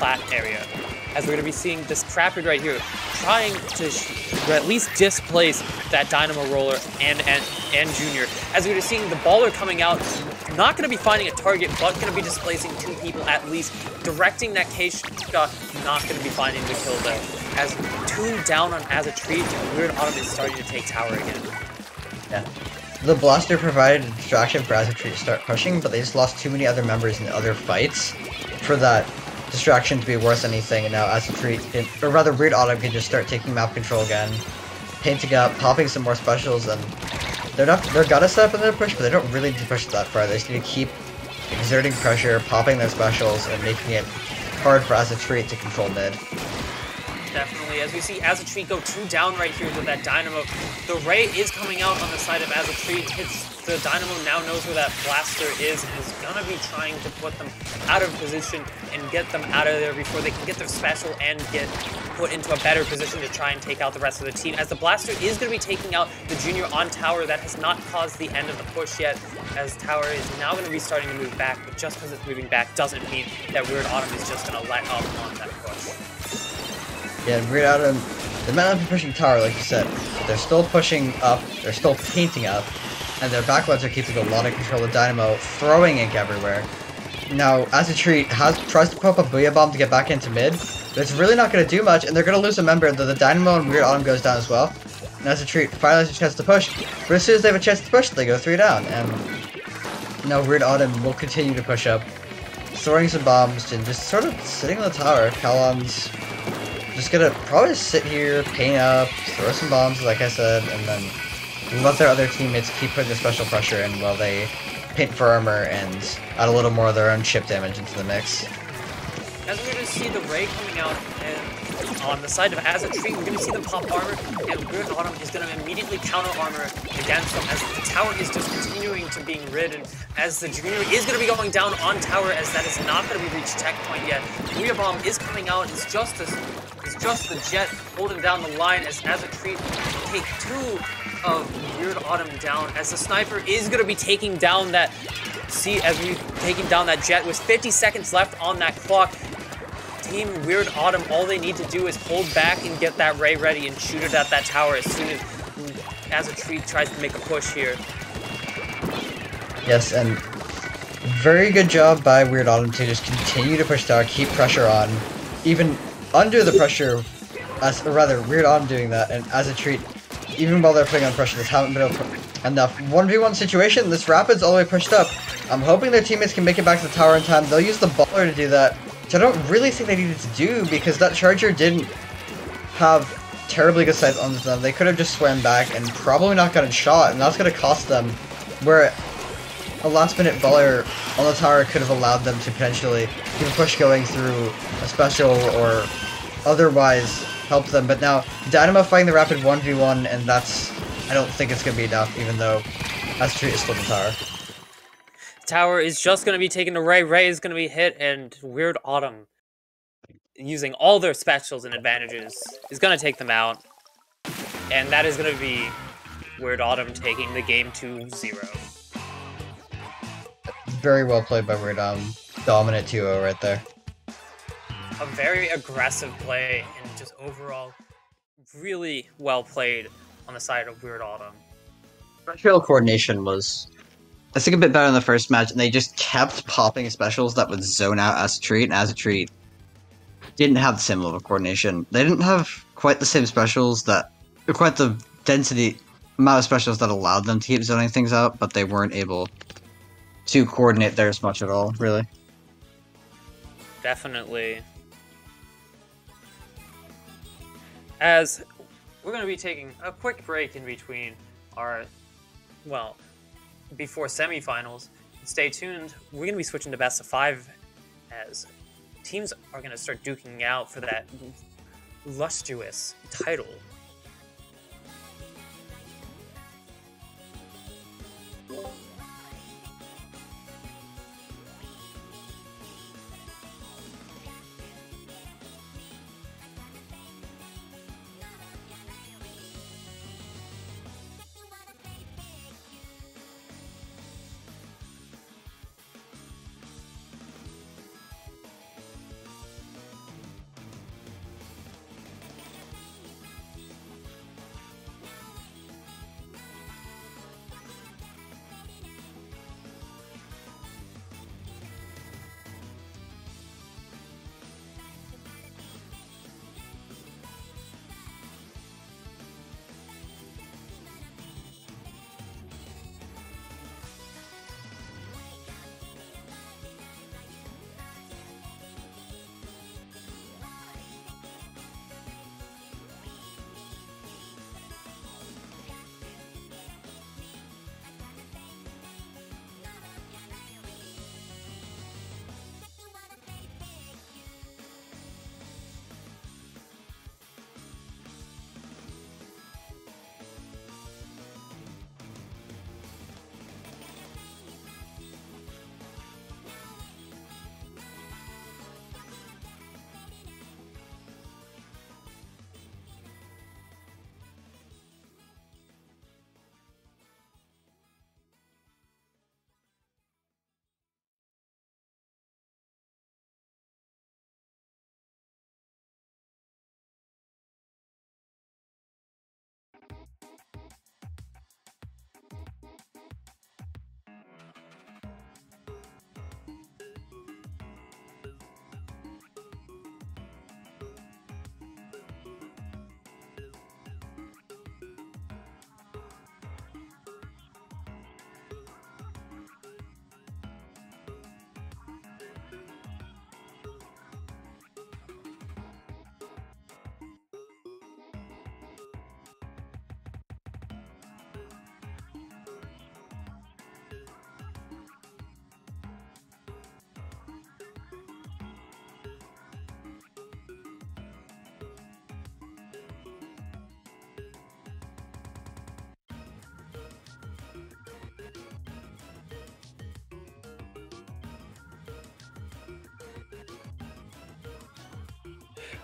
plat area as we're going to be seeing this Crapid right here trying to at least displace that Dynamo Roller and, and, and Junior. As we're seeing the Baller coming out, not going to be finding a target, but going to be displacing two people at least, directing that Keisha, uh, not going to be finding the kill there. As two down on as a treat, Weird Autumn is starting to take tower again. Yeah. The Blaster provided distraction for Treat to start pushing, but they just lost too many other members in other fights for that distraction to be worth anything, and now as a treat, or rather Weird Autumn can just start taking map control again, painting up, popping some more specials, and they're not they're gonna set up in their push, but they don't really need to push that far. They just need to keep exerting pressure, popping their specials, and making it hard for as a treat to control mid. Definitely, as we see as a treat go two down right here with that Dynamo. The Ray is coming out on the side of as a treat, hits the Dynamo now knows where that blaster is and is gonna be trying to put them out of position and get them out of there before they can get their special and get put into a better position to try and take out the rest of the team. As the blaster is gonna be taking out the junior on tower, that has not caused the end of the push yet, as tower is now gonna be starting to move back, but just because it's moving back doesn't mean that Weird Autumn is just gonna let up on that push. Yeah, Weird Autumn, they might not be pushing tower like you said, but they're still pushing up, they're still painting up, and their backlines are keeping a lot of control of Dynamo, throwing ink everywhere. Now, as a treat, has tries to pop a Booyah Bomb to get back into mid, but it's really not going to do much, and they're going to lose a member, though the Dynamo and Weird Autumn goes down as well. And as a treat, finally has a chance to push, but as soon as they have a chance to push, they go three down, and now Weird Autumn will continue to push up, throwing some bombs and just sort of sitting on the tower. Kalon's just gonna probably sit here, paint up, throw some bombs, like I said, and then let their other teammates keep putting the special pressure in while they paint for armor and add a little more of their own chip damage into the mix. As we're to see the Ray coming out and on the side of as a tree, we're to see them pop armor, and Weird Autumn is to immediately counter armor against them as the tower is just continuing to being ridden, as the Junior is to be going down on tower as that is not to be reached tech point yet. Weird Bomb is coming out, it's just this, it's just the jet holding down the line as as a tree take two of Weird Autumn down as the sniper is to be taking down that see as we taking down that jet with 50 seconds left on that clock. Team Weird Autumn, all they need to do is hold back and get that ray ready and shoot it at that tower as soon as as a tree tries to make a push here. Yes, and very good job by Weird Autumn to just continue to push tower, keep pressure on, even under the pressure, as or rather Weird Autumn doing that, and as a treat, even while they're putting on pressure, just haven't been enough. 1v1 situation, this Rapid's all the way pushed up. I'm hoping their teammates can make it back to the tower in time. They'll use the baller to do that, which I don't really think they needed to do because that Charger didn't have terribly good sights on them. They could have just swam back and probably not gotten shot, and that's going to cost them. Where a last minute baller on the tower could have allowed them to potentially keep a push going through a special or otherwise help them. But now, Dynamo fighting the Rapid 1v1, and that's... I don't think it's going to be enough, even though Astrid is still the tower. Tower is just going to be taken to Ray. Ray is going to be hit, and Weird Autumn, using all their specials and advantages, is going to take them out. And that is going to be Weird Autumn taking the game to zero. Very well played by Weird Autumn. Dominant 2-0 right there. A very aggressive play and just overall really well played on the side of Weird Autumn. Trail coordination was, I think, a bit better in the first match, and they just kept popping specials that would zone out as a treat, and as a treat didn't have the same level of coordination. They didn't have quite the same specials that, quite the density amount of specials that allowed them to keep zoning things out, but they weren't able to coordinate theirs much at all, really. Definitely. As we're going to be taking a quick break in between our, well, before semifinals. Stay tuned. We're going to be switching to best of five as teams are going to start duking out for that lustrous title.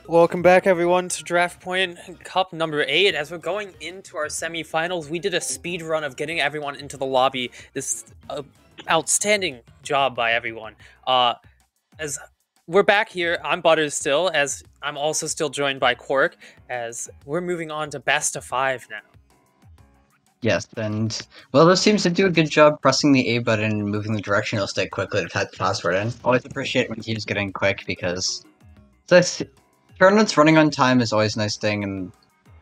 Welcome back, everyone, to Draft Point Cup number eight. As we're going into our semifinals, we did a speed run of getting everyone into the lobby. This uh, outstanding job by everyone. Uh, as we're back here, I'm Butters still, as I'm also still joined by Quark. As we're moving on to best of five now. Yes, and well, this seems to do a good job pressing the A button and moving the directional stick quickly to type the password in. Always appreciate when teams get in quick because this tournaments running on time is always a nice thing, and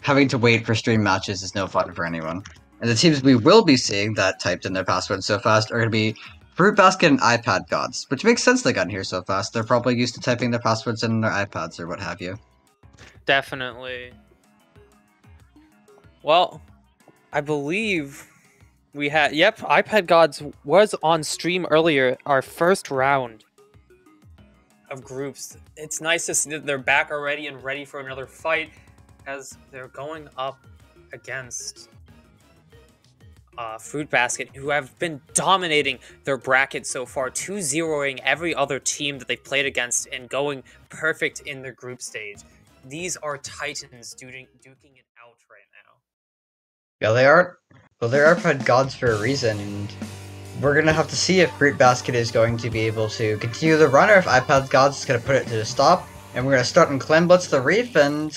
having to wait for stream matches is no fun for anyone. And the teams we will be seeing that typed in their password so fast are going to be Fruit Basket and iPad Gods, which makes sense they got in here so fast. They're probably used to typing their passwords in their iPads or what have you. Definitely. Well, I believe we had. Yep, iPad Gods was on stream earlier, our first round of groups. It's nice to see that they're back already and ready for another fight as they're going up against uh, Fruit Basket, who have been dominating their bracket so far, 2 0ing every other team that they've played against and going perfect in their group stage. These are Titans duking, duking it out right now. Yeah, they are. Well, they're iPad Gods for a reason, and we're gonna have to see if Fruit Basket is going to be able to continue the run, or if iPad Gods is gonna put it to the stop. And we're gonna start on Clam Blitz the Reef, and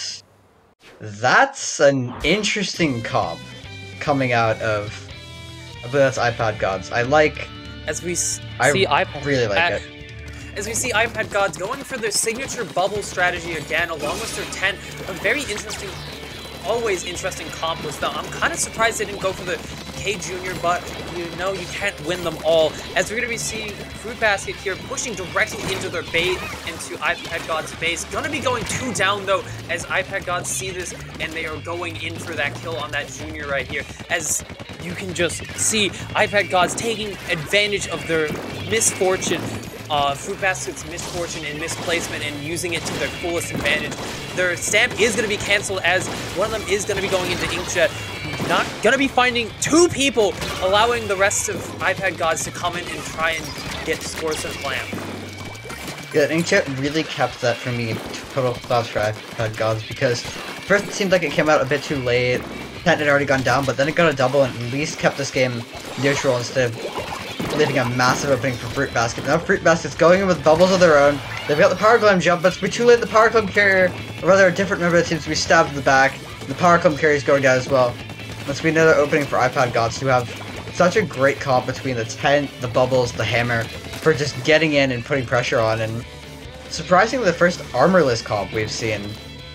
that's an interesting comp coming out of. I believe that's iPad Gods. I like. As we s- I see iPad really like it. As we see iPad Gods going for their signature bubble strategy again, along with their 10. A very interesting, always interesting comp with them. I'm kind of surprised they didn't go for the K Junior, but you know you can't win them all. As we're going to be seeing Fruit Basket here pushing directly into their bait, into iPad God's base. Gonna be going two down though, as iPad Gods see this and they are going in for that kill on that Junior right here. As you can just see iPad Gods taking advantage of their misfortune uh, Fruit Basket's misfortune and misplacement and using it to their fullest advantage. Their stamp is going to be canceled as one of them is going to be going into Inkjet. Not to be finding two people, allowing the rest of iPad Gods to come in and try and get scores of Clam. Yeah, Inkjet really kept that for me total class for iPad Gods because first it seemed like it came out a bit too late. Tent had already gone down, but then it got a double and at least kept this game neutral instead of leaving a massive opening for Fruit Basket. Now Fruit Basket's going in with bubbles of their own. They've got the Power Clam jump, but it's be too late. The Power Clam carrier, or rather a different member the team, to be stabbed in the back. The Power Clam carrier is going down as well. Must be another opening for iPad Gods, who have such a great comp between the tent, the bubbles, the hammer, for just getting in and putting pressure on. And surprisingly, the first armorless comp we've seen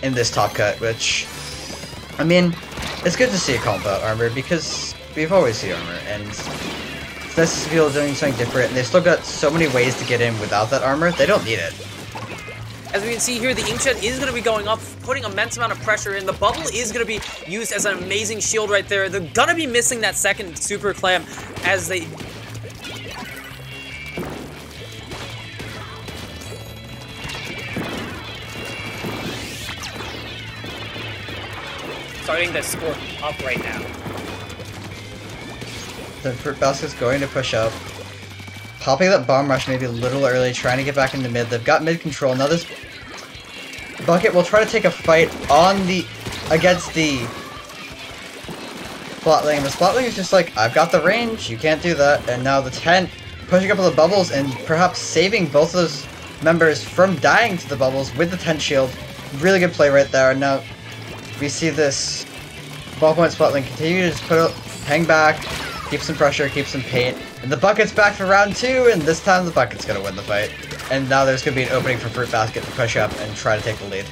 in this top cut, which, I mean, it's good to see a comp without armor because we've always seen armor, and it's nice to see people doing something different. And they've still got so many ways to get in without that armor. They don't need it. As we can see here, the Inkjet is going to be going up, putting immense amount of pressure in. The bubble is going to be used as an amazing shield right there. They're going to be missing that second Super Clam as they... Starting to score up right now. The Fruit Basket's going to push up. Popping that bomb rush maybe a little early, trying to get back into mid. They've got mid control. Now this bucket will try to take a fight on the against the Splatling. And the Splatling is just like, I've got the range, you can't do that. And now the tent pushing up with the bubbles and perhaps saving both of those members from dying to the bubbles with the tent shield. Really good play right there. And now we see this ballpoint Splatling continue to just put up, hang back, keeps some pressure, keeps some paint, and the bucket's back for round two, and this time the bucket's gonna win the fight. And now there's gonna be an opening for Fruit Basket to push up and try to take the lead.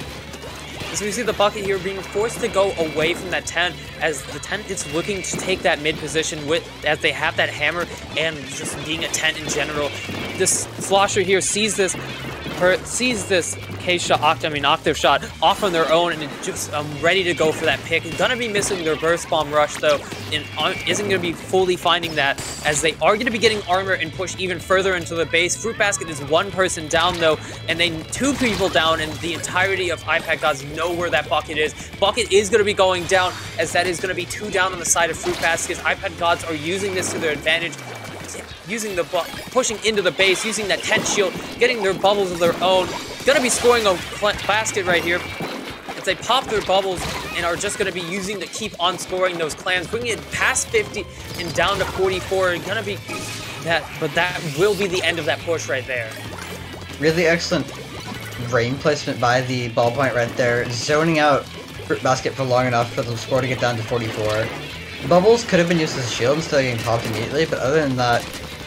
So we see the bucket here being forced to go away from that 10 as the 10 is looking to take that mid position with as they have that hammer and just being a 10 in general. This slosher here sees this sees this K shot, oct- I mean Octo shot off on their own and just um, ready to go for that pick. Gonna be missing their burst bomb rush though, and uh, isn't gonna be fully finding that as they are gonna be getting armor and push even further into the base. Fruit Basket is one person down though, and then two people down, and the entirety of iPad Gods know where that bucket is. Bucket is gonna be going down as that is gonna be two down on the side of Fruit Baskets. iPad Gods are using this to their advantage using the pushing into the base, using that 10 shield, getting their bubbles of their own. Gonna be scoring a basket right here. As they pop their bubbles and are just gonna be using to keep on scoring those clams, bringing it past 50 and down to 44. Gonna be that, but that will be the end of that push right there. Really excellent rain placement by the ballpoint right there, zoning out Basket for long enough for the score to get down to 44. Bubbles could have been used as a shield instead of getting popped immediately, but other than that,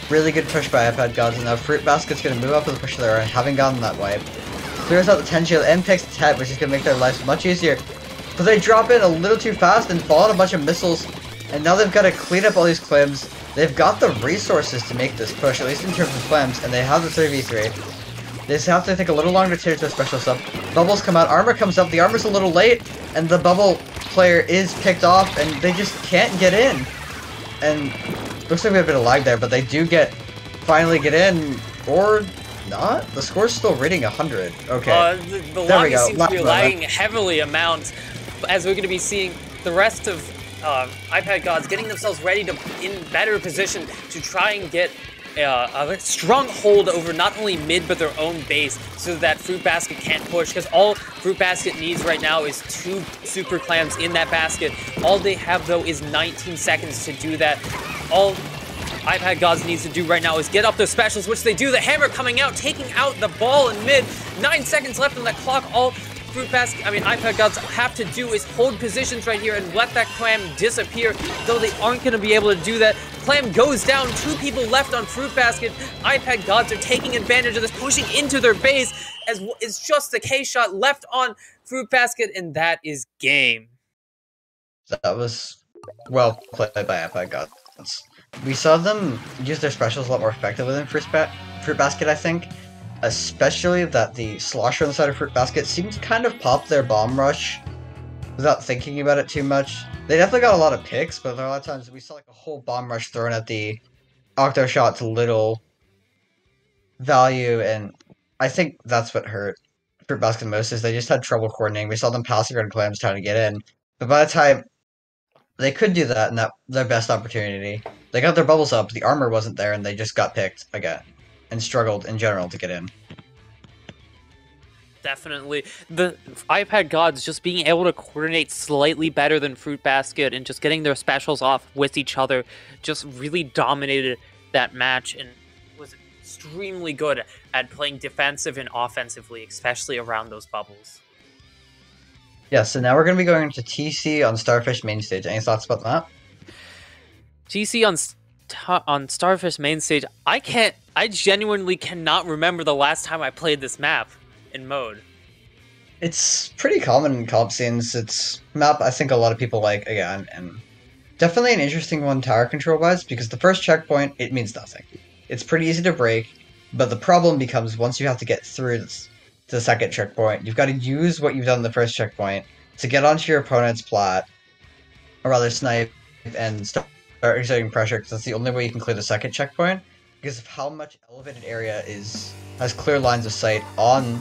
really good push by iPad Gods, and now Fruit Basket's gonna move up with the push there, having gotten that wipe. Clears out the 10 shield and picks the 10, which is gonna make their lives much easier. But they drop in a little too fast and fall on a bunch of missiles, and now they've got to clean up all these clams. They've got the resources to make this push, at least in terms of clams, and they have the 3v3. They just have to take a little longer to change their special stuff. Bubbles come out, armor comes up, the armor's a little late, and the bubble player is picked off, and they just can't get in. And looks like we have a bit of lag there, but they do get, finally get in, or not? The score's still reading 100. Okay. Uh, the the There we lobby go. seems to be lagging heavily amount, as we're going to be seeing the rest of uh, iPad gods getting themselves ready to in better position to try and get uh, a strong hold over not only mid but their own base, so that Fruit Basket can't push. Because all Fruit Basket needs right now is two super clams in that basket. All they have though is 19 seconds to do that. All iPad Gods needs to do right now is get up their specials, which they do. The hammer coming out, taking out the ball in mid. Nine seconds left on that clock. All Fruit Basket, I mean, iPad Gods have to do is hold positions right here and let that clam disappear, though they aren't going to be able to do that. Clam goes down, two people left on Fruit Basket. iPad Gods are taking advantage of this, pushing into their base, as it's just the K shot left on Fruit Basket, and that is game. That was well played by iPad Gods. We saw them use their specials a lot more effectively than Fruit, ba- Fruit Basket, I think. Especially that the slosher on the side of Fruit Basket seemed to kind of pop their bomb rush without thinking about it too much. They definitely got a lot of picks, but there are a lot of times we saw like a whole bomb rush thrown at the Octo shot to little value, and I think that's what hurt Fruit Basket most is they just had trouble coordinating. We saw them passing around clams trying to get in, but by the time they could do that and that their best opportunity. They got their bubbles up, the armor wasn't there, and they just got picked again. And struggled in general to get in. Definitely. The iPad gods just being able to coordinate slightly better than Fruit Basket and just getting their specials off with each other just really dominated that match and was extremely good at playing defensive and offensively, especially around those bubbles. Yeah, so now we're gonna be going to TC on Starfish main stage. Any thoughts about that? TC on on Starfish main stage, I can't I genuinely cannot remember the last time I played this map in mode. It's pretty common in comp scenes. It's map I think a lot of people like again, and definitely an interesting one tower control wise because the first checkpoint it means nothing. It's pretty easy to break, but the problem becomes once you have to get through this, to the second checkpoint, you've got to use what you've done in the first checkpoint to get onto your opponent's plot, or rather snipe and start exerting pressure because that's the only way you can clear the second checkpoint because of how much elevated area is has clear lines of sight on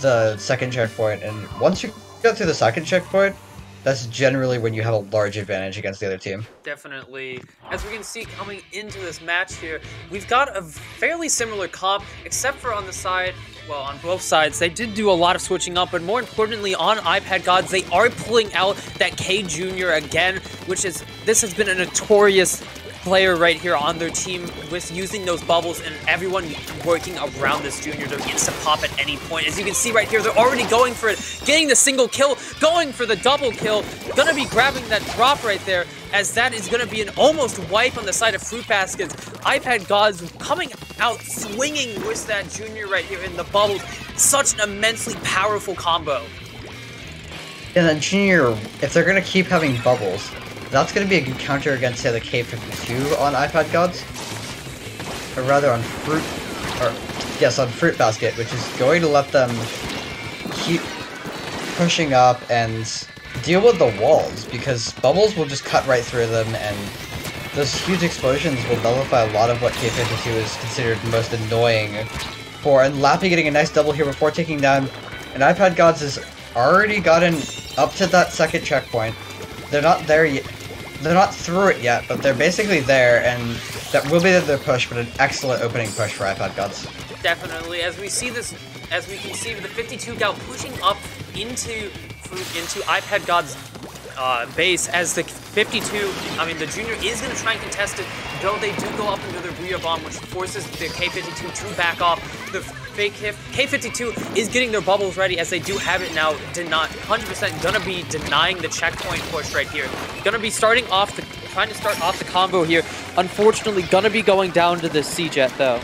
the second checkpoint and once you get through the second checkpoint that's generally when you have a large advantage against the other team Definitely. As we can see coming into this match here, we've got a fairly similar comp, except for on the side, well, on both sides, they did do a lot of switching up, but more importantly, on iPad Gods, they are pulling out that K Jr. again, which is, this has been a notorious player right here on their team with using those bubbles and everyone working around this junior to pop at any point. As you can see right here, they're already going for it, getting the single kill, going for the double kill, gonna be grabbing that drop right there. as that is to be an almost wipe on the side of Fruit Baskets. iPad Gods coming out swinging with that Junior right here in the bubbles. Such an immensely powerful combo. And then Junior, if they're gonna keep having bubbles, that's gonna be a good counter against say the K52 on iPad Gods. Or rather on Fruit or yes, on Fruit Basket, which is going to let them keep pushing up and deal with the walls because bubbles will just cut right through them and those huge explosions will nullify a lot of what K52 is considered most annoying for and Lappy getting a nice double here before taking down and iPad Gods has already gotten up to that second checkpoint. They're not there yet. They're not through it yet, but they're basically there, and that will be their push, but an excellent opening push for iPad Gods. Definitely, as we see this, as we can see with the 52 Gal pushing up into into iPad God's uh, base as the 52, I mean the Junior is going to try and contest it, though they do go up into the rear bomb, which forces the K52 to back off. The K52 is getting their bubbles ready as they do have it now, not 100% going to be denying the checkpoint push right here. To be starting off, the, trying to start off the combo here. Unfortunately, to be going down to the C-Jet though.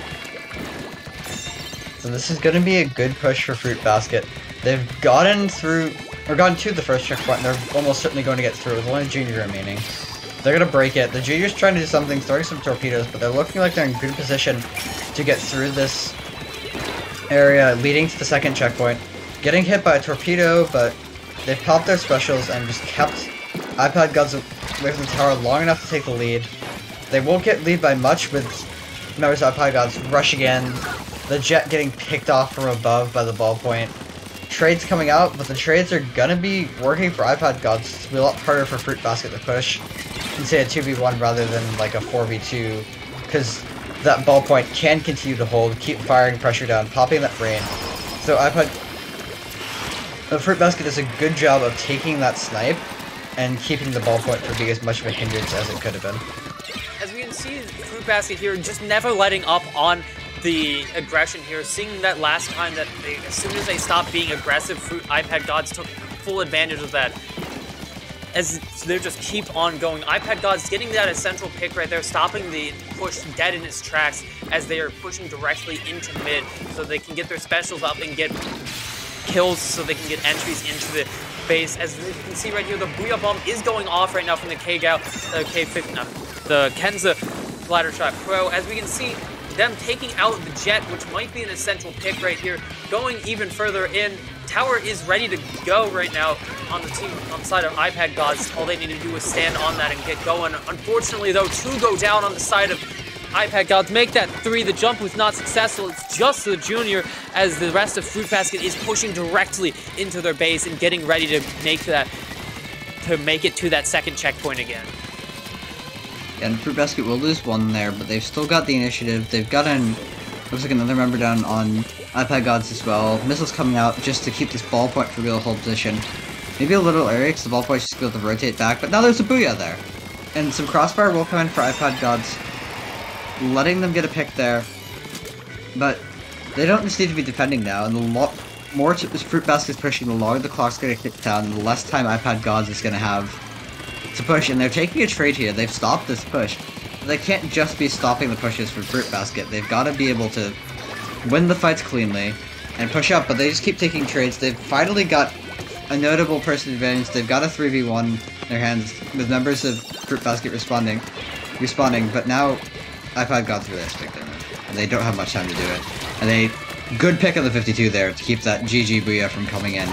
So this is to be a good push for Fruit Basket. They've gotten through or gone to the first checkpoint, they're almost certainly going to get through with only Junior remaining. They're to break it. The Junior's trying to do something, throwing some torpedoes, but they're looking like they're in good position to get through this area leading to the second checkpoint. Getting hit by a torpedo, but they've popped their specials and just kept iPad Gods away from the tower long enough to take the lead. They won't get lead by much with members of iPad Gods rushing in, the jet getting picked off from above by the ballpoint, trades coming out, but the trades are gonna be working for iPad Gods. It's be a lot harder for Fruit Basket to push and say a 2v1 rather than like a 4v2, because that ballpoint can continue to hold, keep firing pressure down, popping that brain. So iPad... The Fruit Basket does a good job of taking that snipe and keeping the ballpoint from being as much of a hindrance as it could have been. As we can see, Fruit Basket here just never letting up on the aggression here, seeing that last time that they, as soon as they stopped being aggressive, Fruit iPad Gods took full advantage of that. As they just keep on going. iPad Gods getting that essential pick right there, stopping the push dead in its tracks as they are pushing directly into mid so they can get their specials up and get kills so they can get entries into the base. As you can see right here, the Booyah Bomb is going off right now from the K-Gal, uh, K-50, no, the Kensa Splattershot Pro. As we can see, them taking out the jet, which might be an essential pick right here, going even further in. Tower is ready to go right now on the team on the side of iPad Gods. All they need to do is stand on that and get going. Unfortunately, though, two go down on the side of iPad Gods. Make that three. The jump was not successful. It's just the junior as the rest of Fruit Basket is pushing directly into their base and getting ready to make that to make it to that second checkpoint again. And Fruit Basket will lose one there, but they've still got the initiative. They've gotten, looks like another member down on iPad Gods as well. Missiles coming out just to keep this ballpoint for real hold position. Maybe a little area because the ballpoint's just able to rotate back, but now there's a Booyah there. And some crossfire will come in for iPad Gods, letting them get a pick there. But they don't just need to be defending now, and the lo more Fruit Basket's pushing, the longer the clock's going to kick down, the less time iPad Gods is going to have to push, and they're taking a trade here. They've stopped this push. They can't just be stopping the pushes for Fruit Basket. They've got to be able to win the fights cleanly and push up, but they just keep taking trades. They've finally got a notable person advantage. They've got a 3v1 in their hands with members of Fruit Basket responding, responding, but now iPad got through this pick and they don't have much time to do it. And they good pick on the 52 there to keep that GG Booyah from coming in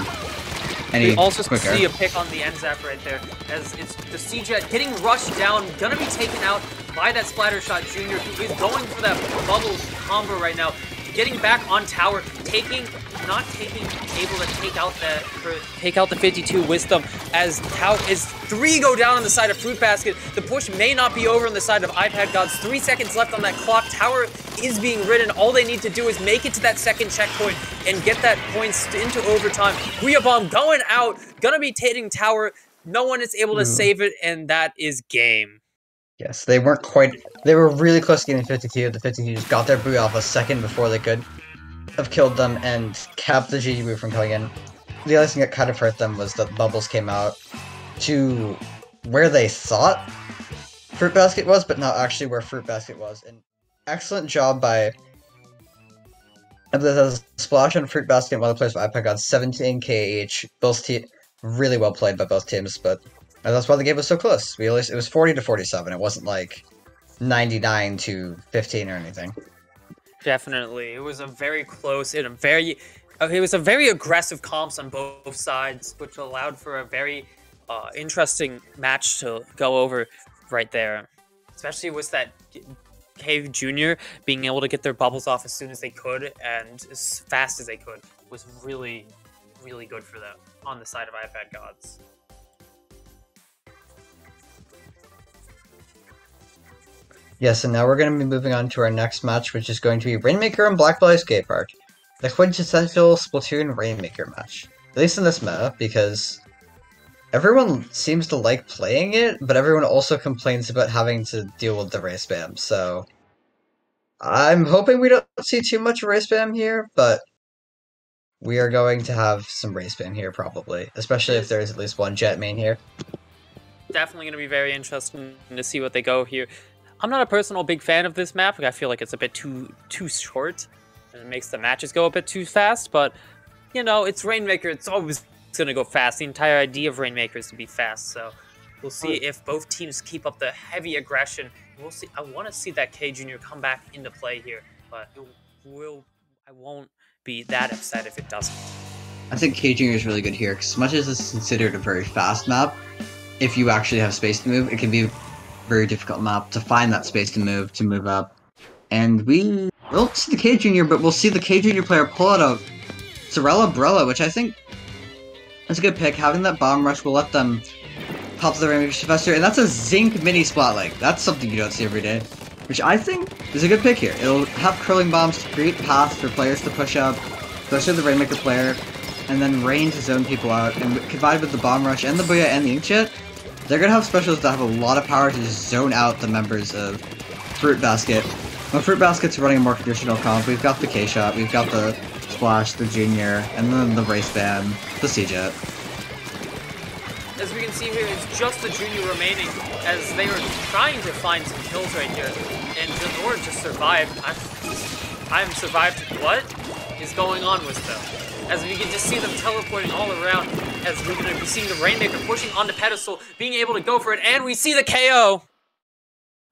any we also quicker. see a pick on the N-ZAP right there, as it's the C-Jet getting rushed down, gonna be taken out by that Splattershot Junior, who is going for that bubble combo right now, getting back on tower, taking, not taking, able to take out that, take out the 52 Wisdom, as tower is three go down on the side of Fruit Basket. The push may not be over on the side of iPad Gods. Three seconds left on that clock. Tower is being ridden. All they need to do is make it to that second checkpoint and get that points into overtime. Booyah Bomb going out, gonna be taking Tower. No one is able to mm. save it, and that is game. Yes, they weren't quite. They were really close to getting 52. The 52 just got their Booyah off a second before they could have killed them and kept the GG from coming in. The other thing that kind of hurt them was that bubbles came out to where they thought Fruit Basket was, but not actually where Fruit Basket was. An excellent job by the Splash and Fruit Basket and other players for iPad got 17 KH. Both te- really well played by both teams, but that's why the game was so close. We least, it was 40 to 47. It wasn't like 99 to 15 or anything. Definitely, it was a very close and a very. Uh, it was a very aggressive comps on both sides, which allowed for a very uh, interesting match to go over right there. Especially with that Cave Jr. being able to get their bubbles off as soon as they could and as fast as they could was really, really good for them on the side of iPad Gods. Yes, and now we're going to be moving on to our next match, which is going to be Rainmaker and Blackbelly Skate Park. The quintessential Splatoon Rainmaker match. At least in this meta, because everyone seems to like playing it, but everyone also complains about having to deal with the race spam, so... I'm hoping we don't see too much race spam here, but we are going to have some race spam here probably, especially if there is at least one jet main here. Definitely going to be very interesting to see what they go here. I'm not a personal big fan of this map. I feel like it's a bit too too short, and it makes the matches go a bit too fast. But you know, it's Rainmaker. It's always going to go fast. The entire idea of Rainmaker is to be fast. So we'll see if both teams keep up the heavy aggression. We'll see. I want to see that K Junior come back into play here, but it will. I won't be that upset if it doesn't. I think K Junior is really good here because, as much as it's considered a very fast map, if you actually have space to move, it can be very difficult map to find that space to move, to move up. And we won't see the K Junior, but we'll see the K Junior player pull out a Sorella Brella, which I think is a good pick. Having that bomb rush will let them pop the Rainmaker faster, and that's a Zink Mini Splatling. That's something you don't see every day. Which I think is a good pick here. It'll have curling bombs to create paths for players to push up, especially the Rainmaker player, and then rain to zone people out, and combined with the bomb rush and the Booyah and the Inkjet, they're gonna have specials that have a lot of power to zone out the members of Fruit Basket. When Fruit Basket's running a more traditional comp, we've got the K-Shot, we've got the Splash, the Junior, and then the Race Band, the C-Jet. As we can see here, it's just the Junior remaining, as they are trying to find some kills right here. And Janor just survived. I'm, I'm survived. What is going on with them? As we can just see them teleporting all around as we're going to be seeing the Rainmaker pushing on the pedestal, being able to go for it, and we see the KO!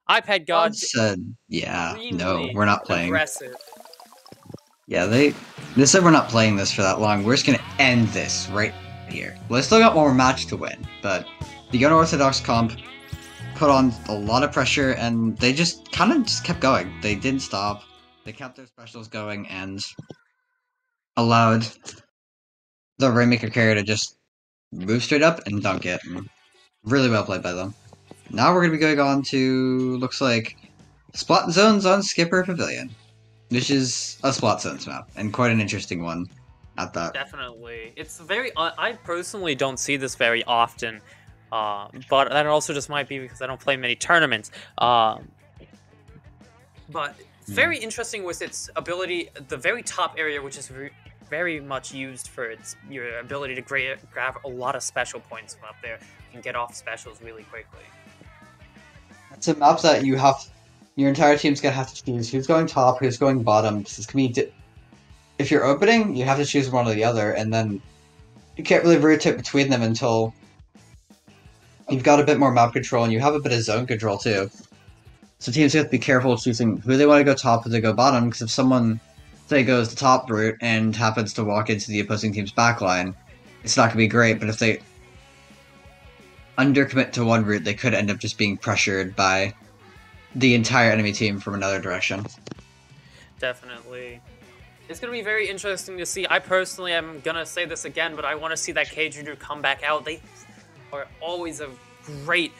iPad God said, yeah, no, we're not playing. Aggressive. Yeah, they they said we're not playing this for that long. We're just gonna end this right here. Well, they still got one more match to win, but the unorthodox comp put on a lot of pressure, and they just kind of just kept going. They didn't stop. They kept their specials going, and allowed the Rainmaker carrier to just move straight up and dunk it. Really well played by them. Now we're going to be going on to, looks like, Splat Zones on Skipper Pavilion. Which is a Splat Zones map, and quite an interesting one at that. Definitely. It's very, I personally don't see this very often, uh, but that also just might be because I don't play many tournaments. Um, but Hmm. very interesting with its ability, the very top area, which is very much used for its your ability to gra grab a lot of special points from up there and get off specials really quickly. It's a map that you have, your entire team's gonna have to choose who's going top, who's going bottom. This is gonna be, if you're opening, you have to choose one or the other, and then you can't really rotate between them until you've got a bit more map control and you have a bit of zone control too. So teams have to be careful choosing who they want to go top, who they go bottom, because if someone, say, goes the top route and happens to walk into the opposing team's backline, it's not going to be great, but if they undercommit to one route, they could end up just being pressured by the entire enemy team from another direction. Definitely. It's going to be very interesting to see. I personally am going to say this again, but I want to see that K Junior come back out. They are always a great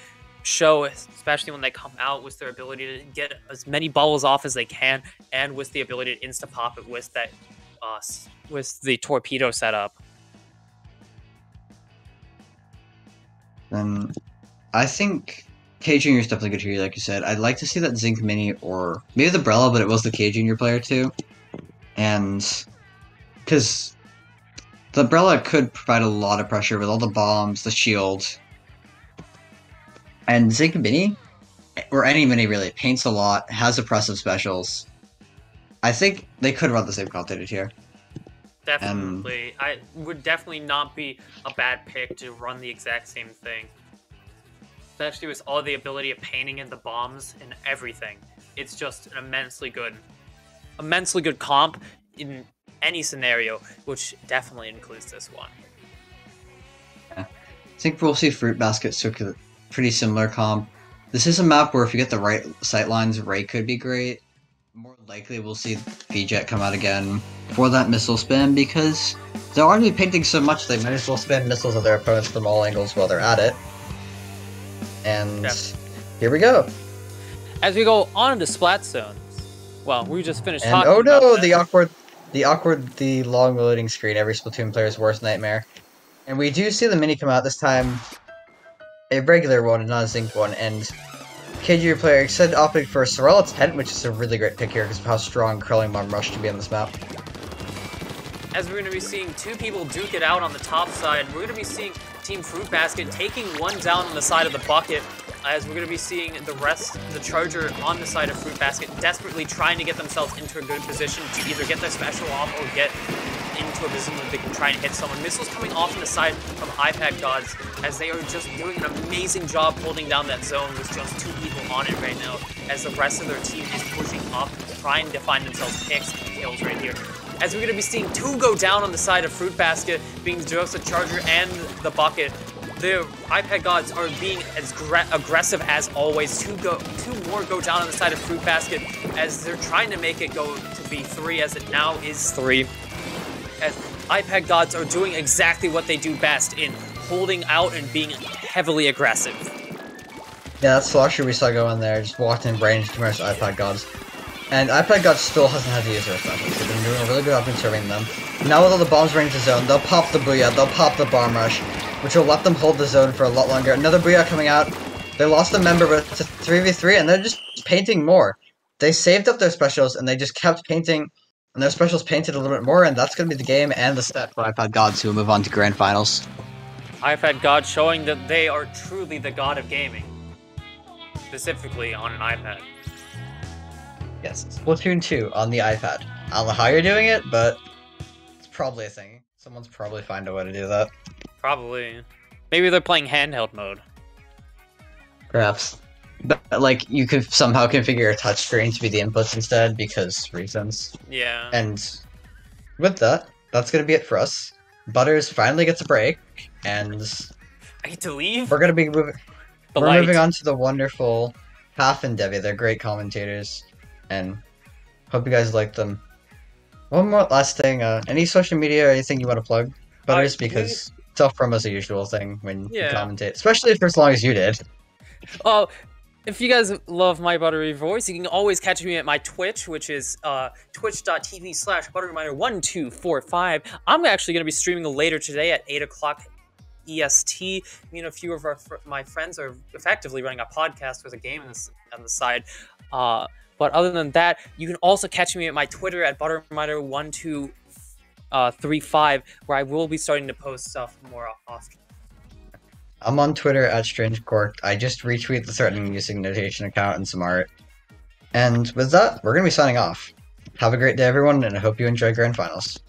show, especially when they come out with their ability to get as many bubbles off as they can, and with the ability to insta pop it with that, uh, with the torpedo setup. Um, I think K Junior is definitely good here, like you said. I'd like to see that Zink Mini or maybe the Brella, but it was the K Junior player too, and because the Brella could provide a lot of pressure with all the bombs, the shield, and Zink Mini, or any mini really paints a lot, has oppressive specials. I think they could run the same did here. Definitely. I would definitely not be a bad pick to run the exact same thing. Especially with all the ability of painting in the bombs and everything. It's just an immensely good immensely good comp in any scenario, which definitely includes this one. I think we'll see Fruit Basket circular pretty similar comp. This is a map where if you get the right sight lines, Ray could be great. More likely we'll see VJet come out again for that missile spam because they're already painting so much they might as well spam missiles at their opponents from all angles while they're at it. And Yep. here we go. As we go on to Splat Zones, well, we just finished And talking oh no, the awkward, the awkward, the long loading screen. Every Splatoon player's worst nightmare. And we do see the mini come out this time, a regular one, and not a zinc one. And KG player excited opting for a Sorella Tent, which is a really great pick here because of how strong Curling Bomb Rush to be on this map. as we're going to be seeing two people duke it out on the top side. We're going to be seeing Team Fruit Basket taking one down on the side of the bucket. As we're going to be seeing the rest, the Charger on the side of Fruit Basket, desperately trying to get themselves into a good position to either get their special off or get into a position where they can try and hit someone. Missiles coming off on the side from iPad Gods as they are just doing an amazing job holding down that zone with just two people on it right now. As the rest of their team is pushing up, trying to find themselves picks and kills right here. As we're going to be seeing two go down on the side of Fruit Basket, being Joseph Charger and the Bucket. The iPad Gods are being as aggressive as always. Two go, two more go down on the side of Fruit Basket as they're trying to make it go to be three, as it now is three. As iPad Gods are doing exactly what they do best in holding out and being heavily aggressive. Yeah, that slosher we saw go in there just walked in range to most iPad Gods. And iPad God still hasn't had to use their specials. They've been doing a really good job conserving them. Now with all the bombs running to zone, they'll pop the Booyah, they'll pop the Bomb Rush, which will let them hold the zone for a lot longer. Another Booyah coming out. They lost a member, but it's a 3v3, and they're just painting more. They saved up their specials, and they just kept painting, and their specials painted a little bit more, and that's going to be the game and the set for iPad Gods, who will move on to Grand Finals. iPad God showing that they are truly the god of gaming, specifically on an iPad. Yes, Splatoon 2 on the iPad. I don't know how you're doing it, but it's probably a thing. Someone's probably find a way to do that. Probably. Maybe they're playing handheld mode. Perhaps. But, like, you could somehow configure a touchscreen to be the inputs instead, because reasons. Yeah. And with that, that's gonna be it for us. Butters finally gets a break, and I get to leave? we're gonna be moving. The we're light. moving on to the wonderful Half and Debbie. They're great commentators, and hope you guys like them. One more last thing. Uh, any social media or anything you want to plug, Butters? we- because self promo is a usual thing when Yeah. you commentate, especially for as long as you did. Oh, if you guys love my buttery voice, you can always catch me at my Twitch, which is uh, twitch.tv slash butterreminder1245. I'm actually going to be streaming later today at 8 o'clock EST. Me and a few of our, my friends are effectively running a podcast with a game on the, on the side. Uh, but other than that, you can also catch me at my Twitter at butterreminder1235, uh, where I will be starting to post stuff more often. I'm on Twitter at StrangeCork. I just retweet the threatening music notation account and some art. And with that, we're gonna be signing off. Have a great day, everyone, and I hope you enjoy Grand Finals.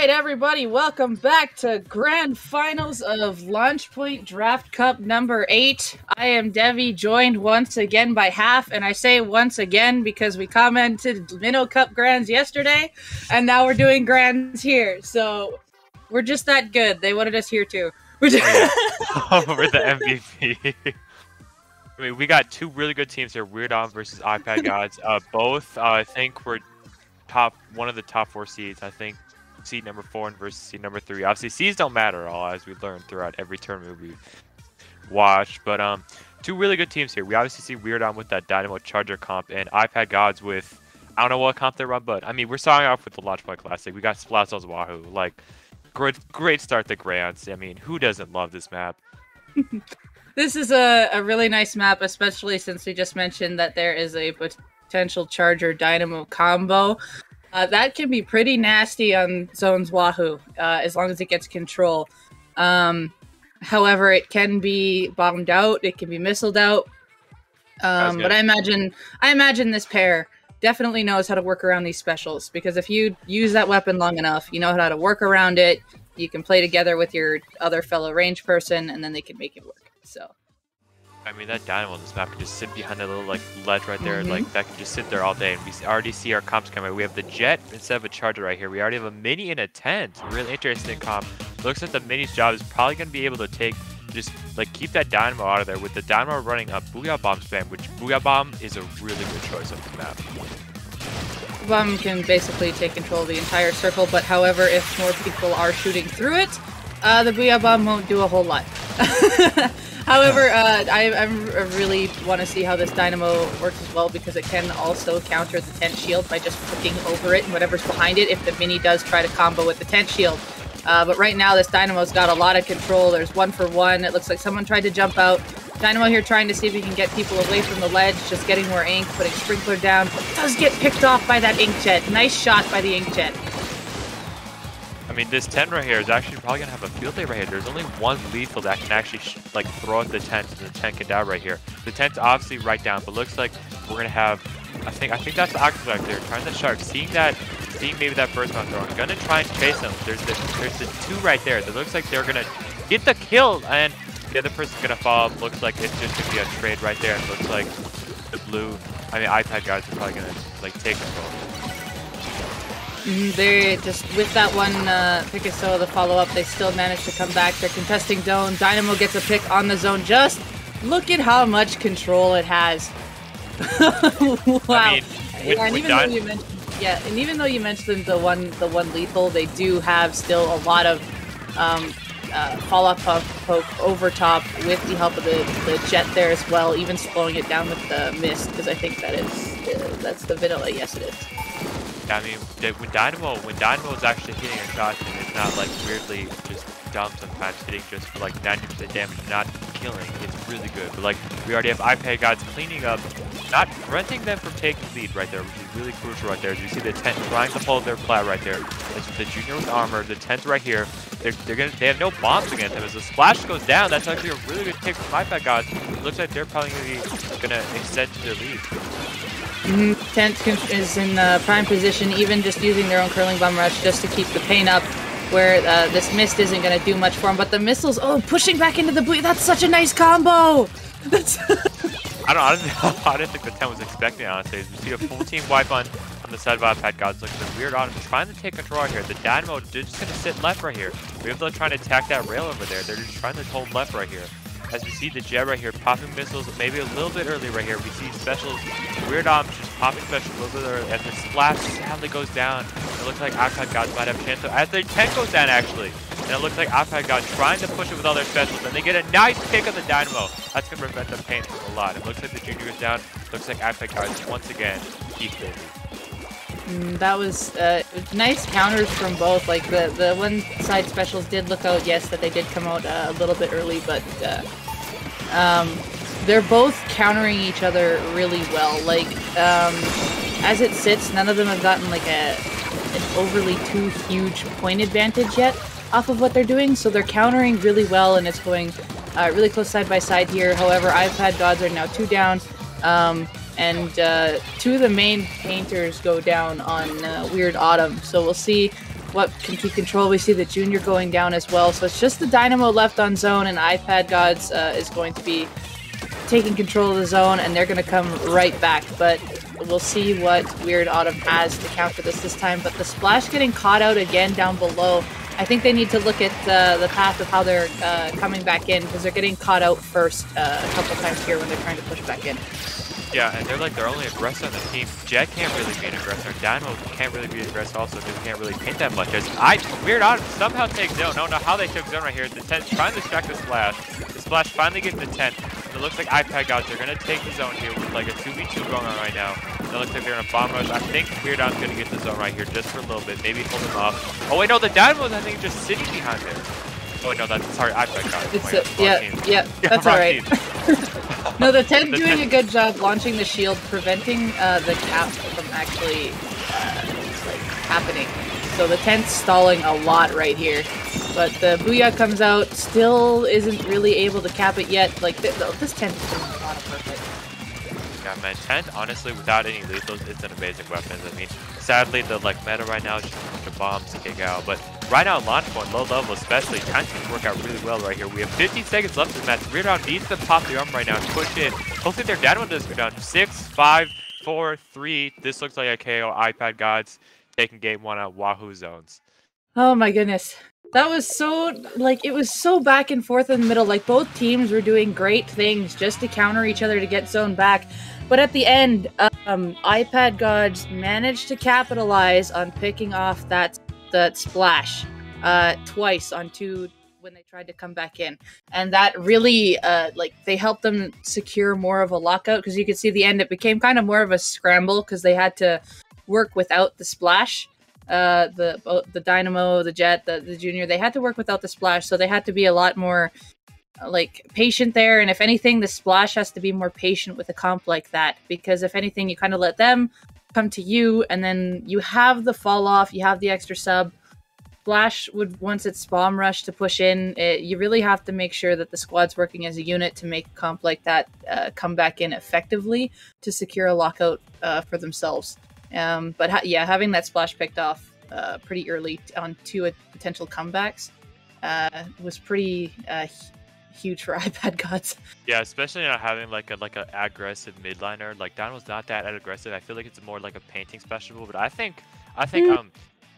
Right, everybody, welcome back to grand finals of LaunchPoint Draft Cup number eight. I am Devi, joined once again by Half, and I say once again because we commented Minnow Cup grands yesterday, and now we're doing grands here. So we're just that good. They wanted us here too. We're the MVP. I mean, we got two really good teams here: Weird On versus iPad Gods. Uh, both, uh, I think, were top one of the top four seeds. I think seed number four and versus seed number three. Obviously, seeds don't matter at all, as we learned throughout every tournament we watched. But um, two really good teams here. We obviously see Weird On with that Dynamo Charger comp and iPad Gods with I don't know what comp they run, but I mean, we're starting off with the LaunchPoint Classic. We got Splat Zones Wahoo. Like, great, great start to Grants. I mean, who doesn't love this map? This is a, a really nice map, especially since we just mentioned that there is a potential Charger Dynamo combo. Uh, that can be pretty nasty on Zones Wahoo, uh, as long as it gets control. Um, however, it can be bombed out, it can be missiled out. Um, but I imagine, I imagine this pair definitely knows how to work around these specials because if you use that weapon long enough, you know how to work around it. You can play together with your other fellow range person, and then they can make it work. So. I mean, that dynamo on this map can just sit behind that little like ledge right there. Mhm. Like that can just sit there all day. And we already see our comps coming. We have the jet instead of a charger right here. We already have a mini and a tent. Really interesting comp. Looks like the mini's job is probably going to be able to take just like keep that dynamo out of there with the dynamo running a booyah bomb spam, which booyah bomb is a really good choice on this map. Bomb can basically take control of the entire circle, but however, if more people are shooting through it, uh, the Booyah Bomb won't do a whole lot. however, uh, I, I'm- really want to see how this Dynamo works as well because it can also counter the tent shield by just clicking over it and whatever's behind it if the mini does try to combo with the tent shield. Uh, but right now, this Dynamo's got a lot of control. There's one for one. It looks like someone tried to jump out. Dynamo here trying to see if he can get people away from the ledge, just getting more ink, putting Sprinkler down. Does get picked off by that Inkjet. Nice shot by the Inkjet. I mean, this tent right here is actually probably gonna have a field day right here. There's only one lethal that can actually like throw at the tent, and the tent can die right here. The tent's obviously right down, but looks like we're gonna have. I think I think that's the Octopus right there, trying the shark, seeing that, seeing maybe that first round throw. I'm gonna try and chase them. There's the there's the two right there. That looks like they're gonna get the kill, and the other person's gonna fall. Looks like it's just gonna be a trade right there. And looks like the blue, I mean iPad guys are probably gonna like take control. Mhm, They just with that one uh, Picasso, the follow up, they still managed to come back. They're contesting zone. Dynamo gets a pick on the zone. Just look at how much control it has. wow. I mean, yeah, with, and even though you mentioned, yeah, and even though you mentioned the one, the one lethal, they do have still a lot of um, uh, fall off poke, poke over top with the help of the, the jet there as well, even slowing it down with the mist because I think that is uh, that's the vanilla. Yes, it is. I mean, when Dynamo when Dynamo is actually hitting a shot, and it's not like weirdly just dumb sometimes hitting just for like 90% damage, not killing. It's really good. But like we already have iPad gods cleaning up, not preventing them from taking lead right there, which is really crucial right there. As you see the tent trying to hold their flat right there. It's the junior with armor, the tent right here. They're, they're gonna they have no bombs against them. As the splash goes down, that's actually a really good take from iPad gods. It looks like they're probably gonna be gonna extend to their lead. Mhm. Tent is in uh, prime position, even just using their own curling bomb rush just to keep the pain up. Where uh, this mist isn't going to do much for him, but the missiles, oh, pushing back into the blue. That's such a nice combo. That's I don't, I don't, I didn't think the 10 was expecting honestly. We see a full team wipe on, on the side of iPad Gods. Looks like weird him, trying to take control here. The Dynamo, they're just going to sit left right here. We're able to try to attack that rail over there. They're just trying to hold left right here. As we see the Jet right here popping missiles maybe a little bit early right here. We see specials, Weird Arms just popping specials a little bit early. As the splash sadly goes down, it looks like iPad Gods might have a chance. So As the 10 goes down actually, and it looks like iPad God trying to push it with all their specials, and they get a nice kick on the Dynamo. That's going to prevent them pain a lot. It looks like the Junior goes down. Looks like iPad Gods once again equal. Mm, that was uh, nice counters from both. Like the the one side specials did look out. Yes, that they did come out uh, a little bit early, but uh, um, they're both countering each other really well. Like um, as it sits, none of them have gotten like a an overly too huge point advantage yet off of what they're doing. So they're countering really well, and it's going uh, really close side by side here. However, iPad gods are now two down. Um, and uh, two of the main painters go down on uh, Weird Autumn. So we'll see what can keep control. We see the Junior going down as well. So it's just the Dynamo left on zone, and iPad Gods uh, is going to be taking control of the zone, and they're going to come right back. But we'll see what Weird Autumn has to counter this this time. But the splash getting caught out again down below. I think they need to look at uh, the path of how they're uh, coming back in because they're getting caught out first uh, a couple times here when they're trying to push back in. Yeah, and they're like their only aggressor on the team. Jet can't really be an aggressor. Dynamo can't really be an aggressor also because he can't really paint that much. As I weird out somehow take zone. I don't know how they took zone right here. The tent trying to distract the splash. The splash finally gets the tent. It looks like iPad gods are gonna take the zone here with like a 2v2 going on right now. It looks like they're gonna bomb rush. I think Weird Out's gonna get the zone right here just for a little bit. Maybe hold him off. Oh wait, no, the Dynamo's I think just sitting behind there. Oh no, that's sorry, iPad gods. It's a, yeah, yeah, Yeah, that's alright. No, the tent The doing a good job launching the shield, preventing uh, the cap from actually uh, like happening. So the tent's stalling a lot right here. But the Booyah comes out, still isn't really able to cap it yet. Like th- th- this tent is doing a lot of perfect. Yeah, man, 10, honestly, without any lethals, it's an amazing weapon. I mean, sadly, the like meta right now is just a bunch of bombs to kick out. But right now, LaunchPoint, low level especially, 10 can work out really well right here. We have 15 seconds left in the match. Weird Out needs to pop the arm right now and push in. Hopefully, they're down one does go down. Six, five, four, three. This looks like a KO. iPad Gods taking game one out Wahoo zones. Oh my goodness. That was so like it was so back and forth in the middle. Like both teams were doing great things just to counter each other to get zone back. But at the end, um, iPad Gods managed to capitalize on picking off that that splash uh, twice on two when they tried to come back in, and that really uh, like they helped them secure more of a lockout because you could see the end. It became kind of more of a scramble because they had to work without the splash uh, the the Dynamo, the Jet, the, the Junior, they had to work without the splash, so they had to be a lot more like patient there. And if anything, the splash has to be more patient with a comp like that because if anything, you kind of let them come to you, and then you have the fall off, you have the extra sub. Splash would once it's bomb rush to push in. It, you really have to make sure that the squad's working as a unit to make a comp like that uh, come back in effectively to secure a lockout uh, for themselves. Um, but ha- yeah, having that splash picked off uh, pretty early on two potential comebacks uh, was pretty uh, huge for iPad gods. Yeah, especially not having like a like a aggressive midliner. Like Dynamo's not that aggressive. I feel like it's more like a painting special. But I think I think Mm. um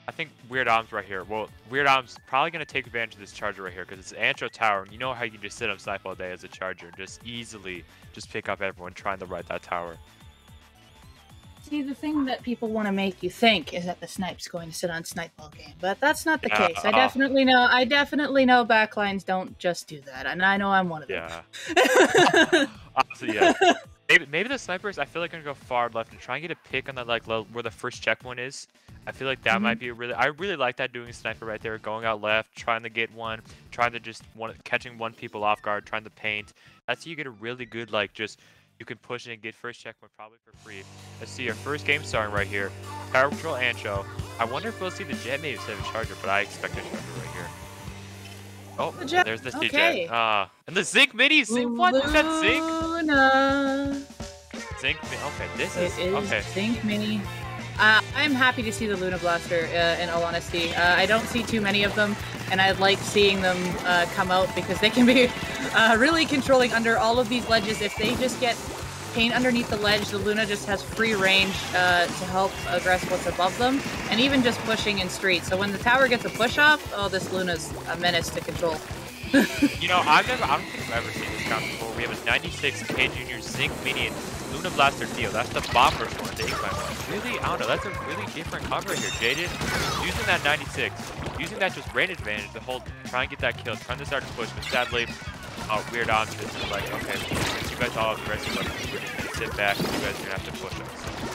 I think Weird Arms right here. Well, Weird Arms probably gonna take advantage of this charger right here because it's an Ancho Tower. And you know how you can just sit on snipe all day as a charger, and just easily just pick up everyone trying to ride that tower. See, the thing that people want to make you think is that the snipe's going to sit on snipe all game, but that's not the Yeah, case. I definitely know. I definitely know backlines don't just do that, and I know I'm one of them. Yeah, honestly, yeah. Maybe, maybe the snipers, I feel like, are gonna go far left and try and get a pick on that like where the first checkpoint is. I feel like that Mm-hmm. might be a really. I really like that doing a sniper right there, going out left, trying to get one, trying to just one catching one people off guard, trying to paint. That's how you get a really good like just. You can push it and get first checkpoint probably for free. Let's see our first game starting right here. Tower Control Ancho. I wonder if we'll see the jet maybe instead of a charger, but I expect a charger right here. Oh, The Jet, there's the okay. jet. Ah, and the Zink Mini. Zink, what? Is that Zink? Luna. Zink. Mi- Okay, this is is okay. Zink Mini. Uh, I'm happy to see the Luna Blaster, uh, in all honesty. Uh, I don't see too many of them, and I like seeing them uh, come out because they can be uh, really controlling under all of these ledges. If they just get paint underneath the ledge, the Luna just has free range uh, to help aggress what's above them, and even just pushing in street. So when the tower gets a push off, oh, this Luna's a menace to control. You know, I've never, I don't think I've ever seen this count before. We have a 96 K Junior Zink Mini and Luna Blaster Deal. That's the bomber one, the Ink Mine one. Really, I don't know. That's a really different cover here. Jaden using that 96, using that just range advantage to hold, try and get that kill, trying to start to push, but sadly, oh, weird on just is like, okay, since you guys all have aggressive we're just gonna sit back and you guys are gonna have to push us.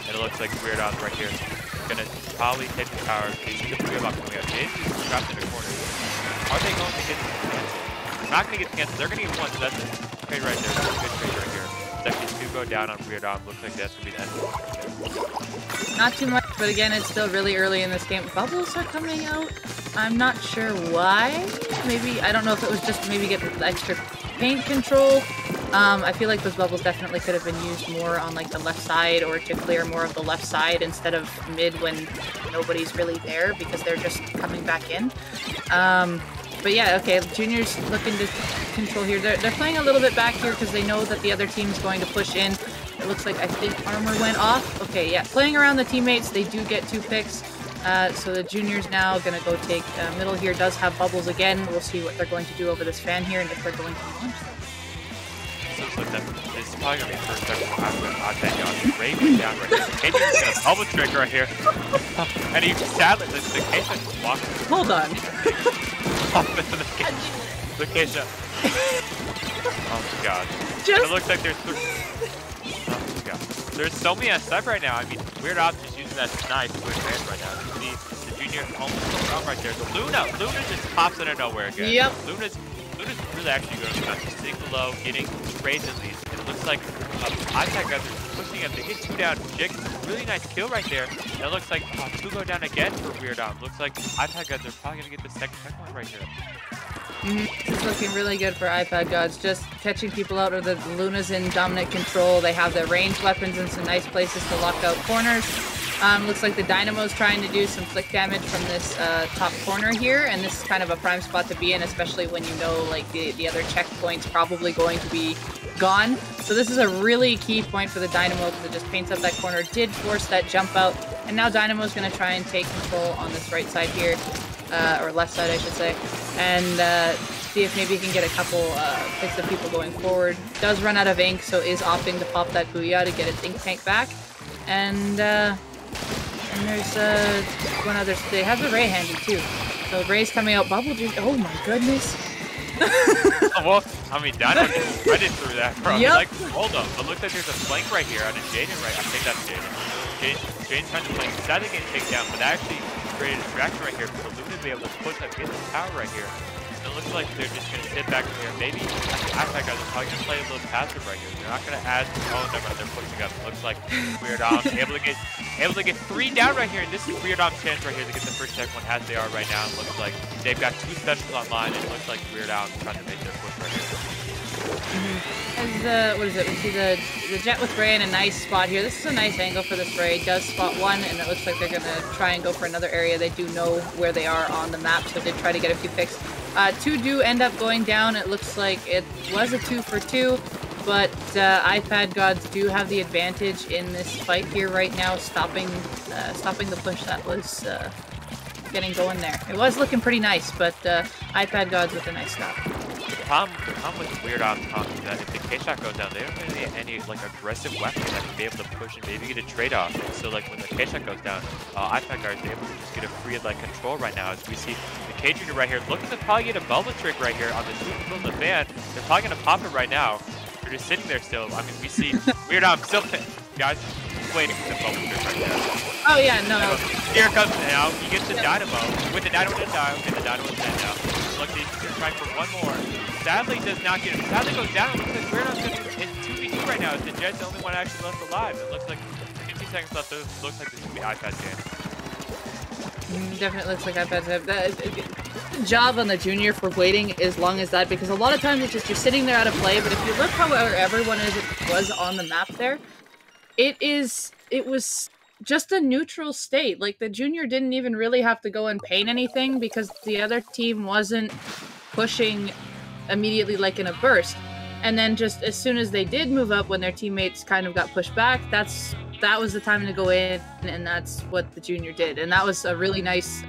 And it looks like weird on right here. Gonna probably hit the tower. See the Booyah Bomb coming out. Jaden's trapped in a corner. Are they going to get the cancel? They're not going to get the cancel. They're going to get one. So that's a trade right there. That's a good trade right here. Actually two go down on Weird Arm. Looks like that's going to be the end. Not too much, but again, it's still really early in this game. Bubbles are coming out. I'm not sure why. Maybe, I don't know if it was just maybe get the extra paint control. Um, I feel like those bubbles definitely could have been used more on like the left side or to clear more of the left side instead of mid when nobody's really there because they're just coming back in. Um, but yeah, okay, Junior's looking to control here. They're, they're playing a little bit back here because they know that the other team's going to push in. It looks like I think armor went off. Okay, yeah, playing around the teammates, they do get two picks. Uh, so the juniors now gonna go take uh, middle here. Does have bubbles again. We'll see what they're going to do over this fan here and if they're going to launch. So it's like that. Probably going to be the first time I'm going to odd that down. Went down right here. Going to bubble trick right here. and he sadly, the, the just walked Hold on. into the Cajun. Oh my god. It looks like there's three. Oh my god. There's so many snipe right now. I mean, Weird Ops is using that knife to advance right now. You see the junior almost coming out right there. The Luna, Luna just pops out of nowhere again. Yep. Luna's, Luna's really actually good on Just sitting below, getting trades in these. Looks like uh, iPad guys are pushing him. They hit two down. Jake, really nice kill right there. It looks like uh, two go down again for Weird Ops. Looks like iPad guys are probably gonna get the second checkpoint right here. It's looking really good for iPad gods. Just catching people out of the Luna's in dominant control. They have their ranged weapons in some nice places to lock out corners. Um, looks like the Dynamo's trying to do some flick damage from this uh, top corner here, and this is kind of a prime spot to be in, especially when you know like the, the other checkpoint's probably going to be gone. So this is a really key point for the Dynamo because it just paints up that corner. Did force that jump out, and now Dynamo's going to try and take control on this right side here uh, or left side, I should say, and uh, see if maybe he can get a couple uh, picks of people going forward. Does run out of ink, so is opting to pop that Booyah to get its ink tank back. And uh, and there's uh, one other. They have the Ray handy too. So Ray's coming out. Bubble juice. Oh my goodness. Well, I mean, Dino just threaded through that, bro. Yep. Like, hold up. But looks like there's a flank right here on a Jaden right. I think that's Jaden. Jaden, Jaden's trying to flank. Sadly getting taken down, but that actually created a distraction right here for Luna to be able to push up, get the tower right here. It looks like they're just going to sit back here. Maybe Impact guys are probably going to play a little passive right here. They're not going to add. Oh, no, no, they're pushing up. It looks like Weird Arms able to get able to get three down right here. And this is Weird Arms' chance right here to get the first check one as they are right now. It looks like they've got two specials online. And it looks like Weird Arms trying to make their push right here. As the what is it? We see the the jet with Ray in a nice spot here. This is a nice angle for this Ray. Does spot one, and it looks like they're gonna try and go for another area. They do know where they are on the map, so they try to get a few picks. Uh, two do end up going down. It looks like it was a two for two, but uh, iPad gods do have the advantage in this fight here right now, stopping uh, stopping the push that was uh, getting going there. It was looking pretty nice, but uh, iPad gods with a nice stop. The problem, the problem with Weird Ops is that if the K-Shot goes down, they don't have any, any like aggressive weapons that can be able to push and maybe get a trade-off. So like when the K-Shot goes down, uh, iPad guards are able to just get a free like control right now. As we see the K Junior right here looking to probably get a bubble trick right here on the two people in the van. They're probably gonna pop it right now. They're just sitting there still. I mean, we see Weird Arm still Guys, waiting for the moment right there. Oh yeah, no, no. Here comes now. He gets the Dynamo. With the Dynamo to die. Okay, the Dynamo's dead now. Look, he's trying for one more. Sadly, does not get him. Sadly goes down because Weird Arm's gonna it's 2v2 right now. It's the Jet's the only one actually left alive. It looks like 50 seconds left. It looks like this could be iPad game. Mm, Definitely looks like to that job on the junior for waiting as long as that because a lot of times it's just you're sitting there out of play. But if you look how everyone is was on the map there, it is it was just a neutral state. Like the junior didn't even really have to go and paint anything because the other team wasn't pushing immediately like in a burst. And then just as soon as they did move up when their teammates kind of got pushed back, that's that was the time to go in and that's what the junior did. And that was a really nice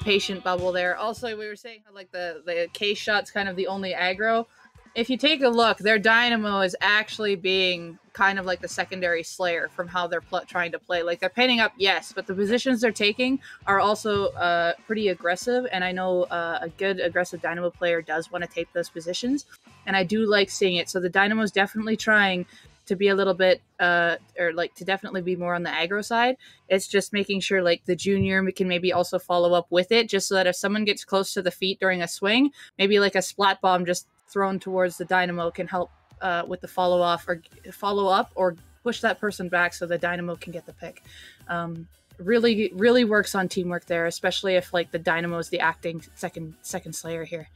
patient bubble there. Also, we were saying like the the K shot's kind of the only aggro. If you take a look, their dynamo is actually being kind of like the secondary slayer from how they're pl- trying to play. Like they're painting up, yes, but the positions they're taking are also uh, pretty aggressive. And I know uh, a good aggressive dynamo player does want to take those positions, and I do like seeing it. So the dynamo's definitely trying to be a little bit uh or like to definitely be more on the aggro side it's just making sure like the junior can maybe also follow up with it just so that if someone gets close to the feet during a swing maybe like a splat bomb just thrown towards the dynamo can help uh, with the follow off or follow up or push that person back so the dynamo can get the pick um, really really works on teamwork there especially if like the dynamo is the acting second second slayer here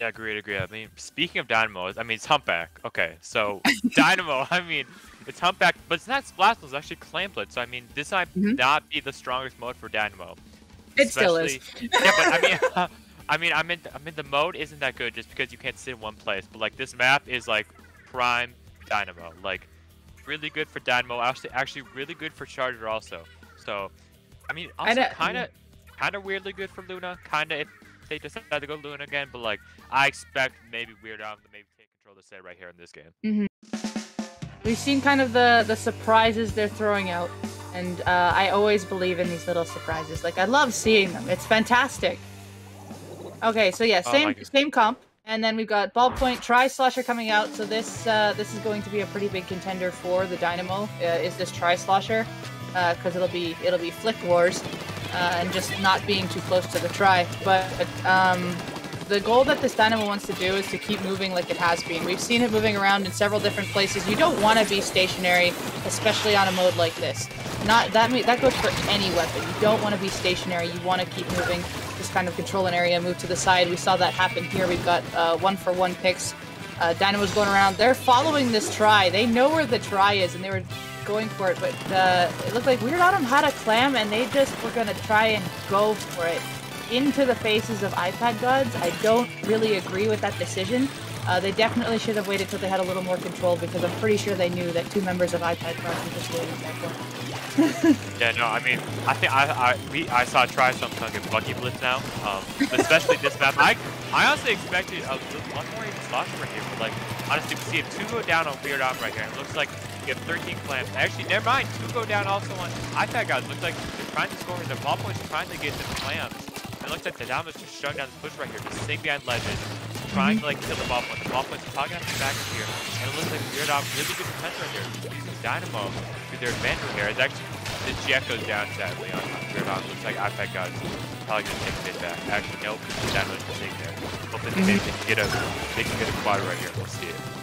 Yeah, agreed, agreed. I mean, speaking of Dynamos, I mean, it's Humpback. Okay, so Dynamo, I mean, it's Humpback, but it's not Splash it's actually Clam Blitz. So, I mean, this might Mhm. not be the strongest mode for Dynamo. It still is. Yeah, but I mean, I mean, I mean, I mean, the mode isn't that good just because you can't sit in one place. But like, this map is like prime Dynamo. Like, really good for Dynamo. Actually, actually, really good for Charger also. So, I mean, also kind of, kind of weirdly good for Luna. Kind of if they decide to go Luna again. But like, I expect maybe Weird Al to maybe take control of the set right here in this game. We've seen kind of the the surprises they're throwing out, and uh, I always believe in these little surprises. Like I love seeing them. It's fantastic. Okay, so yeah, Oh same God. same comp, and then we've got ballpoint tri slosher coming out. So this uh, this is going to be a pretty big contender for the Dynamo. Uh, is this tri slosher? Because it'll be it'll be flick wars, uh, and just not being too close to the try. But um, the goal that this dynamo wants to do is to keep moving like it has been. We've seen it moving around in several different places. You don't want to be stationary, especially on a mode like this. Not that me- that goes for any weapon. You don't want to be stationary. You want to keep moving. Just kind of control an area, move to the side. We saw that happen here. We've got uh, one for one picks. Uh, Dynamo's going around. They're following this try. They know where the try is, and they were going for it. But uh, it looked like Weird Autumn had a clam, and they just were going to try and go for it into the faces of iPad gods. I don't really agree with that decision. Uh, they definitely should have waited till they had a little more control because I'm pretty sure they knew that two members of iPad were just waiting there for them. Yeah, no, I mean, I think I I we I saw try something like a Bucky Blitz now, um, especially this map. I I honestly expected a little- one more even slosher right here, but like honestly, we see a two go down on Weird Arm right here. It looks like you have 13 clams. Actually, never mind, two go down also on iPad guys. Looks like they're trying to score. The ball point's trying to get the clams. It looks like the Dama's just shutting down the push right here, just sitting behind ledges, trying to like kill the ball point. The ball point's probably gonna back in here, and it looks like Weird Arm really good defense right here. Using Dynamo their advantage here. It's actually the jet goes down sadly on Arm. Looks like iPad guys probably gonna take a bit back. Actually, nope. Dynamo's just sitting there. Hoping they mm-hmm. can get a they can get a quad right here. We'll see it.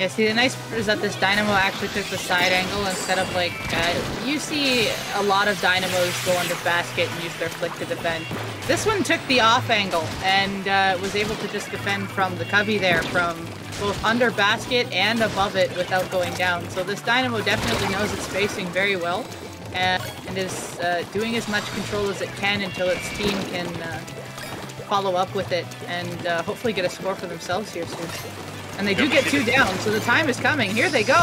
Yeah, see, the nice is that this dynamo actually took the side angle instead of like, uh, you see a lot of dynamos go under basket and use their flick to defend. This one took the off angle and uh, was able to just defend from the cubby there, from both under basket and above it without going down. So this dynamo definitely knows its spacing very well and, and is uh, doing as much control as it can until its team can uh, follow up with it and uh, hopefully get a score for themselves here soon. And they do get two down, so the time is coming. Here they go.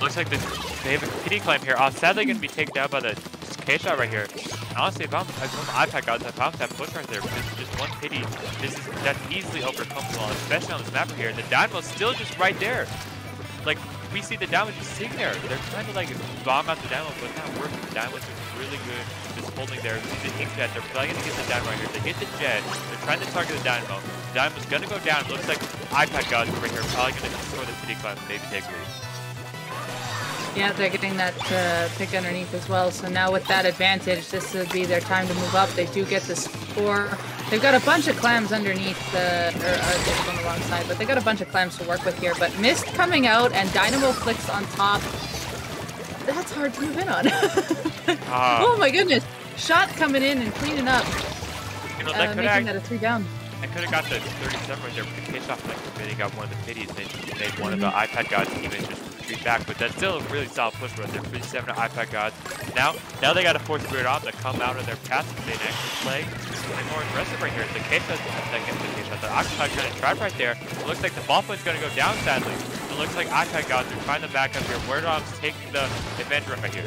Looks like this, they have a pity climb here. Uh, sadly, going to be taken down by the K shot right here. Honestly, if I'm, if I'm iPad gods, if I'm that push right there, because just one pity, this is that's easily overcomable, especially on this map here. The Dynamo's still just right there. Like we see the Dynamo just sitting there. They're trying to like bomb out the Dynamo, but it's not working. The Dynamo's just really good, holding there. See the Ink Jet, they're probably gonna get the Dynamo right here. They hit the Jet. They're trying to target the Dynamo. The Dynamo's gonna go down. It Looks like iPad gods over here probably gonna score the pity climb, maybe take lead. Yeah, they're getting that uh, pick underneath as well. So now with that advantage, this would be their time to move up. They do get this score. They've got a bunch of clams underneath, uh, or uh, on the wrong side, but they got a bunch of clams to work with here. But Mist coming out and Dynamo Flicks on top. That's hard to move in on. Ah. oh my goodness. Shot coming in and cleaning up, You know, uh, that could making that a three down. I could have got the 37 right there, but the case off like they got one of the pities. They made one of Mm-hmm. the iPad gods even just retreat back, but that's still a really solid push right there. 37 to iPad gods. Now, now they got to force Weird on to come out of their passive and actually play something more aggressive right here. The case gets the case shot, the Occupy kind of tried right there. It looks like the ball point's going to go down sadly. It looks like iPad gods are trying to back up here. Weird Arms taking the advantage right here.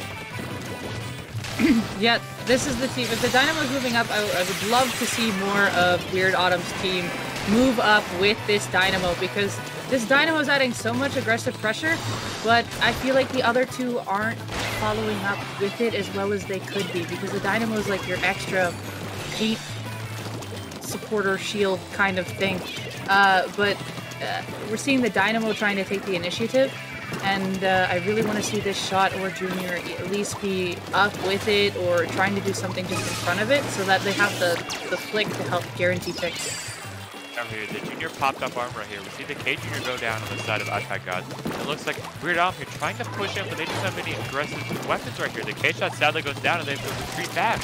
Yeah, this is the team. If the Dynamo's moving up, I, I would love to see more of Weird Autumn's team move up with this Dynamo because this Dynamo is adding so much aggressive pressure, but I feel like the other two aren't following up with it as well as they could be because the Dynamo is like your extra paint supporter shield kind of thing. Uh, but uh, we're seeing the Dynamo trying to take the initiative, and uh, I really want to see this shot or Junior at least be up with it or trying to do something just in front of it so that they have the, the flick to help guarantee picks. Down here, the junior popped up arm right here. We see the K junior go down on the side of iPad God. It looks like Weird Al here trying to push in, but they just have any aggressive weapons right here. The K shot sadly goes down and they have to retreat back.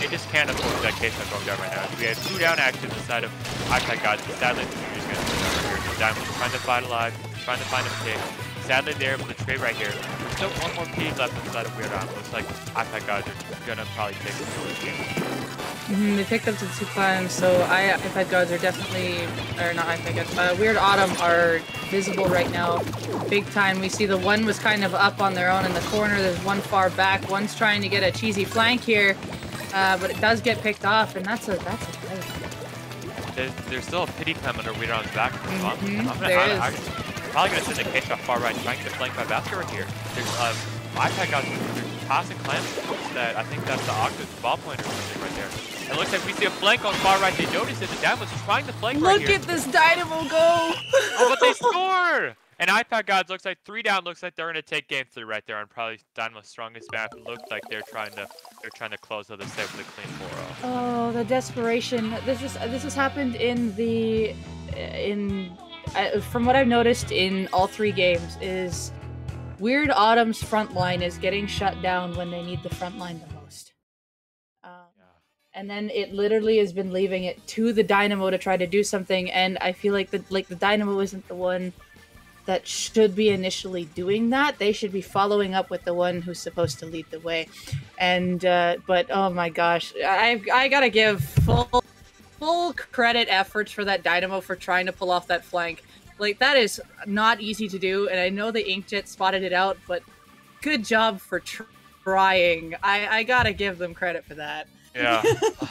They just can't afford that K shot going down right now. We have two down action on the side of iPad God. Sadly, the junior's gonna go down right here. Diamond's trying to fight alive, trying to find a pick. Sadly, they're able to trade right here. There's still one more piece left inside of Weird Al. Looks like iPad God are gonna probably take this game. Mhm, they picked up the two climbs, so I, iPad gods are definitely, or not iPad gods, uh, Weird Autumn are visible right now, big time. We see the one was kind of up on their own in the corner. There's one far back. One's trying to get a cheesy flank here, uh, but it does get picked off, and that's a that's a play. There's, there's still a pity climb under Weird Autumn's back. I'm, Mhm, I'm, there I'm, is. Probably gonna send the case off far right, trying to flank by Basket right here. There's um, iPad got there's tossing clamps that I think that's the Octus ball pointer or something right there. It looks like we see a flank on far right. They notice it. The Dam was trying to flank right here. Look at this Dynamo go! Oh, but they score! And iPad Gods looks like three down. Looks like they're gonna take game three right there on probably Dynamo's strongest map. It looks like they're trying to they're trying to close out the set with a clean 4-0. Oh, the desperation. This is this has happened in the in from what I've noticed in all three games is Weird Autumn's front line is getting shut down when they need the front line the most. Um, and then it literally has been leaving it to the Dynamo to try to do something and I feel like the like the Dynamo isn't the one that should be initially doing that. They should be following up with the one who's supposed to lead the way. And uh, but oh my gosh, I I gotta give full full credit efforts for that Dynamo for trying to pull off that flank. Like that is not easy to do, and I know the Inkjet spotted it out, but good job for tr- trying. I I gotta give them credit for that. Yeah.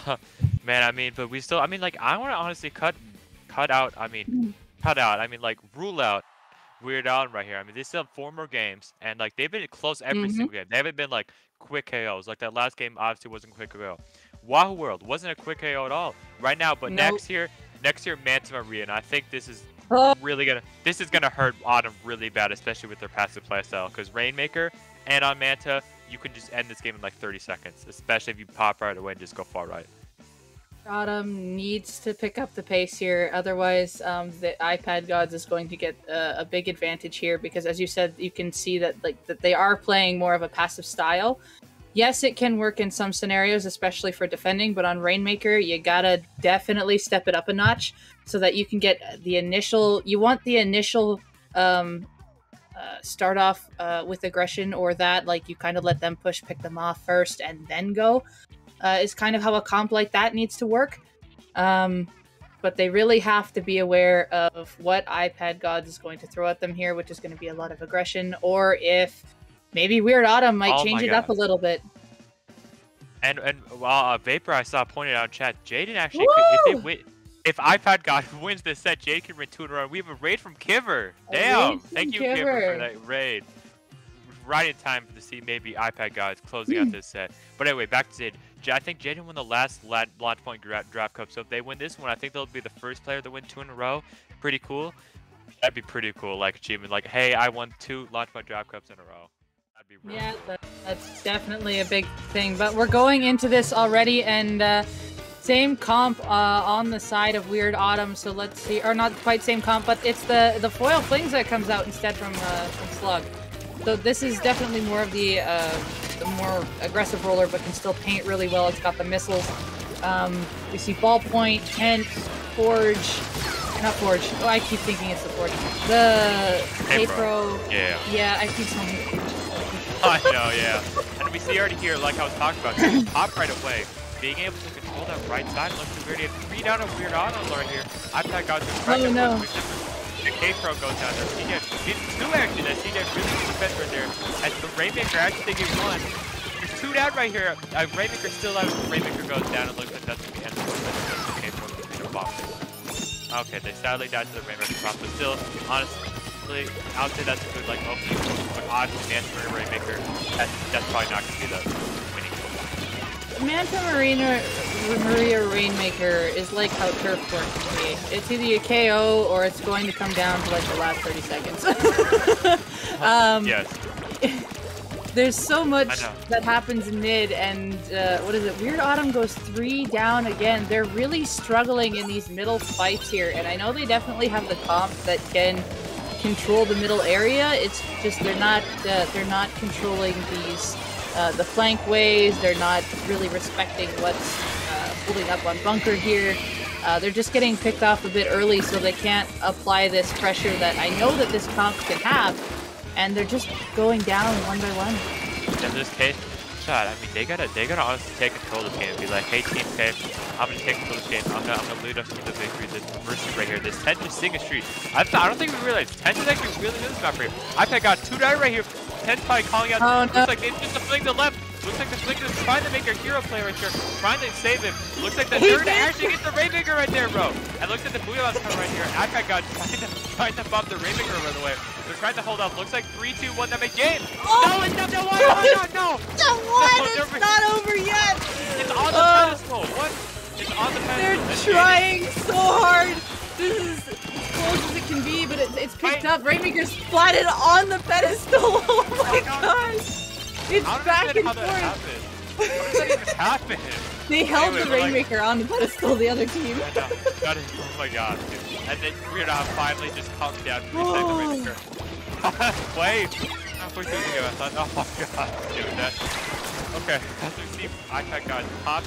Man, I mean, but we still I mean like I wanna honestly cut cut out I mean cut out, I mean like rule out Weird Al right here. I mean they still have four more games and like they've been close every Mhm. single game. They haven't been like quick KOs. Like that last game obviously wasn't quick KO. Wahoo World wasn't a quick KO at all. Right now, but Nope. next year next year Manta Maria, and I think this is Oh. really gonna this is gonna hurt Autumn really bad, especially with their passive playstyle. Because Rainmaker and on Manta, you can just end this game in like 30 seconds, especially if you pop right away and just go far right. Autumn needs to pick up the pace here, otherwise, um, the iPad gods is going to get uh, a big advantage here because, as you said, you can see that like that they are playing more of a passive style. Yes, it can work in some scenarios, especially for defending, but on Rainmaker, you gotta definitely step it up a notch so that you can get the initial. You want the initial um, uh, start off uh, with aggression, or that like you kind of let them push, pick them off first, and then go uh, is kind of how a comp like that needs to work. Um, but they really have to be aware of what iPad Gods is going to throw at them here, which is going to be a lot of aggression, or if maybe Weird Autumn might Oh change it up a little bit. And and while uh, Vapor I saw pointed out in chat, Jaden actually could, if they win, if iPad God wins this set, Jaden can win two in a row. We have a raid from Kiver. Damn! Thank you, Kiver, Kiver. for that raid. Right in time to see maybe iPad Gods closing out this set. But anyway, back to Jaden. I think Jaden won the last la- LaunchPoint draft cup, so if they win this one, I think they'll be the first player to win two in a row. Pretty cool. That'd be pretty cool, like achievement. Like, hey, I won two LaunchPoint draft cups in a row. Be real. Yeah, that, that's definitely a big thing. But we're going into this already, and uh, same comp uh, on the side of Weird Autumn. So let's see, or not quite same comp, but it's the the foil flings that comes out instead from uh, from Slug. So this is definitely more of the uh, the more aggressive roller, but can still paint really well. It's got the missiles. Um, we see Ballpoint, Kent, Forge, not Forge. Oh, I keep thinking it's the Forge. The. K-Pro. Yeah. Yeah, I keep saying. I know, yeah. And we see already here, like I was talking about, pop right away. Being able to control that right side looks like we already have three down a weird auto right here. I iPad got to Oh, no. The K-Pro goes down there. CJ, two actually. That CJ really good defense right there. And the Rainmaker actually taking one. There's two down right here. Uh, Rainmaker still out. Rainmaker goes down. It looks like that's the end of the K-Pro in the box. Okay, they sadly died to the Rainmaker prop, but still, honestly, I would say that's a good, like, opening, but honestly, man for a Rainmaker, that, that's probably not going to be the winning goal. Manta Marina Maria Rainmaker is like how turf works to me. It's either you KO or it's going to come down to like the last 30 seconds. um, Yes, There's so much that happens in mid, and uh, what is it? Weird Autumn goes three down again. They're really struggling in these middle fights here, and I know they definitely have the comp that can control the middle area. It's just they're not uh, they're not controlling these uh, the flank ways. They're not really respecting what's uh, holding up on bunker here. Uh, they're just getting picked off a bit early, so they can't apply this pressure that I know that this comp can have, and they're just going down one by one. in this case, shot, I mean, they gotta, they gotta honestly take control of this game and be like, hey, Team K, I'm gonna take control of this game. I'm gonna, I'm gonna lead us to the victory. This mercy right here, this 10 to Sing a Street. I, th- I don't think we realized 10 is actually really good this map right here. iPad got two die right here. 10 probably calling out. Oh, Looks no. like they just a fling to left. Looks like the fling is trying to make a hero play right here, trying to save him. Looks like the He third actually gets the Rainmaker right there, bro. And looks like the Booyah's coming right here. iPad got trying to, trying to bump the Rainmaker right away. They're trying to hold up. Looks like 3, 2, 1, that make game. Oh! No, it's not, no, why, why not, no. The one No, not over yet. It's on the Oh. pedestal. What? It's on the pedestal. They're trying so hard. This is as close as it can be, but it's, it's picked Right. up. Rainmaker's splatted on the pedestal. Oh my Oh, gosh. It's back and forth. happened. How does that even happen? They held Anyway, the we're like- Rainmaker on the pedestal, the other team. I know. That is, oh my god. And then Weird Al finally just comes down three seconds Oh. Rainmaker. Wait. Halfway through the game, I thought, oh my god, dude, that. Okay, we see, iPad got top.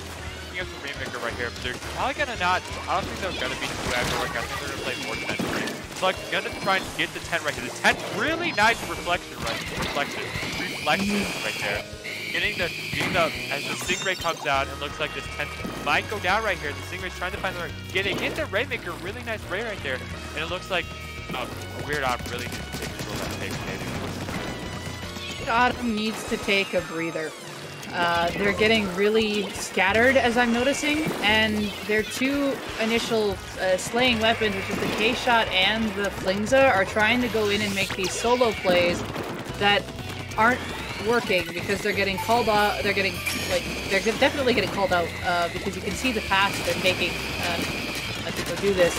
We have the Rainmaker right here, but they're probably gonna not. I don't think they're gonna be too aggro. I think they're gonna play more 10 free. So like, gonna try and get the 10 right here. The 10, really nice reflection, right? Reflection. Reflection right there. Getting the, getting the, as the Stingray comes out, it looks like this 10 might go down right here. The Stingray's trying to find the right, getting hit the Rainmaker, really nice ray right there. And it looks like, uh, Weird Op really needs to take control of that take, maybe. Needs to take a breather. Uh, they're getting really scattered, as I'm noticing, and their two initial uh, slaying weapons, which is the K-Shot and the Flingza, are trying to go in and make these solo plays that aren't working because they're getting called out. They're getting like they're definitely getting called out uh, because you can see the path they're taking uh, to go do this,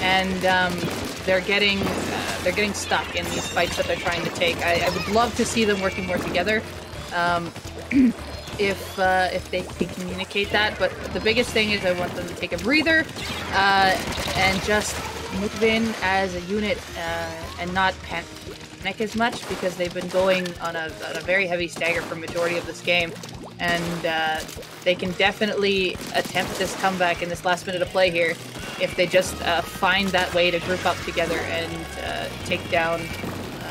and um, they're getting uh, they're getting stuck in these fights that they're trying to take. I, I would love to see them working more together. Um, if uh, if they can communicate that, but the biggest thing is I want them to take a breather uh, and just move in as a unit uh, and not panic as much because they've been going on a, on a very heavy stagger for majority of this game, and uh, they can definitely attempt this comeback in this last minute of play here if they just uh, find that way to group up together and take down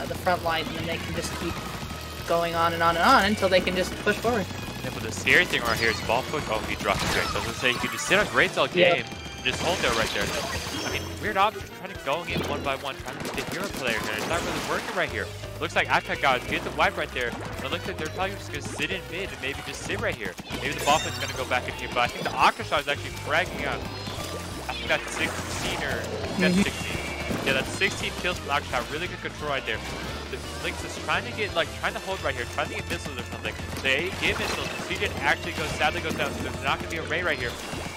the front line, and then they can just keep going on and on and on until they can just push forward. Yeah, but the scary thing right here is Ballfoot. Oh, he dropped the grades. I was gonna say, you could just sit on grades all Yeah. game and just hold there right there. I mean, weird option trying to go in one by one, trying to get the hero player here. It's not really working right here. Looks like iPad guys get the wipe right there. But it looks like they're probably just gonna sit in mid and maybe just sit right here. Maybe the Ballfoot's gonna go back in here, but I think the Akasha is actually fragging out. I think that's 16 or that's Mhm. 16. Yeah, that's 16 kills from Akasha. Really good control right there. The Lynx is trying to get, like, trying to hold right here, trying to get missiles or something. They get missiles. CJ actually goes, sadly goes down, so there's not going to be a Ray right here.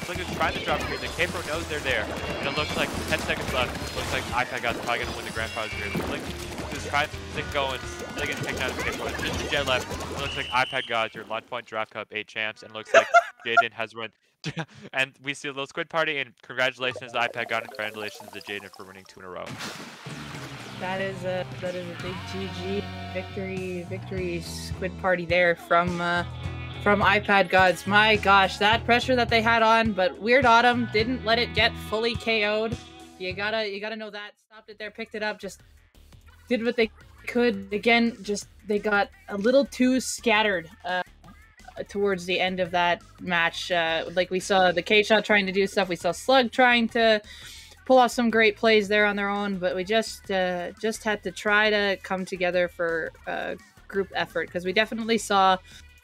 Lynx is trying to drop here. The K-Pro knows they're there. And it looks like 10 seconds left. Looks like iPad guy's probably going to win the grand prize here. Lynx is trying to go and they get picked out of the skateboard. Just to Jet left, it looks like iPad Gods, your LaunchPoint Draft Cup 8 champs, and it looks like Jaden has run. and we see a little squid party, and congratulations to iPad God, and congratulations to Jaden for winning two in a row. That is a that is a big GG victory victory squid party there from uh, from iPad gods. My gosh, that pressure that they had on, but Weird Autumn didn't let it get fully KO'd. You gotta you gotta know that. Stopped it there, picked it up, just did what they could. Again, just they got a little too scattered uh, towards the end of that match. Uh, like we saw the K shot trying to do stuff. We saw Slug trying to pull off some great plays there on their own, but we just uh, just had to try to come together for a group effort because we definitely saw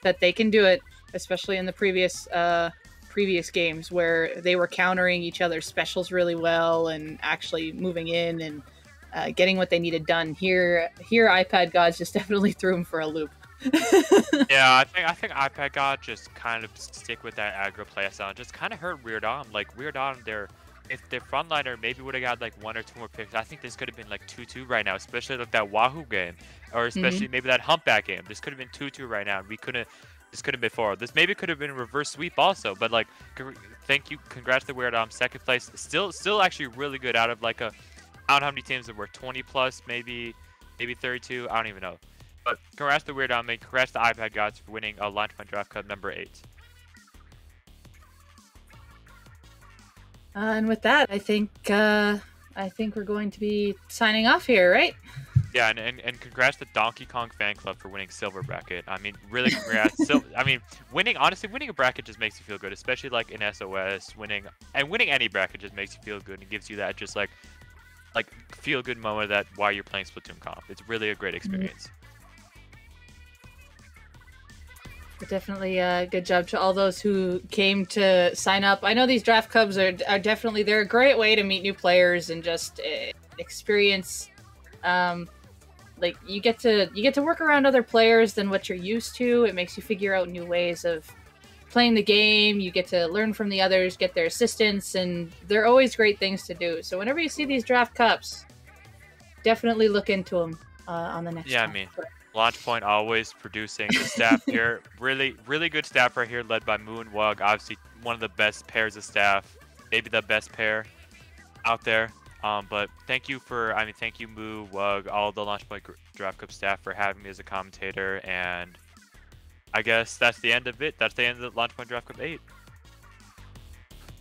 that they can do it, especially in the previous uh, previous games where they were countering each other's specials really well and actually moving in and uh, getting what they needed done. Here, here, iPad gods just definitely threw them for a loop. yeah, I think I think iPad God just kind of stick with that aggro play style. Just kind of hurt Weird On. Like Weird On, they're if their frontliner maybe would have got like one or two more picks, I think this could have been like 2-2 right now, especially like that Wahoo game, or especially Mm-hmm. maybe that Humpback game. This could have been 2-2 right now. We couldn't. This could have been four. This maybe could have been reverse sweep also. But like, thank you, congrats to Weird um second place. Still, still actually really good out of like a, I don't know how many teams there were, 20 plus, maybe, maybe 32. I don't even know. But congrats to Weird Om and congrats to iPad Gods for winning a LaunchPoint Draft Cup number eight. Uh, and with that, I think uh, I think we're going to be signing off here, right? Yeah, and, and, and congrats to Donkey Kong Fan Club for winning silver bracket. I mean, really congrats. Sil- I mean, winning honestly, winning a bracket just makes you feel good, especially like in SOS. Winning and winning any bracket just makes you feel good and gives you that just like like feel good moment that why you're playing Splatoon comp. It's really a great experience. But definitely a good job to all those who came to sign up. I know these draft clubs are, are definitely they're a great way to meet new players and just uh, experience. Um, like you get to you get to work around other players than what you're used to. It makes you figure out new ways of playing the game. You get to learn from the others, get their assistance, and they're always great things to do. So whenever you see these draft cups, definitely look into them uh, on the next. Yeah, I one. mean, LaunchPoint always producing the staff here. Really, really good staff right here, led by Moon Wug. Obviously, one of the best pairs of staff, maybe the best pair out there. Um, but thank you for, I mean, thank you, Moo, Wug, all the LaunchPoint Draft Cup staff for having me as a commentator. And I guess that's the end of it. That's the end of the LaunchPoint Draft Cup 8.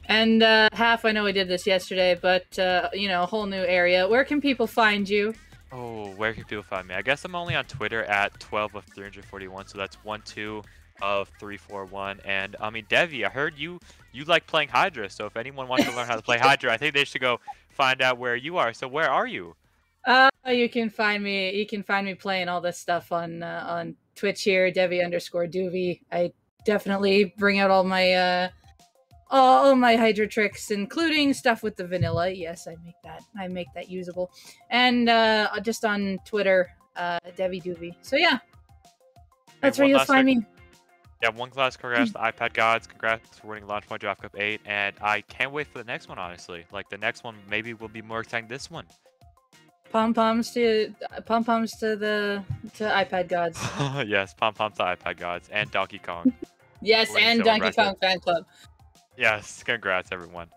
And uh, half, I know we did this yesterday, but uh, you know, a whole new area. Where can people find you? Oh, where can people find me? I guess I'm only on Twitter at 12 of 341, so that's 1 2 of 341. And I mean, Devi, I heard you you like playing Hydra, so if anyone wants to learn how to play Hydra, I think they should go find out where you are. So where are you? Uh, you can find me. You can find me playing all this stuff on uh, on Twitch here, Devi underscore Doovie. I definitely bring out all my uh, all my Hydra tricks, including stuff with the vanilla. Yes, I make that. I make that usable, and uh, just on Twitter, uh, Devi Doovie. So yeah, that's where you'll find me. Yeah, one class congrats to iPad Gods. Congrats for winning LaunchPoint Draft Cup 8. And I can't wait for the next one, honestly. Like, the next one maybe will be more exciting than this one. Pom poms to pom poms to the to iPad gods. yes, pom pom to iPad Gods and Donkey Kong. Yes, and Donkey. Kong fan club. Yes, congrats, everyone.